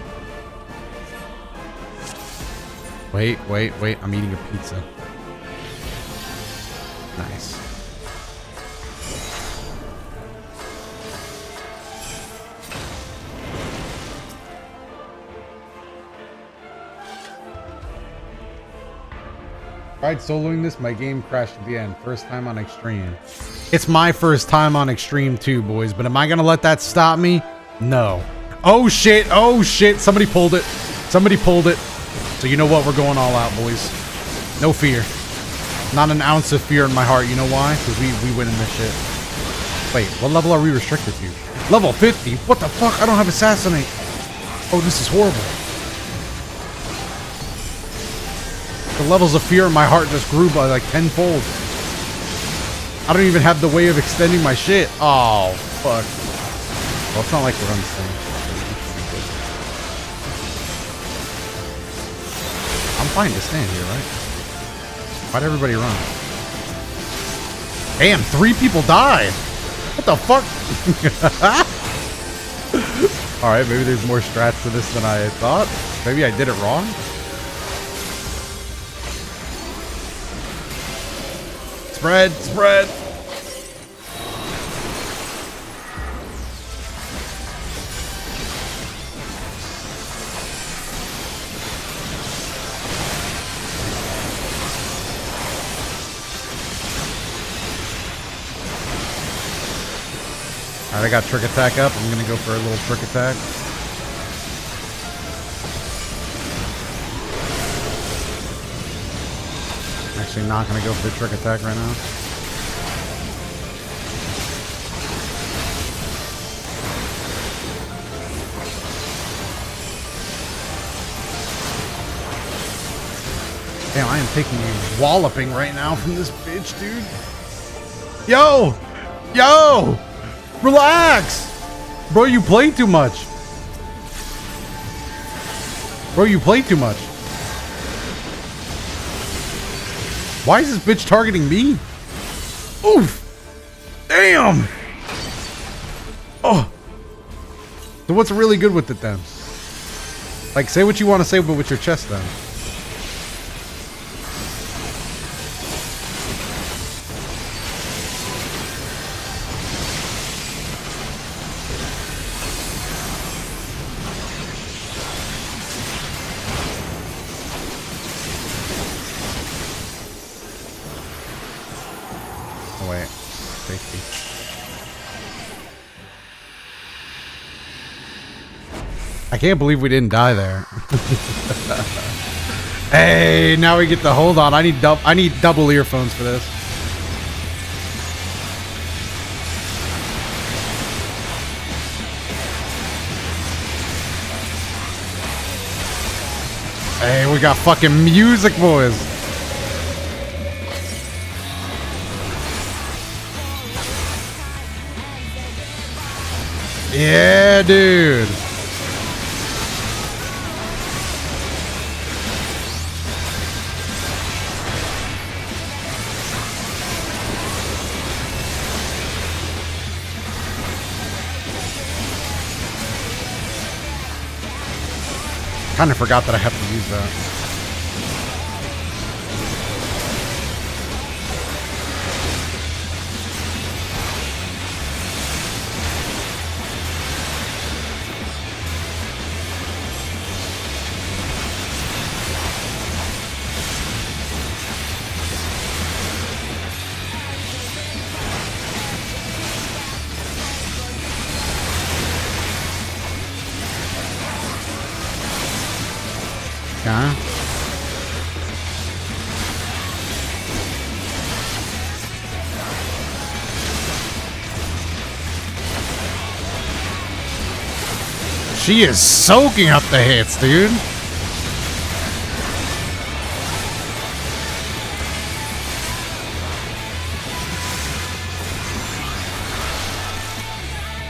Wait, wait, wait. I'm eating a pizza. Tried soloing this, my game crashed at the end. First time on Extreme. It's my first time on Extreme too, boys, but am I gonna let that stop me? No. Oh shit, oh shit, somebody pulled it. Somebody pulled it. So you know what, we're going all out, boys. No fear. Not an ounce of fear in my heart, you know why? Because we, we win in this shit. Wait, what level are we restricted to? Level 50? What the fuck? I don't have Assassinate. Oh, this is horrible. The levels of fear in my heart just grew by like tenfold. I don't even have the way of extending my shit. Oh, fuck. Well, it's not like we're unsane. I'm fine to stand here, right? Why'd everybody run? Damn, three people died. What the fuck? Alright, maybe there's more strats to this than I thought. Maybe I did it wrong. Spread, spread. Alright, I got trick attack up. I'm gonna go for a little trick attack. Actually not gonna go for the trick attack right now. Damn, I am taking a walloping right now from this bitch, dude. Yo! Yo! Relax! Bro, you play too much. Bro, you play too much. Why is this bitch targeting me? Oof! Damn! Oh! So what's really good with it then? Like, say what you want to say, but with your chest then. Can't believe we didn't die there. hey, now we get the hold on. I need dub I need double earphones for this. Hey, we got fucking music, boys. Yeah, dude. Kind of forgot that I have to use that. She is soaking up the hits, dude.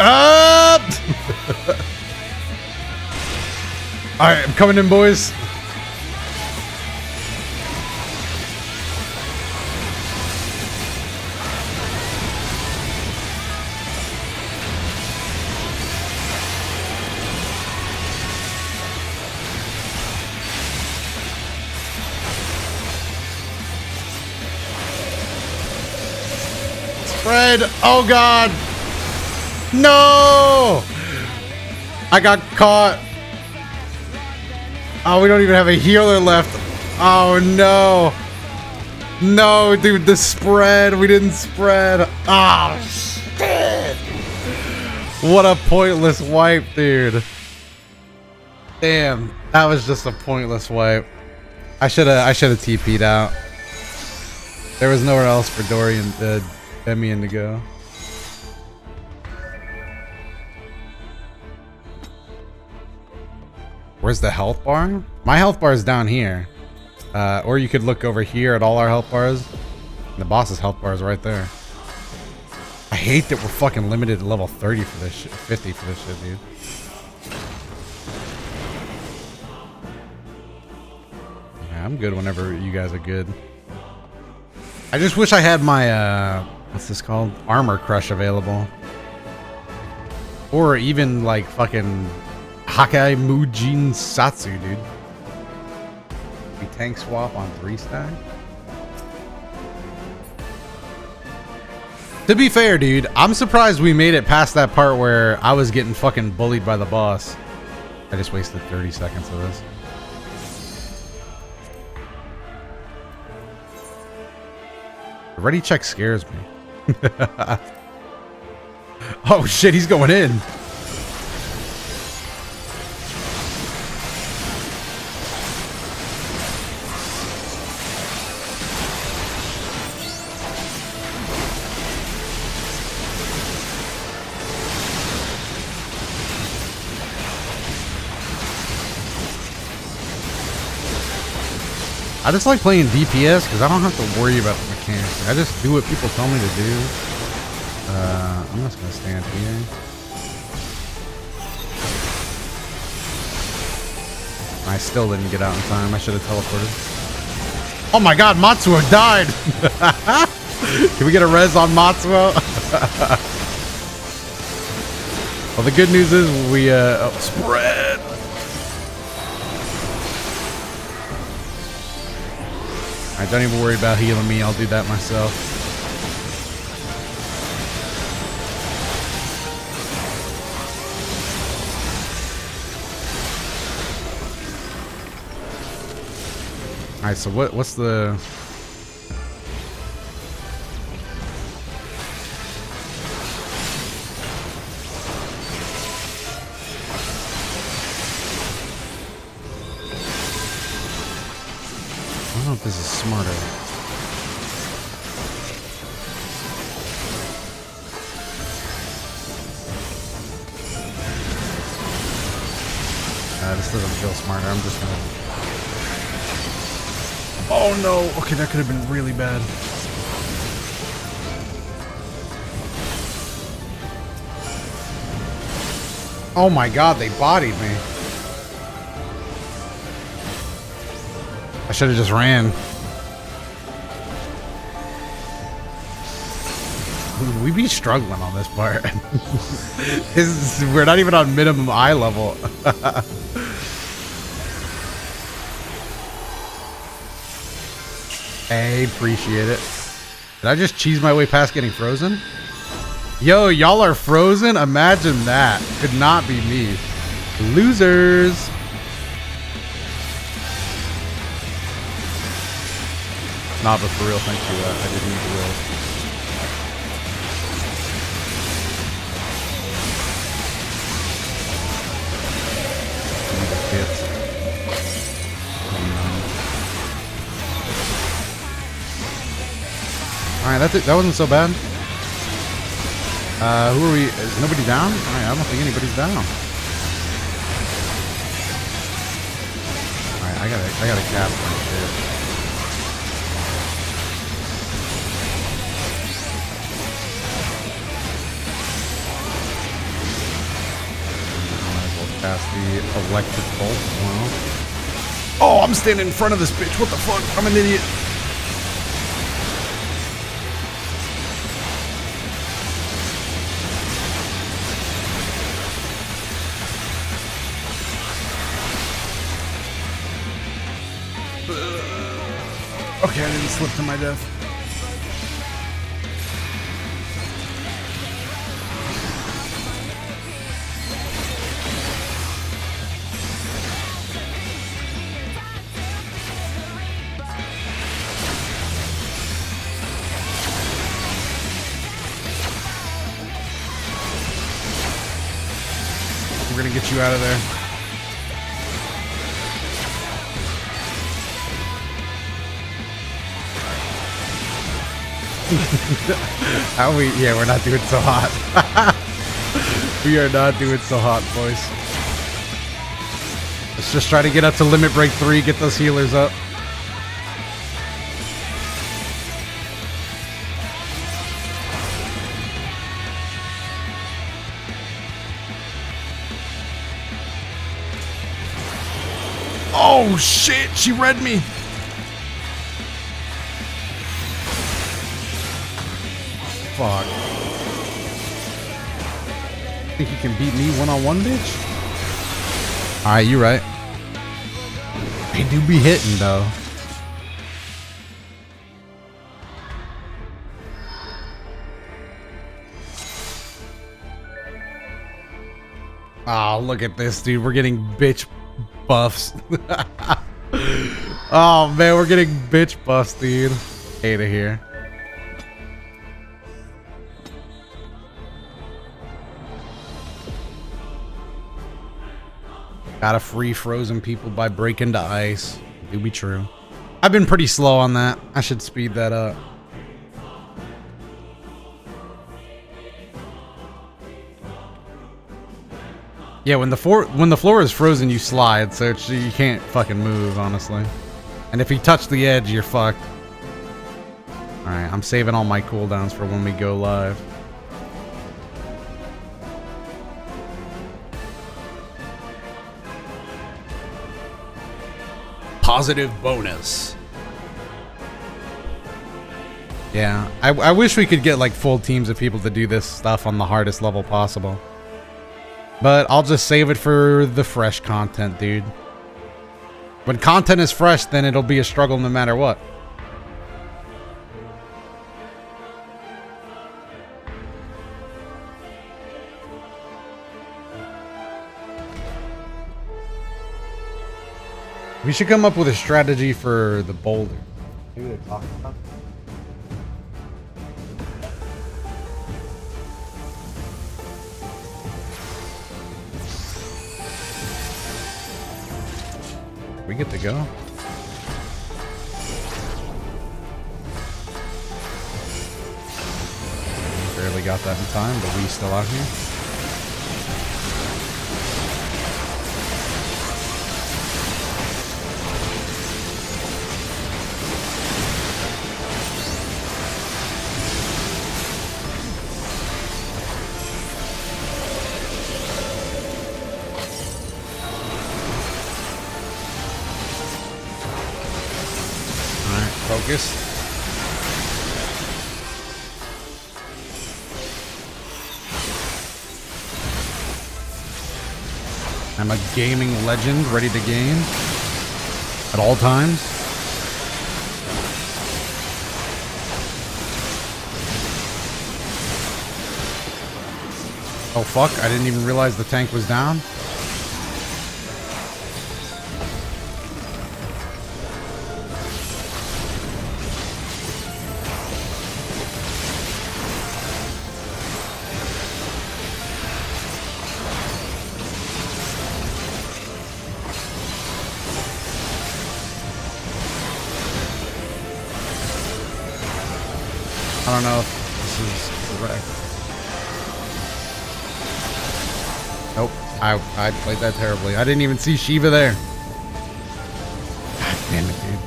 Up! Alright, I'm coming in, boys. Oh god. No. I got caught. Oh, we don't even have a healer left. Oh no. No, dude, the spread. We didn't spread. Oh shit. What a pointless wipe, dude. Damn, that was just a pointless wipe. I should have I should have TP'd out. There was nowhere else for Dorian uh Demian to go. Where's the health bar? My health bar is down here. Uh, or you could look over here at all our health bars. The boss's health bar is right there. I hate that we're fucking limited to level 30 for this shit. 50 for this shit, dude. I'm good whenever you guys are good. I just wish I had my, uh, what's this called? Armor Crush available. Or even like fucking Hakke Mujinsatsu, dude. We tank swap on three stack. To be fair, dude, I'm surprised we made it past that part where I was getting fucking bullied by the boss. I just wasted 30 seconds of this. The ready check scares me. oh shit, he's going in. I just like playing DPS because I don't have to worry about the mechanics. I just do what people tell me to do. Uh, I'm just gonna stand here. I still didn't get out in time. I should have teleported. Oh my god, Matsuo died! Can we get a res on Matsuo? well, the good news is we, uh, oh, spread! Alright, don't even worry about healing me. I'll do that myself. Alright, so what what's the Okay, that could have been really bad. Oh my god, they bodied me. I should have just ran. We be struggling on this part. we're not even on minimum eye level. I appreciate it. Did I just cheese my way past getting frozen? Yo, y'all are frozen? Imagine that. Could not be me. Losers. Nah, but for real, thank you. Uh, I didn't need the rolls. Alright, that's it. That wasn't so bad. Uh, who are we? Is nobody down? Alright, I don't think anybody's down. Alright, I gotta, I gotta cap my shit. Cast the electric bolt well. Oh, I'm standing in front of this bitch. What the fuck? I'm an idiot. To my death. We're gonna get you out of there. How we? Yeah, we're not doing so hot. we are not doing so hot, boys. Let's just try to get up to limit break three, get those healers up. Oh shit, she read me. Can beat me one-on-one, bitch? Alright, you right. They do be hitting, though. Oh, look at this, dude. We're getting bitch buffs. oh, man, we're getting bitch buffs, dude. Hate it here. Gotta free frozen people by breaking the ice. Do be true. I've been pretty slow on that. I should speed that up. Yeah, when the floor when the floor is frozen, you slide, so you can't fucking move, honestly. And if you touch the edge, you're fucked. All right, I'm saving all my cooldowns for when we go live. Positive bonus. Yeah, I, I wish we could get like full teams of people to do this stuff on the hardest level possible. But I'll just save it for the fresh content, dude. When content is fresh, then it'll be a struggle no matter what. We should come up with a strategy for the boulder. What they're talking about? We get to go. Barely got that in time, but we still out here. Gaming legend ready to game at all times. Oh fuck, I didn't even realize the tank was down. I, played that terribly. I didn't even see Shiva there. God damn it, dude.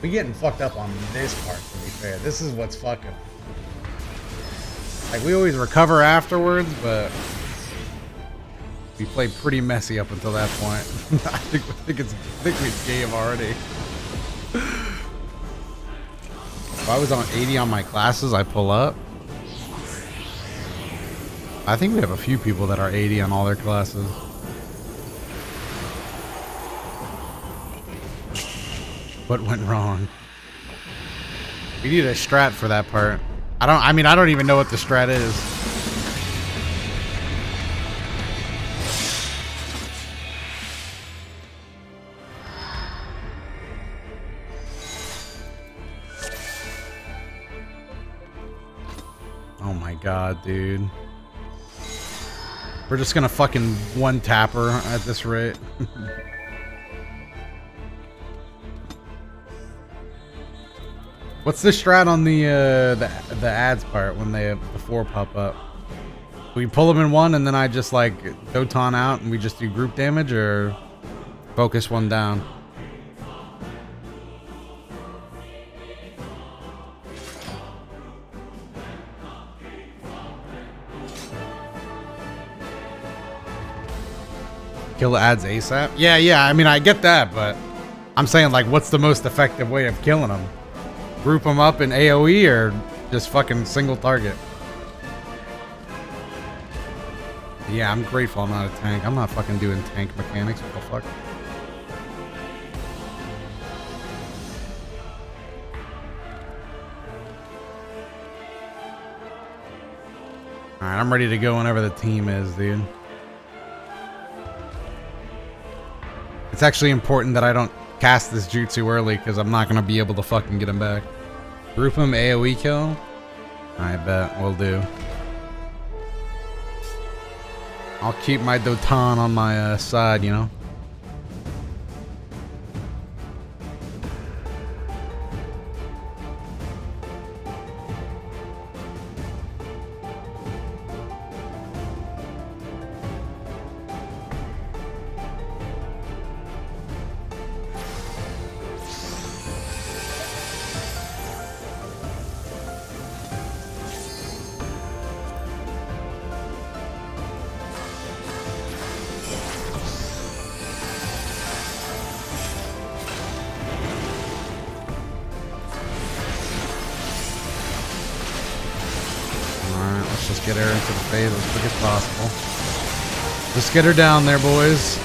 We getting fucked up on this part, to be fair. This is what's fucking. Like, we always recover afterwards, but we played pretty messy up until that point. I think, I think it's I think we game already. If I was on 80 on my classes, I pull up. I think we have a few people that are 80 on all their classes. What went wrong? We need a strat for that part. I don't I mean I don't even know what the strat is. God, dude. We're just gonna fucking one tapper at this rate. What's the strat on the uh, the the ads part when they before pop up? We pull them in one and then I just like go Doton out and we just do group damage or focus one down. Kill ads ASAP? Yeah, yeah, I mean, I get that, but I'm saying, like, what's the most effective way of killing them? Group them up in AoE or just fucking single target? Yeah, I'm grateful I'm not a tank. I'm not fucking doing tank mechanics. What the fuck? Alright, I'm ready to go whenever the team is, dude. It's actually important that I don't cast this jutsu early because I'm not going to be able to fucking get him back. Group him AoE kill? I bet, we'll do. I'll keep my Doton on my uh, side, you know? Get her down there, boys.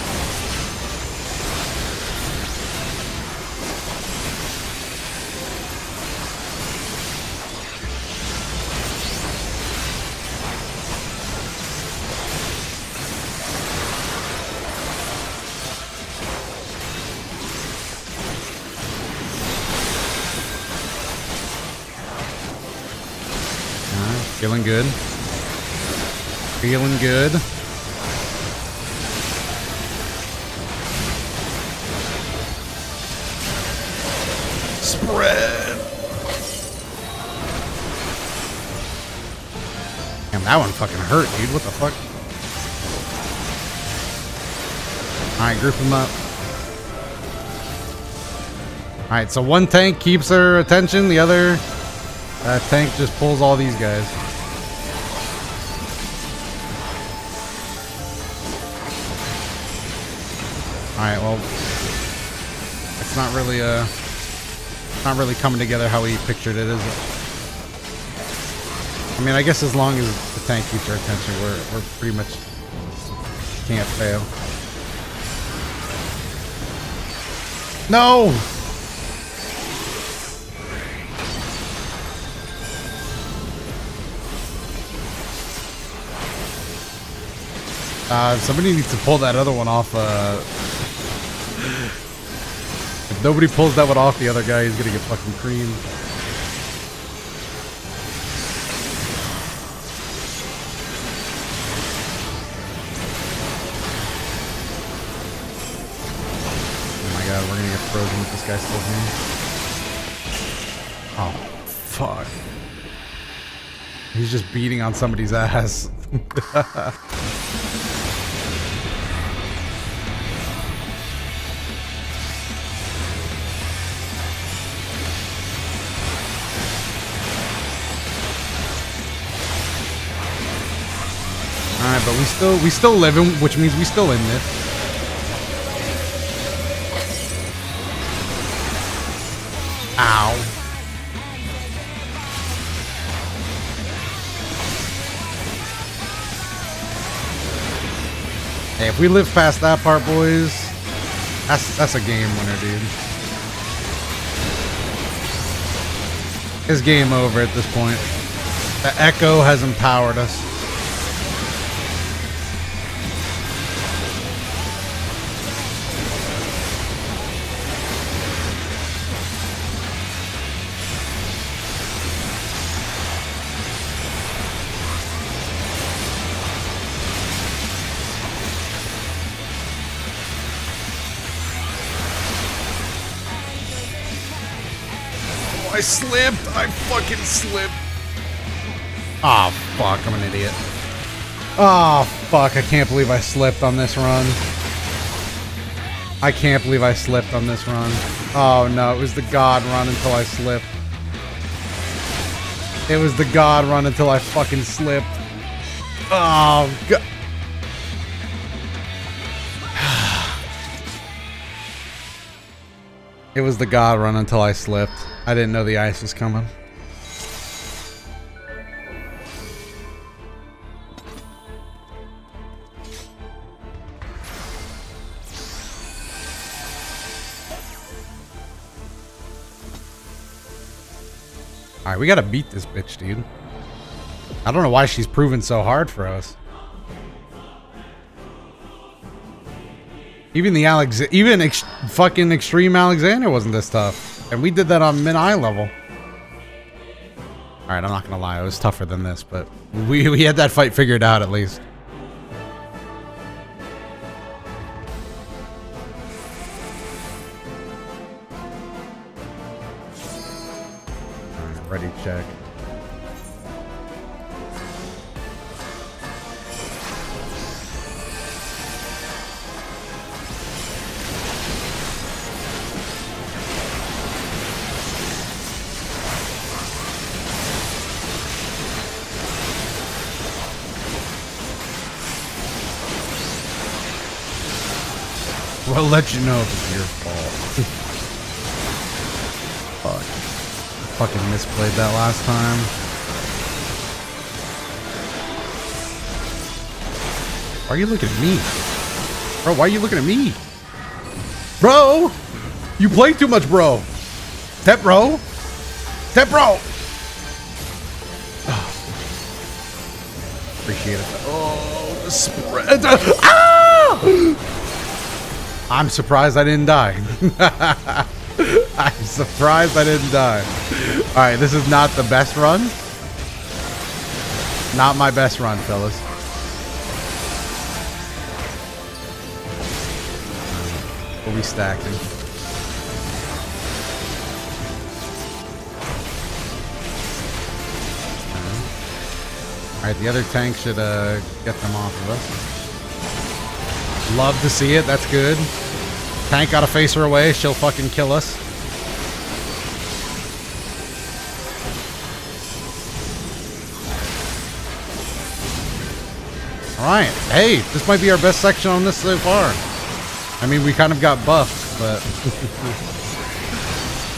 Feeling good. Feeling good. Hurt, dude. What the fuck? Alright, group them up. Alright, so one tank keeps her attention, the other uh, tank just pulls all these guys. Alright, well, it's not really, uh, not really coming together how we pictured it, is it? I mean, I guess as long as the you for attention, we're, we're pretty much can't fail. No! Uh, somebody needs to pull that other one off. Uh, if nobody pulls that one off, the other guy is gonna get fucking creamed. Still here. Oh, fuck. He's just beating on somebody's ass. Alright, but we still we still living, which means we still in this. We live past that part, boys, that's that's a game winner, dude. It's game over at this point. The Echo has empowered us. I slipped. I fucking slipped. Oh, ah, fuck. I'm an idiot. Oh, fuck. I can't believe I slipped on this run. I can't believe I slipped on this run. Oh, no. It was the God run until I slipped. It was the God run until I fucking slipped. Oh, God. It was the god run until I slipped. I didn't know the ice was coming. Alright, we gotta beat this bitch, dude. I don't know why she's proven so hard for us. Even the Alex, even ex fucking Extreme Alexander wasn't this tough. And we did that on mid-eye level. Alright, I'm not gonna lie, it was tougher than this, but we, we had that fight figured out at least. Ready check. Let you know if it's your fault. Fuck. Fucking misplayed that last time. Why are you looking at me? Bro, why are you looking at me? Bro! You play too much, bro! That bro! That bro! Appreciate it. Oh, the spread. Ah! I'm surprised I didn't die. I'm surprised I didn't die. Alright, this is not the best run. Not my best run, fellas. We'll be stacking. Alright, the other tank should uh, get them off of us. Love to see it, that's good. Tank gotta face her away, she'll fucking kill us. Alright, hey, this might be our best section on this so far. I mean, we kind of got buffed, but...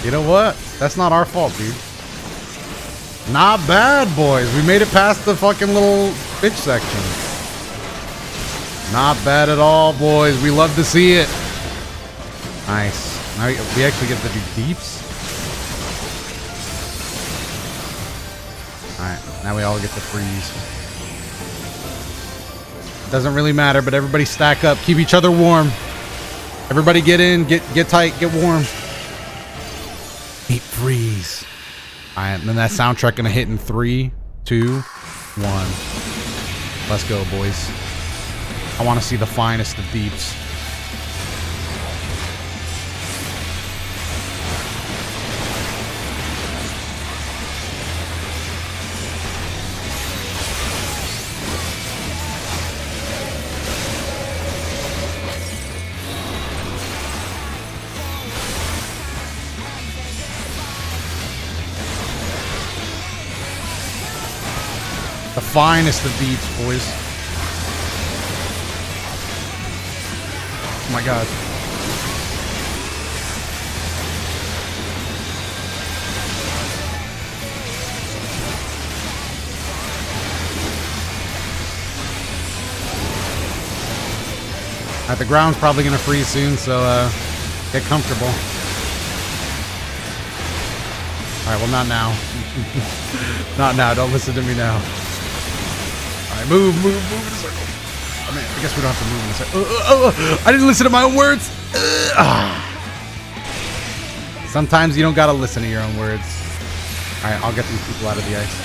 you know what? That's not our fault, dude. Not bad, boys. We made it past the fucking little bitch section. Not bad at all, boys. We love to see it. Nice. Now we actually get to do deeps. Alright, now we all get to freeze. Doesn't really matter, but everybody stack up. Keep each other warm. Everybody get in, get get tight, get warm. Deep freeze. Alright, and then that soundtrack gonna hit in three, two, one. Let's go, boys. I wanna see the finest of deeps. The finest of beats, boys. Oh my god. Alright, the ground's probably gonna freeze soon, so uh, get comfortable. Alright, well not now. not now, don't listen to me now. Alright, move, move, move in a circle. I mean, I guess we don't have to move in a uh, I didn't listen to my own words. Uh. Sometimes you don't gotta listen to your own words. Alright, I'll get these people out of the ice.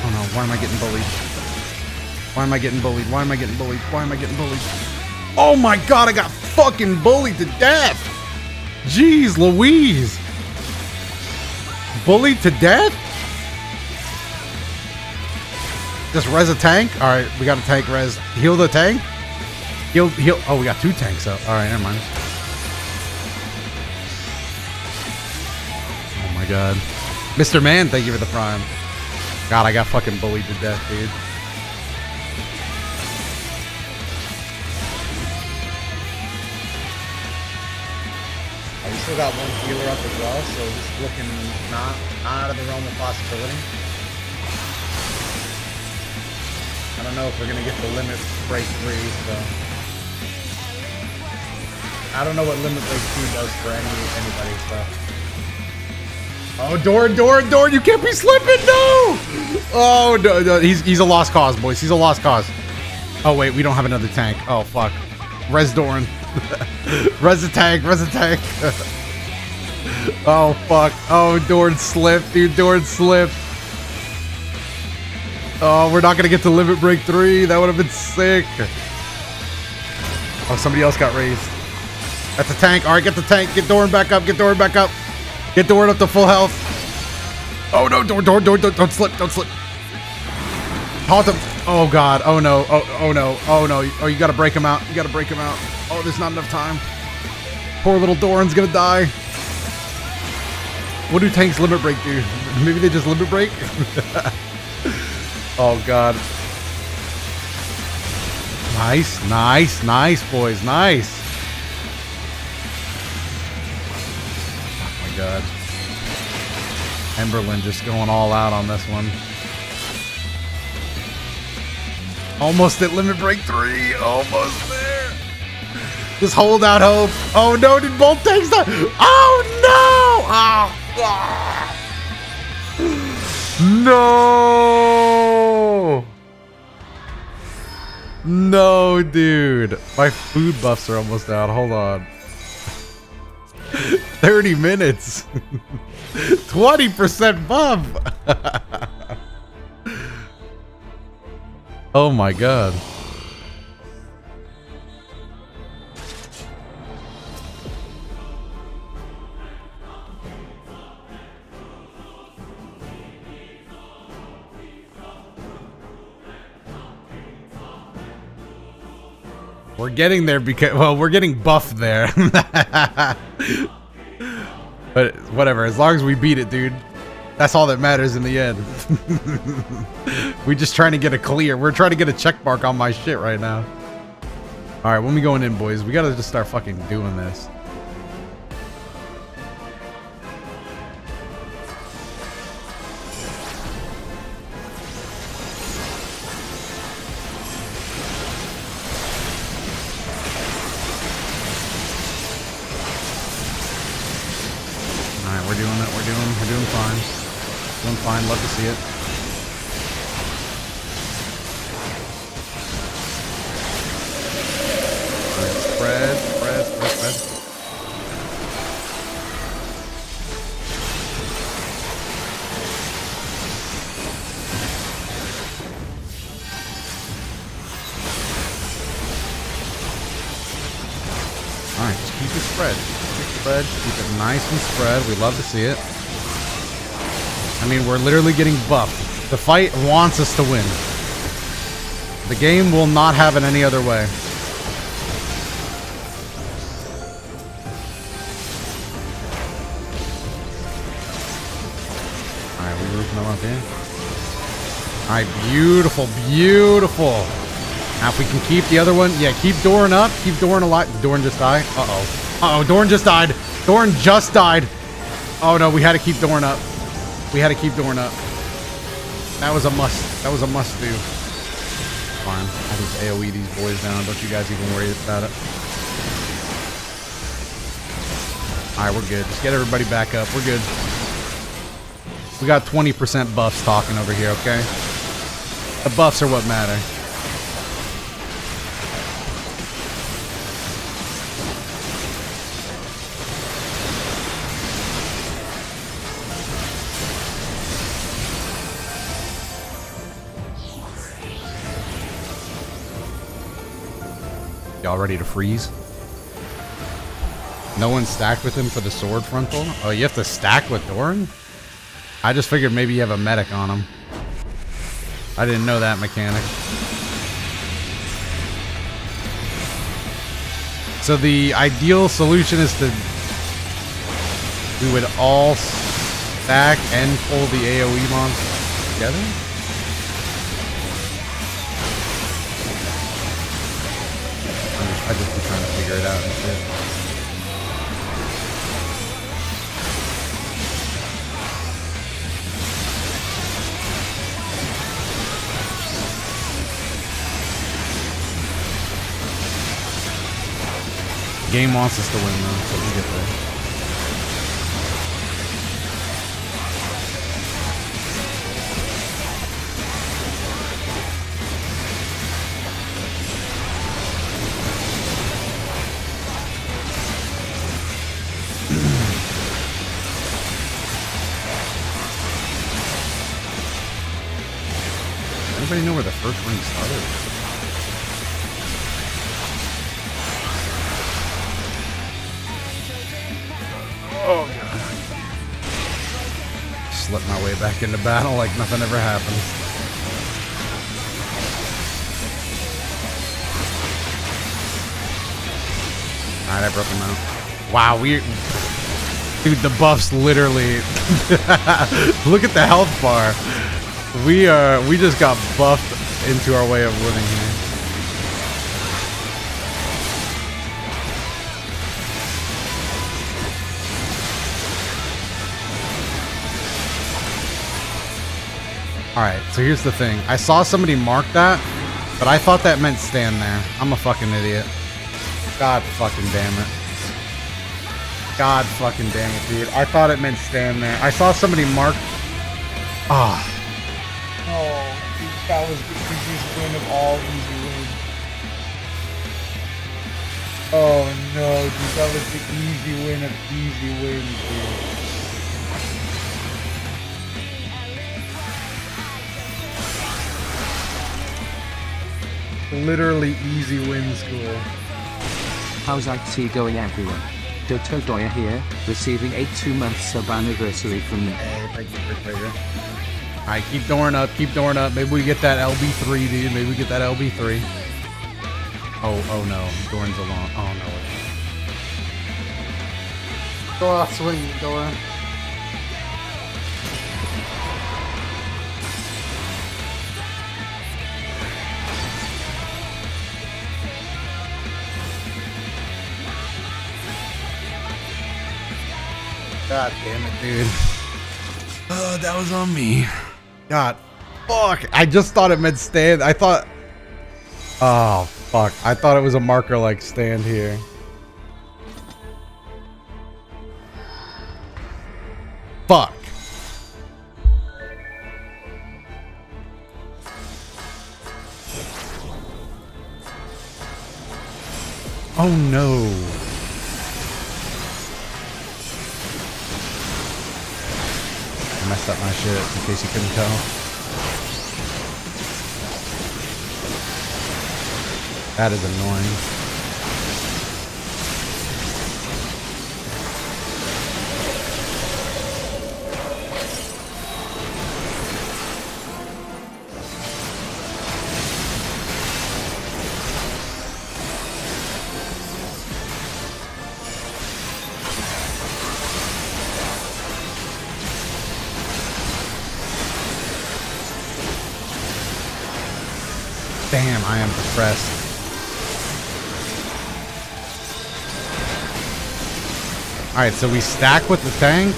Oh no, why am I getting bullied? Why am I getting bullied? Why am I getting bullied? Why am I getting bullied? Oh my god, I got fucking bullied to death! Jeez Louise! Bullied to death? Just res a tank? Alright, we got a tank res. Heal the tank? Heal, heal. Oh, we got two tanks up. Alright, never mind. Oh my god. Mr. Man, thank you for the prime. God, I got fucking bullied to death, dude. Still got one healer up as well, so it's looking not, not out of the realm of possibility. I don't know if we're gonna get the limit break three, so I don't know what limit break two does for any anybody, so. Oh, Doran, Doran, Doran, you can't be slipping, no! Oh, no, no, he's, he's a lost cause, boys. He's a lost cause. Oh, wait, we don't have another tank. Oh, fuck. Res Doran. res the tank, res the tank. oh, fuck. Oh, Doran slipped, dude. Doran slipped. Oh, we're not going to get to limit break three. That would have been sick. Oh, somebody else got raised. That's a tank. All right, get the tank. Get Doran back up. Get Doran back up. Get Doran up to full health. Oh no, Doran, Doran, Doran, don't, don't slip, don't slip. Halt him. Oh god. Oh no. Oh, oh no. Oh no. Oh, you gotta break him out. You gotta break him out. Oh, there's not enough time. Poor little Doran's gonna die. What do tanks limit break do? Maybe they just limit break? oh god. Nice, nice, nice, boys. Nice. Oh my god. Emberlin just going all out on this one. Almost at limit break three. Almost there. Just hold out hope. Oh no, did both tanks die? Oh no! Oh. No! No, dude. My food buffs are almost out. Hold on. 30 minutes. 20% buff. oh my god. We're getting there because, well, we're getting buffed there. but whatever, as long as we beat it, dude. That's all that matters in the end. we're just trying to get a clear. We're trying to get a check mark on my shit right now. All right, when we going in, boys, we gotta just start fucking doing this. We're doing it. We're doing we're doing fine. Doing fine. Love to see it. Alright, spread, spread, spread, spread. Alright, just keep it spread. Keep it spread. Nice and spread. We love to see it. I mean, we're literally getting buffed. The fight wants us to win. The game will not have it any other way. Alright, we roofing them up here. Alright, beautiful, beautiful. Now if we can keep the other one, yeah, keep Doran up, keep Doran alive. Doran just died? Uh-oh. Uh-oh, Doran just died. Doran just died. Oh no, we had to keep Doran up. We had to keep Doran up. That was a must. That was a must do. Fine. I'll just AoE these boys down. Don't you guys even worry about it. Alright, we're good. Just get everybody back up. We're good. We got 20% buffs talking over here, okay? The buffs are what matter. Y'all ready to freeze? No one stacked with him for the sword frontal? Oh, you have to stack with Doran? I just figured maybe you have a medic on him. I didn't know that mechanic. So the ideal solution is to we would all stack and pull the AoE monster together? I'd just be trying to figure it out and shit. Game wants us to win though, so we get there. Into battle like nothing ever happened. Alright, I broke him out. Wow, we Dude, the buffs literally look at the health bar. We are we just got buffed into our way of winning here. Alright, so here's the thing. I saw somebody mark that, but I thought that meant stand there. I'm a fucking idiot. God fucking damn it. God fucking damn it, dude. I thought it meant stand there. I saw somebody mark. Ah. Oh, dude, that was the easiest win of all easy wins. Oh no, dude, that was the easy win of easy wins, dude. Literally easy win score. How's IT going everyone? Doto Doya here, receiving a two-month sub anniversary from me. Alright, keep dooring up, keep dooring up. Maybe we get that LB3, dude. Maybe we get that LB3. Oh, oh no. Doran's alone. Oh no. Go off swinging, Dora. God damn it, dude. Oh, that was on me. God, fuck. I just thought it meant stand. I thought. Oh, fuck. I thought it was a marker like stand here. Fuck. Oh no. I messed up my shirt in case you couldn't tell. That is annoying. Damn, I am depressed. Alright, so we stack with the tank.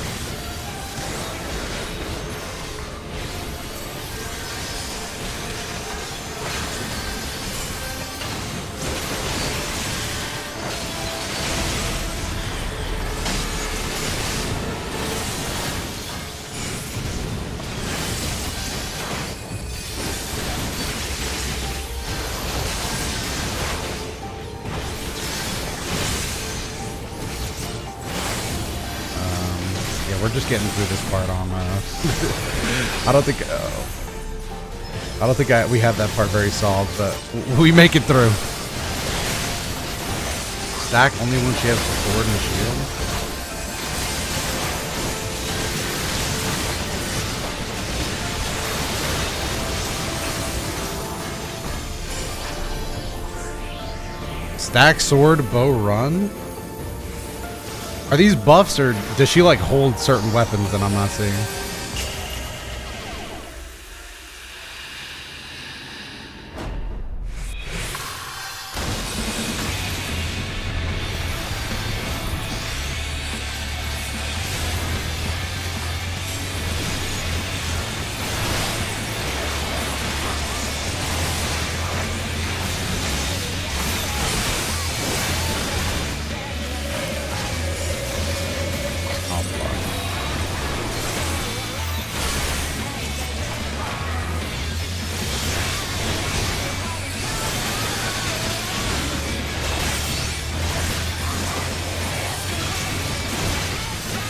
Getting through this part. Uh, I don't think. Uh, I don't think I, we have that part very solved, but we make it through. Stack only when she has the sword and the shield. Stack sword, bow, run. Are these buffs or does she like hold certain weapons that I'm not seeing?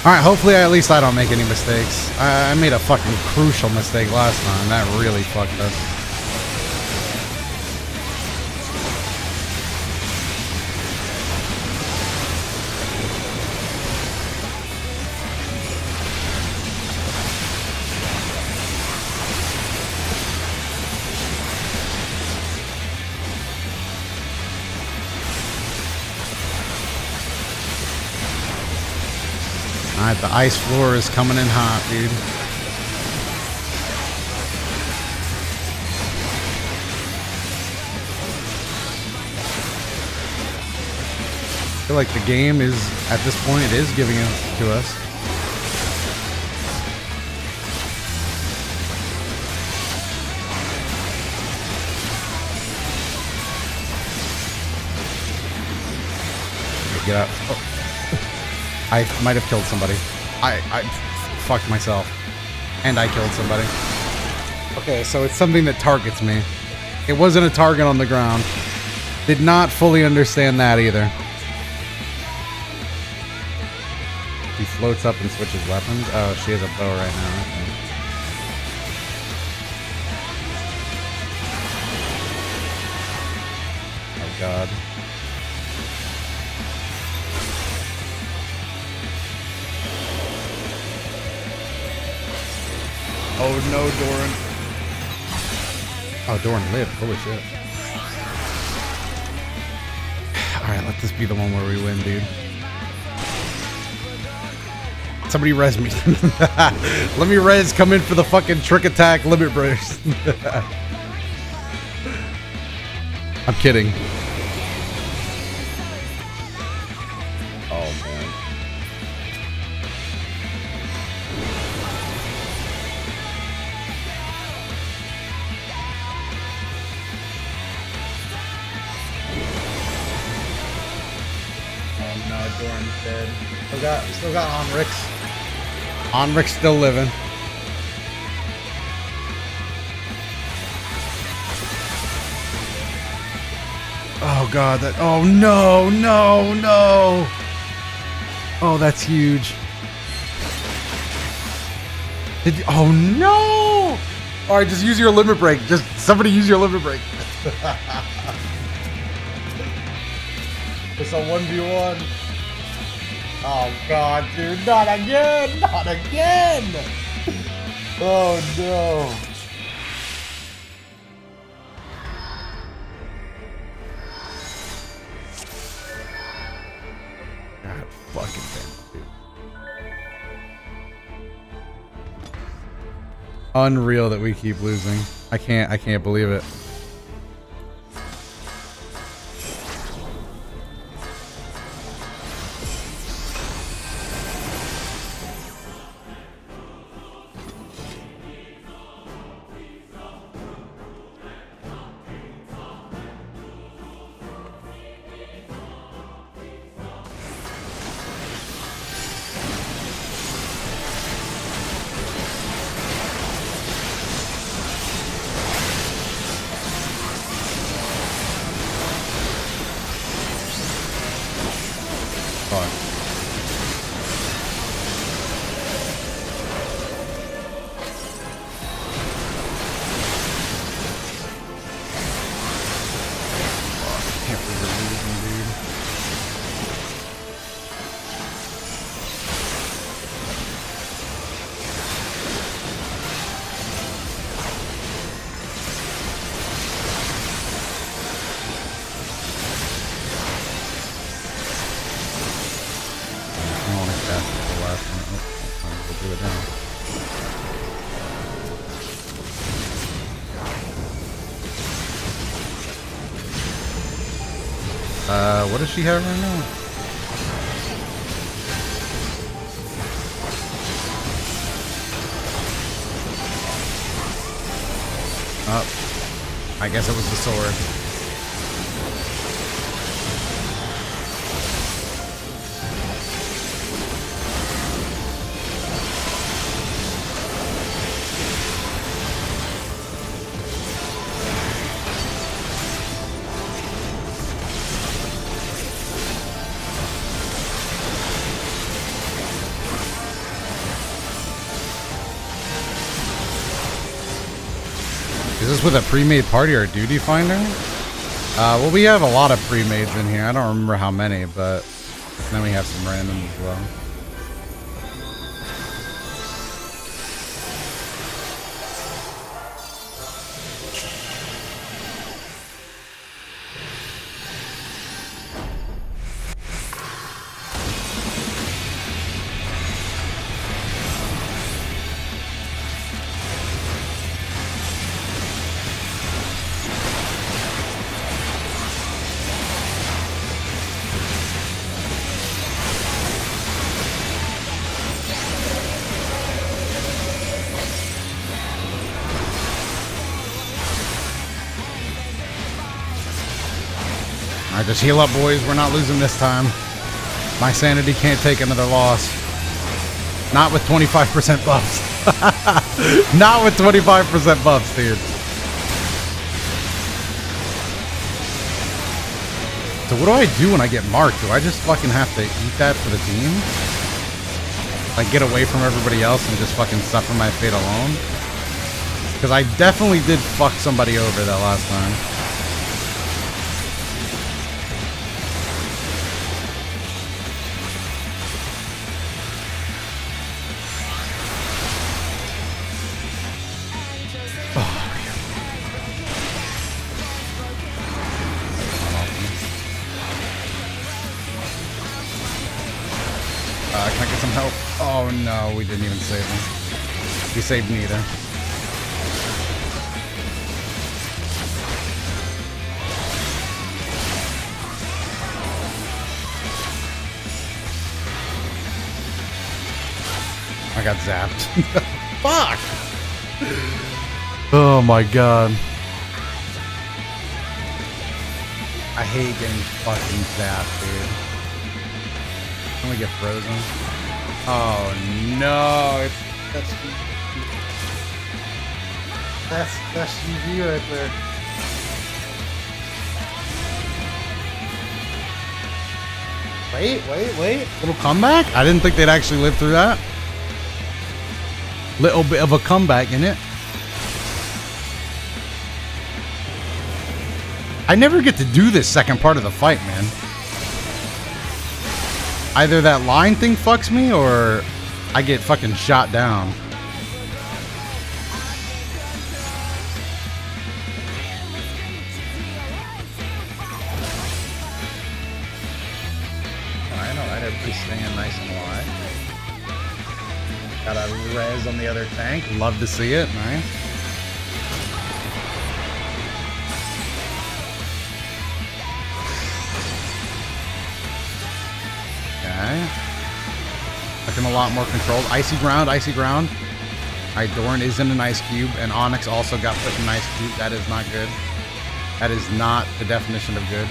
Alright, hopefully at least I don't make any mistakes. I, I made a fucking crucial mistake last time. That really fucked us. The ice floor is coming in hot, dude. I feel like the game is, at this point, it is giving it to us. Get out. I might have killed somebody. I, I fucked myself. And I killed somebody. Okay, so it's something that targets me. It wasn't a target on the ground. Did not fully understand that either. He floats up and switches weapons. Oh, she has a bow right now. Oh god. Oh no, Doran. Oh, Doran lived. Holy shit. Alright, let this be the one where we win, dude. Somebody res me. let me res come in for the fucking trick attack limit burst. I'm kidding. Still got Onrix. Onrix still living. Oh god, that oh no, no, no. Oh, that's huge. Did you, oh no! Alright, just use your limit break. Just somebody use your limit break. It's a 1v1. Oh god, dude, not again! Not again! Oh no. God fucking damn dude. Unreal that we keep losing. I can't I can't believe it. She have right? With a pre-made party or duty finder? Uh, well, we have a lot of pre-mades in here. I don't remember how many, but then we have some random as well. Just heal up, boys. We're not losing this time. My sanity can't take another loss. Not with 25% buffs. not with 25% buffs, dude. So what do I do when I get marked? Do I just fucking have to eat that for the team? Like get away from everybody else and just fucking suffer my fate alone? Because I definitely did fuck somebody over that last time. Oh we didn't even save him. We saved Nita. I got zapped. Fuck! Oh my god. I hate getting fucking zapped, dude. Can we get frozen? Oh no! It's that's that's that's GG right there. Wait, wait, wait! Little comeback? I didn't think they'd actually live through that. Little bit of a comeback in it. I never get to do this second part of the fight, man. Either that line thing fucks me or I get fucking shot down. Oh, I know, right? Everybody's staying nice and alive. Got a res on the other tank. Love to see it. Nice. Looking a lot more controlled. Icy ground, icy ground. Alright, Doran is in an ice cube, and Onyx also got put in an ice cube. That is not good. That is not the definition of good.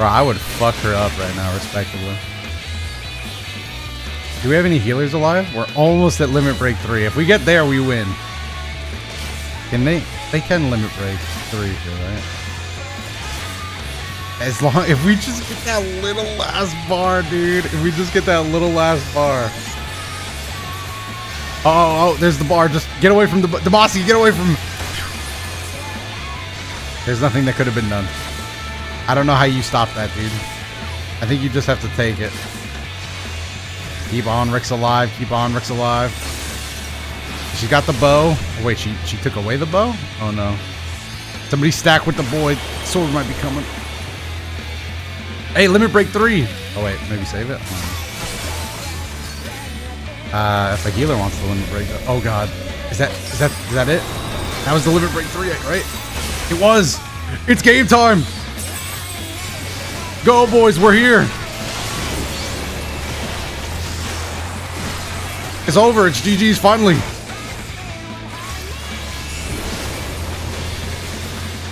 Bro, I would fuck her up right now, respectively. Do we have any healers alive? We're almost at limit break three. If we get there, we win. Can they? They can limit break three here, right? As long if we just get that little last bar, dude. If we just get that little last bar. Oh, oh, oh there's the bar. Just get away from the Demasi. Get away from. There's nothing that could have been done. I don't know how you stop that, dude. I think you just have to take it. Keep on, Rick's alive. Keep on, Rick's alive. She got the bow. Oh, wait, she she took away the bow? Oh no. Somebody stack with the boy. Sword might be coming. Hey, limit break three. Oh wait, maybe save it. Uh, if a healer wants the limit break, oh god, is that is that is that it? That was the limit break three, right? It was. It's game time. Go, boys, we're here. It's over. It's GG's finally.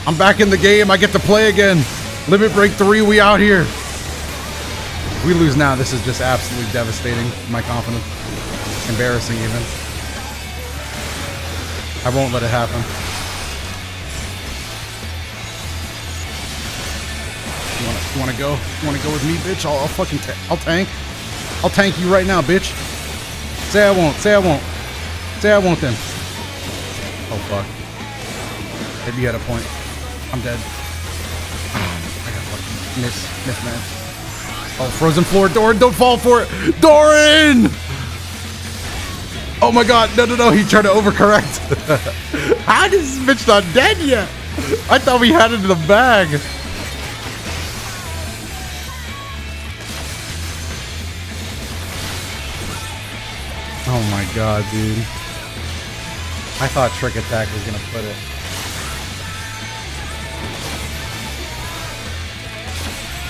I'm back in the game. I get to play again. Limit break three. We out here. If we lose now, this is just absolutely devastating my confidence. Embarrassing even. I won't let it happen. You wanna, go? You wanna go with me, bitch? I'll, I'll fucking ta I'll tank. I'll tank you right now, bitch. Say I won't. Say I won't. Say I won't then. Oh fuck. Maybe you had a point. I'm dead. I got fucking miss, miss, man. Oh, frozen floor, Doran, don't fall for it! Doran! Oh my god, no, no, no, he tried to overcorrect. How is this bitch not dead yet? I thought we had it in the bag. God, dude. I thought Trick Attack was gonna put it.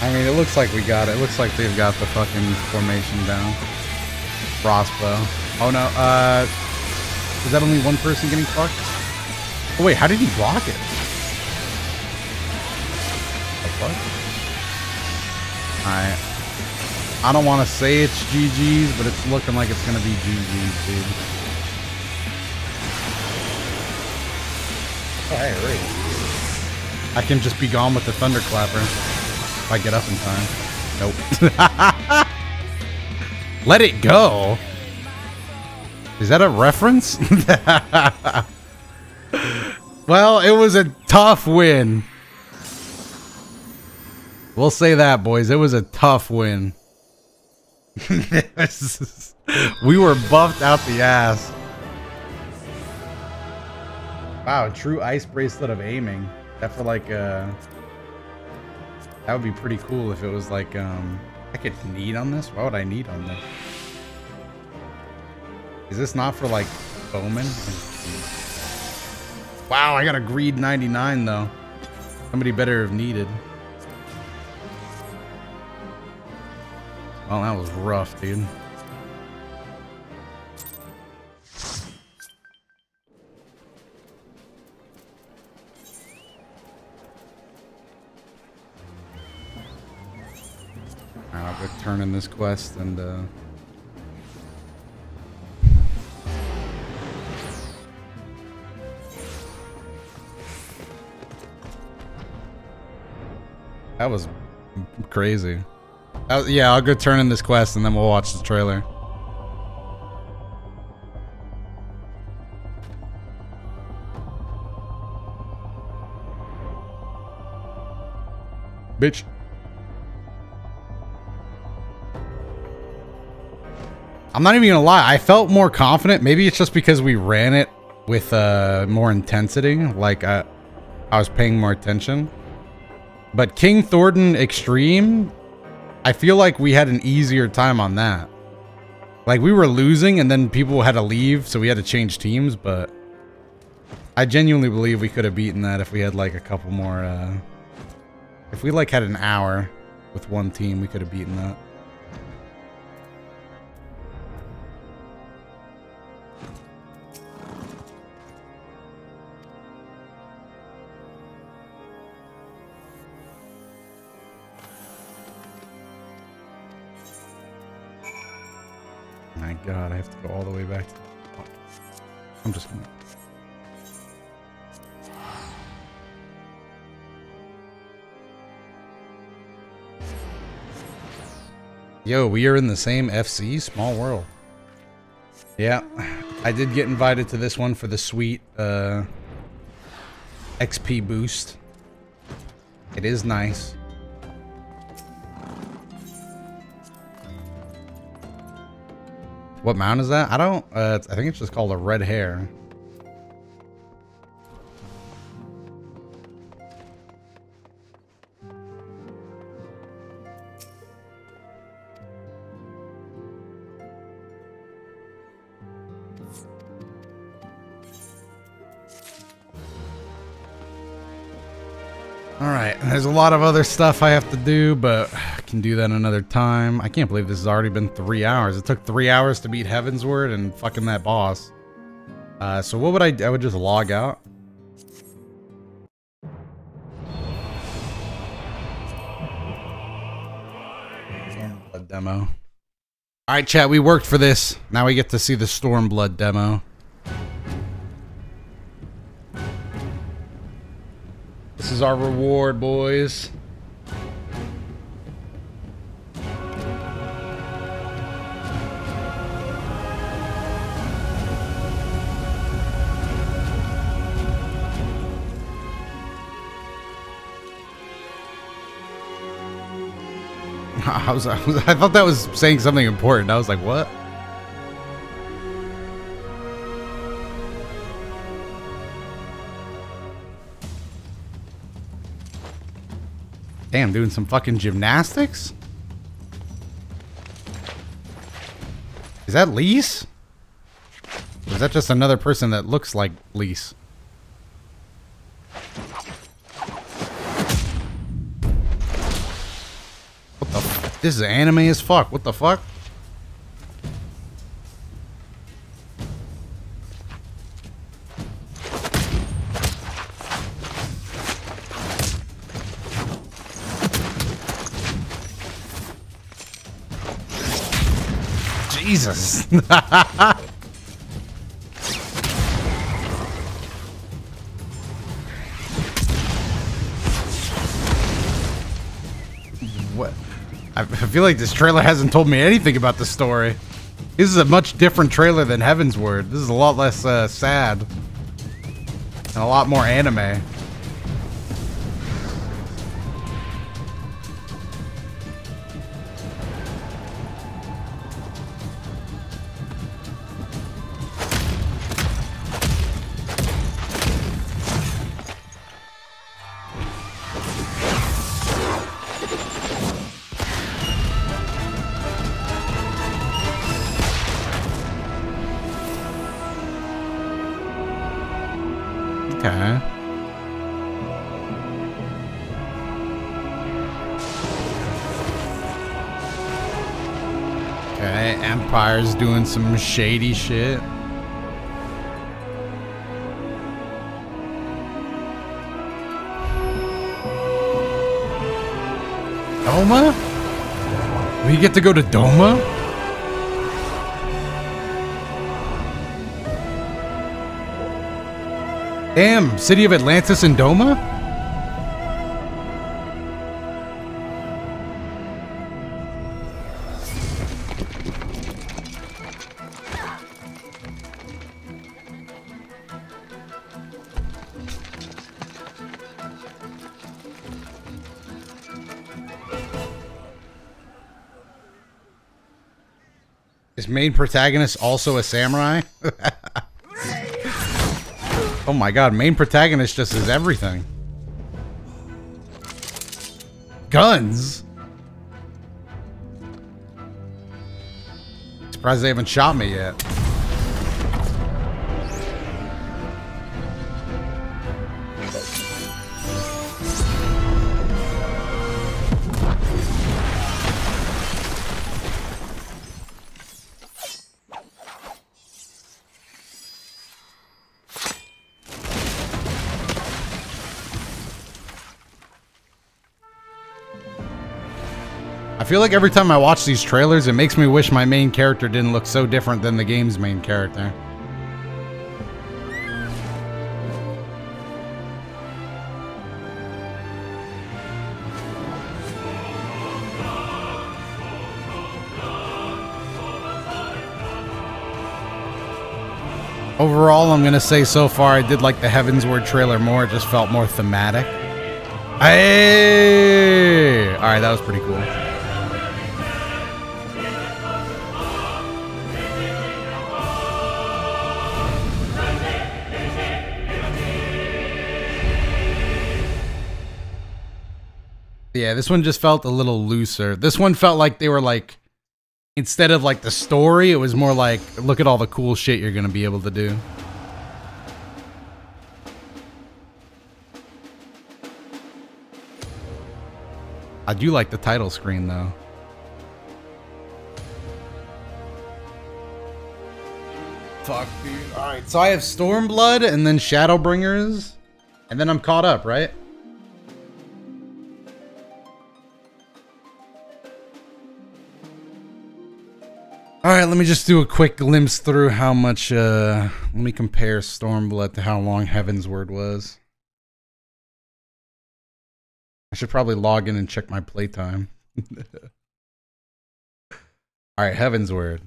I mean, it looks like we got it. It looks like they've got the fucking formation down. Crossbow. Oh no, uh... Is that only one person getting fucked? Oh wait, how did he block it? The fuck? Alright. I don't want to say it's GG's, but it's looking like it's gonna be GG's, dude. Oh, hey, hurry. I can just be gone with the Thunderclapper. If I get up in time. Nope. Let it go? Is that a reference? well, it was a tough win. We'll say that, boys. It was a tough win. we were buffed out the ass. Wow, true ice bracelet of aiming. That for like uh that would be pretty cool if it was like um I could need on this? Why would I need on this? Is this not for like bowman? Wow, I got a greed 99 though. Somebody better have needed. Well, that was rough, dude. I'll go turn in this quest and uh That was crazy. Uh, yeah, I'll go turn in this quest and then we'll watch the trailer. Bitch. I'm not even gonna lie, I felt more confident. Maybe it's just because we ran it with uh, more intensity. Like, I, I was paying more attention. But King Thordan Extreme, I feel like we had an easier time on that. Like, we were losing and then people had to leave, so we had to change teams, but... I genuinely believe we could have beaten that if we had, like, a couple more, uh... If we, like, had an hour with one team, we could have beaten that. God, I have to go all the way back to the I'm just gonna... Yo, we are in the same FC? Small world. Yeah, I did get invited to this one for the sweet uh, XP boost. It is nice. What mount is that? I don't, uh, I think it's just called a red hare. Alright, there's a lot of other stuff I have to do, but can do that another time. I can't believe this has already been three hours. It took three hours to beat Heavensward and fucking that boss. Uh, so what would I, I would just log out. demo. All right, chat, we worked for this. Now we get to see the Stormblood demo. This is our reward, boys. I was, I was, I thought that was saying something important. I was like, what? Damn, doing some fucking gymnastics? Is that Lyse? Or is that just another person that looks like Lyse? This is anime as fuck. What the fuck? Jesus. feel like this trailer hasn't told me anything about the story. This is a much different trailer than Heavensward. This is a lot less uh, sad. And a lot more anime. Doing some shady shit. Doma? We get to go to Doma? Damn, City of Atlantis and Doma? Main protagonist also a samurai? oh my god, main protagonist just is everything. Guns? Surprised they haven't shot me yet. Feel like every time I watch these trailers, it makes me wish my main character didn't look so different than the game's main character. Overall, I'm gonna say so far I did like the Heavensward trailer more. It just felt more thematic. Hey! Alright, that was pretty cool. Yeah, this one just felt a little looser. This one felt like they were like, instead of like the story, it was more like, look at all the cool shit you're gonna be able to do. I do like the title screen though. Fuck, dude. Alright, so I have Stormblood and then Shadowbringers, and then I'm caught up, right? Right, let me just do a quick glimpse through how much. uh Let me compare Stormblood to how long Heavensward was. I should probably log in and check my playtime. All right, Heavensward.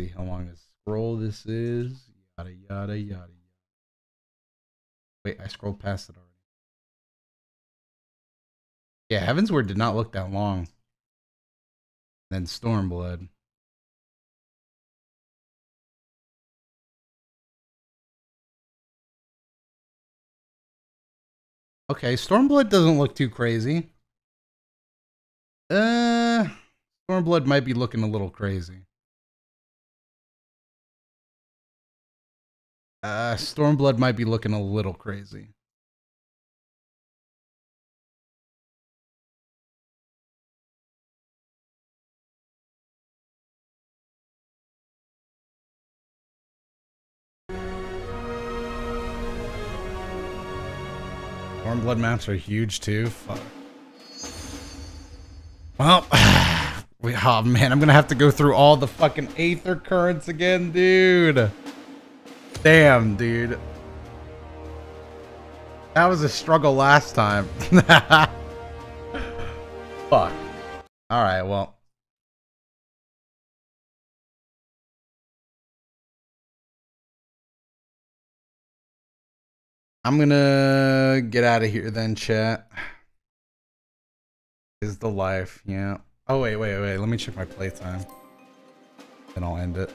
See how long this scroll this is. Yada yada yada. Wait, I scrolled past it already. Yeah, Heavensward did not look that long. Then Stormblood. Okay, Stormblood doesn't look too crazy. Uh, Stormblood might be looking a little crazy. Uh, Stormblood might be looking a little crazy. Stormblood maps are huge too. Fuck. Well, we, oh man, I'm gonna have to go through all the fucking Aether currents again, dude. Damn, dude. That was a struggle last time. Fuck. Alright, well. I'm gonna get out of here then, chat. Is the life, yeah. Oh, wait, wait, wait. Let me check my playtime. Then I'll end it.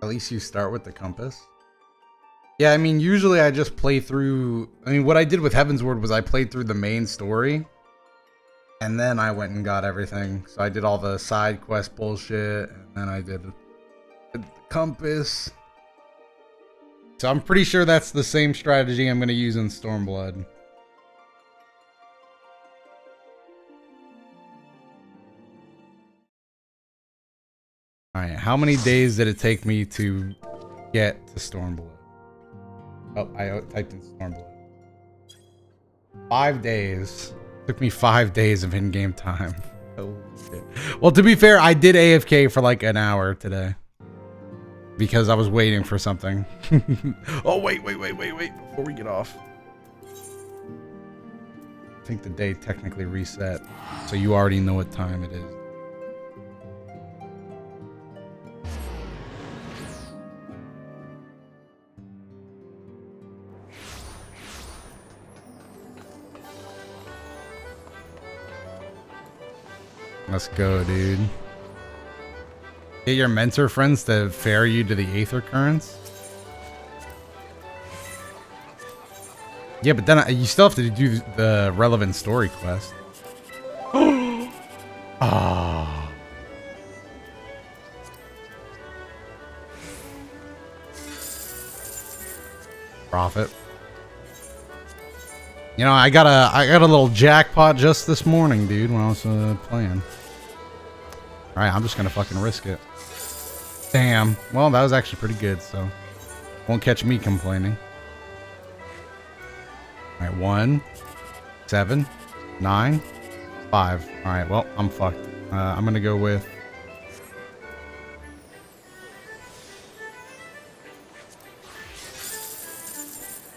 At least you start with the compass. Yeah, I mean, usually I just play through. I mean, what I did with Heaven's Heavensward was I played through the main story. And then I went and got everything. So I did all the side quest bullshit. And then I did the compass. So I'm pretty sure that's the same strategy I'm going to use in Stormblood. Alright, how many days did it take me to get to Stormblood? Oh, I typed in Stormblood. Five days. Took me five days of in-game time. Shit. Well, to be fair, I did AFK for like an hour today. Because I was waiting for something. oh, wait, wait, wait, wait, wait. Before we get off. I think the day technically reset. So you already know what time it is. Let's go, dude. Get your mentor friends to ferry you to the Aether Currents? Yeah, but then I, you still have to do the relevant story quest. Ah. Profit. You know, I got a I got a little jackpot just this morning, dude, when I was uh, playing. All right, I'm just gonna fucking risk it. Damn. Well, that was actually pretty good, so won't catch me complaining. All right, one, seven, nine, five. All right, well, I'm fucked. Uh, I'm gonna go with.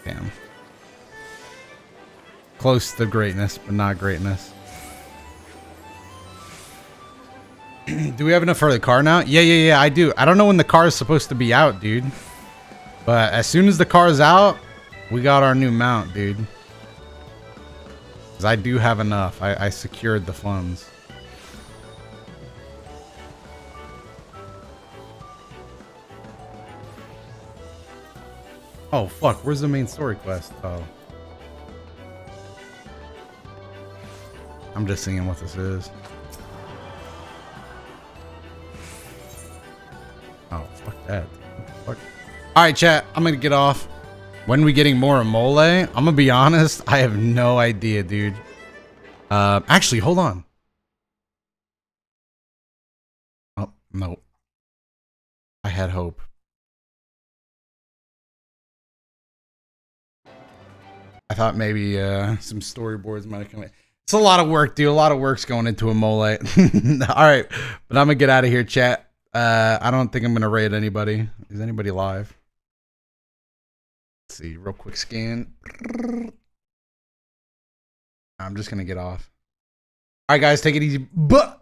Damn. Close to greatness, but not greatness. do we have enough for the car now? Yeah, yeah, yeah, I do. I don't know when the car is supposed to be out, dude. But as soon as the car is out, we got our new mount, dude. Because I do have enough. I, I secured the funds. Oh, fuck. Where's the main story quest? Oh. I'm just seeing what this is. Oh, fuck that. Fuck. Alright, chat. I'm gonna get off. When we getting more mole? I'm gonna be honest. I have no idea, dude. Uh, actually, hold on. Oh, no. I had hope. I thought maybe uh, some storyboards might have come in. It's a lot of work, dude. A lot of work's going into a mole. All right, but I'm gonna get out of here, chat. Uh, I don't think I'm gonna raid anybody. Is anybody live? Let's see, real quick scan. I'm just gonna get off. All right, guys, take it easy. But.